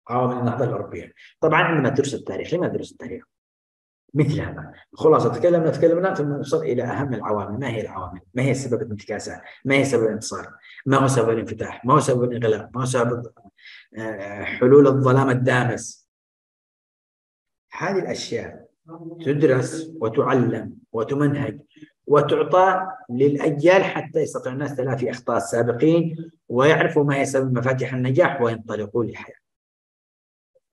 عوامل النهضة الأوروبية. طبعا عندما ندرس التاريخ لماذا ندرس التاريخ؟ مثل هذا خلاصة تكلمنا تكلمنا ثم نوصل إلى أهم العوامل. ما هي العوامل؟ ما هي سبب الانتكاسة؟ ما هي سبب الانتصار؟ ما هو سبب الانفتاح؟ ما هو سبب الانغلاق؟ ما هو سبب حلول الظلام الدامس؟ هذه الأشياء تدرس وتعلم وتمنهج وتعطى للأجيال حتى يستطيع الناس تلافي أخطاء السابقين ويعرفوا ما هي سبب مفاتيح النجاح وينطلقوا للحياة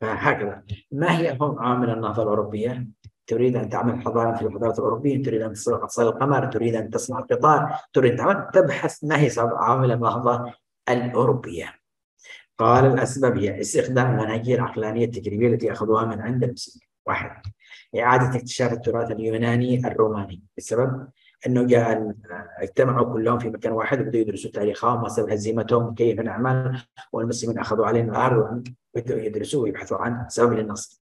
فهكذا ما هي هم عوامل النهضة الأوروبية؟ تريد أن تعمل حضارة في الحضارة الأوروبية تريد أن تصل القمر تريد أن تصنع قطار تريد تعمل تبحث ما هي عوامل النهضة الأوروبية. قال الأسباب هي استخدام المنهجية العقلانية التجريبية التي أخذوها من عند المسلمين واحد. إعادة اكتشاف التراث اليوناني الروماني. بسبب إنه جاء اجتمعوا كلهم في مكان واحد وبدأوا يدرسوا تاريخهم وسبب هزيمتهم كيف نعمل والمسلمين أخذوا علينا الأرض وبدأوا يدرسوا ويبحثوا عن سبب النصر.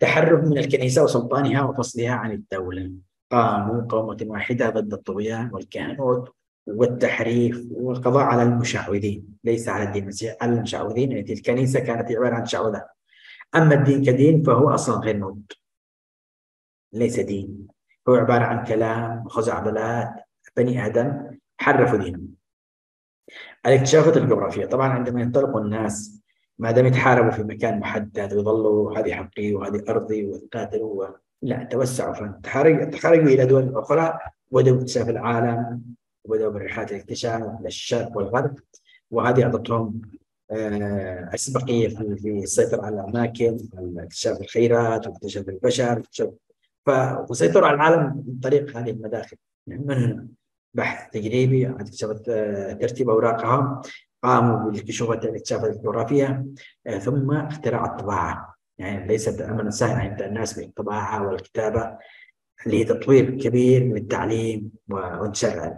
تحرر من الكنيسة وسلطانها وفصلها عن الدولة. قاموا قومة واحدة ضد الطغيان والكهنوت والتحريف والقضاء على المشعوذين ليس على الدين المسيحي على المشعوذين يعني الكنيسة كانت عبارة عن شعوذة أما الدين كدين فهو أصلا غير موجود ليس دين هو عبارة عن كلام وخزعبلات بني آدم حرفوا دينهم الإكتشافات الجغرافية. طبعا عندما ينطلق الناس ما دام يتحاربوا في مكان محدد ويظلوا هذه حقي وهذه أرضي ويقاتلوا لا توسعوا. فتخرجوا إلى دول أخرى وبدأوا اكتشاف العالم وبدأوا برحلات الاكتشاف للشرق والغرب. وهذه أعطتهم أسبقية في السيطرة على الأماكن اكتشاف الخيرات واكتشاف البشر فسيطروا على العالم من طريق هذه المداخل. من هنا؟ بحث تجريبي اكتشفت ترتيب اوراقهم قاموا بالكشوفات الاكتشافات الجغرافيه ثم اختراع الطباعة. يعني ليست امرا سهلا عند الناس بالطباعة والكتابة اللي هي تطوير كبير من التعليم وانتشار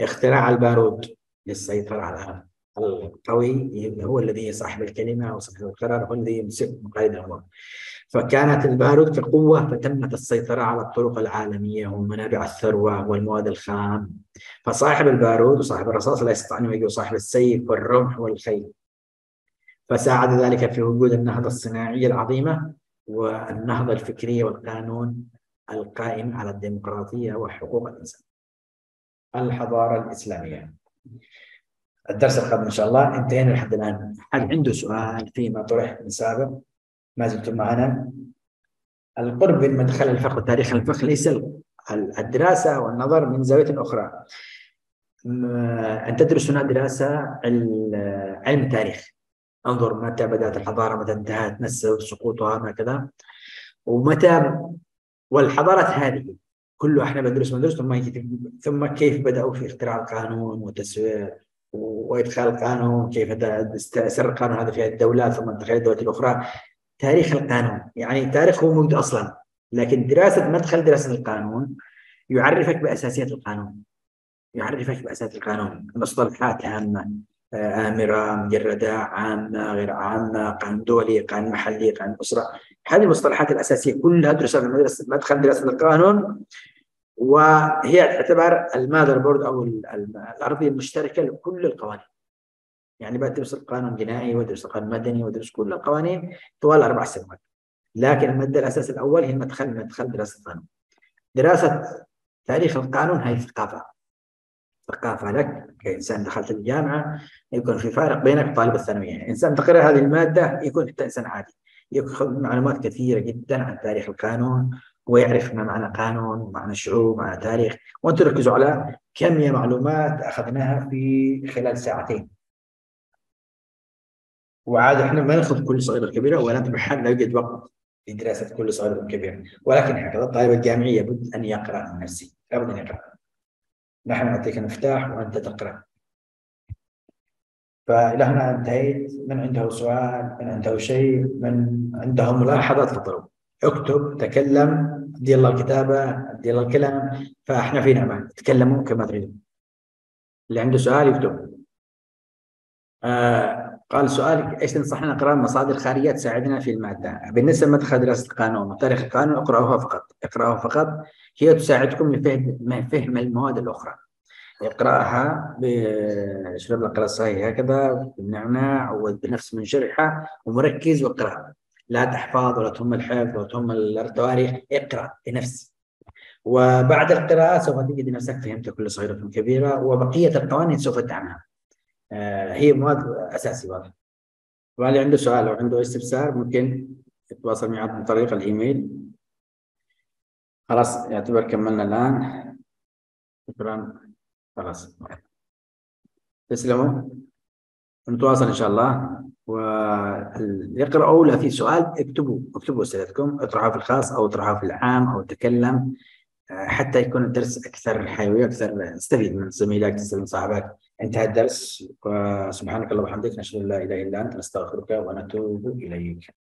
اختراع البارود للسيطرة على القوي هو الذي صاحب الكلمة وصاحب القرار هو الذي يمسك مقاليد الأمور فكانت البارود كقوة فتمت السيطرة على الطرق العالمية ومنابع الثروة والمواد الخام. فصاحب البارود وصاحب الرصاص لا يستطيع أن يواجه صاحب السيف والرمح والخيل. فساعد ذلك في وجود النهضة الصناعية العظيمة والنهضة الفكرية والقانون القائم على الديمقراطية وحقوق الإنسان. الحضارة الإسلامية. الدرس القادم إن شاء الله. انتهينا لحد الآن. هل عنده سؤال فيما طرح من سابق. ما زلتم معنا. القرب من مدخل الفقه وتاريخ الفقه ليس الدراسة والنظر من زاوية أخرى. أن تدرس هنا دراسة علم التاريخ انظر متى بدأت الحضارة متى انتهت نسب سقوطها ما كذا. ومتى والحضارات هذه. كله إحنا بندرس بندرس ثم ثم كيف بدأوا في اختراع القانون وتسوير وإدخال القانون كيف سر القانون هذا في الدولات ثم انتقل الدولة الأخرى. تاريخ القانون. يعني تاريخ هو موجود أصلا لكن دراسة مدخل دراسة القانون يعرفك بأساسيات القانون. يعرفك بأساسيات القانون. مصطلحات هامه آه، آمرة مجردة عامة غير عامة قانون دولي قانون محلي قانون أسرة. هذه المصطلحات الأساسية كلها تدرس في مدرسة مدخل دراسة القانون وهي تعتبر المادر بورد أو الأرضية المشتركة لكل القوانين. يعني بدرس القانون الجنائي وادرس القانون المدني وادرس كل القوانين طوال أربع سنوات. لكن المادة الأساس الأول هي مدخل مدخل دراسة القانون. دراسة تاريخ القانون هي ثقافة ثقافة لك كإنسان دخلت الجامعة يكون في فارق بينك وطالب الثانوية. يعني إنسان تقرأ هذه المادة يكون أنت إنسان عادي. يأخذ معلومات كثيرة جدا عن تاريخ القانون ويعرف ما معنى قانون معنى شعوب معنى تاريخ. وأنتم ركزوا على كم معلومات أخذناها في خلال ساعتين. وعاد إحنا ما نأخذ كل صغيرة كبيره ولا بحال لا يوجد وقت في دراسه كل صغيرة كبيره ولكن هكذا الطالب الجامعي لابد أن يقرأ عن نفسه. لابد أن يقرأ. نحن نعطيك المفتاح وأنت تقرأ. فإلى هنا انتهيت. من عنده سؤال؟ من عنده شيء؟ من عنده ملاحظة تفضلوا. اكتب تكلم دي الله الكتابة دي الله الكلام. فإحنا في نعمة. تكلموا كما تريدون. اللي عنده سؤال يكتب. آه قال سؤال إيش تنصحنا نقرا مصادر خارجيه تساعدنا في المادة؟ بالنسبة لمدخل دراسة القانون وتاريخ القانون اقرأوها فقط، اقرأوها فقط. هي تساعدكم لفهم فهم المواد الأخرى. اقرأها بشرب القراءة الصحيح هكذا بنعناع وبنفس منشرحة ومركز واقرأ. لا تحفظ ولا تهم الحفظ ولا تهم التواريخ اقرأ بنفس. وبعد القراءة سوف تجد نفسك فهمت كل صغيرة كبيرة وبقية القوانين سوف تدعمها هي مواد أساسي واضح واللي عنده سؤال أو عنده استفسار ممكن يتواصل معي عن طريق الإيميل. خلاص يعتبر كملنا الآن. شكرا. خلاص. تسلموا. نتواصل إن شاء الله. ويقرأوا لا في سؤال اكتبوا اكتبوا أسئلتكم اطرحوها في الخاص أو اطرحوها في العام أو تكلم. حتى يكون الدرس أكثر حيويه أكثر تستفيد من زميلك تستفيد من صاحبك. انتهى الدرس وسبحانك اللهم وبحمدك نشهد أن لا إله إلا أنت نستغفرك ونتوب إليك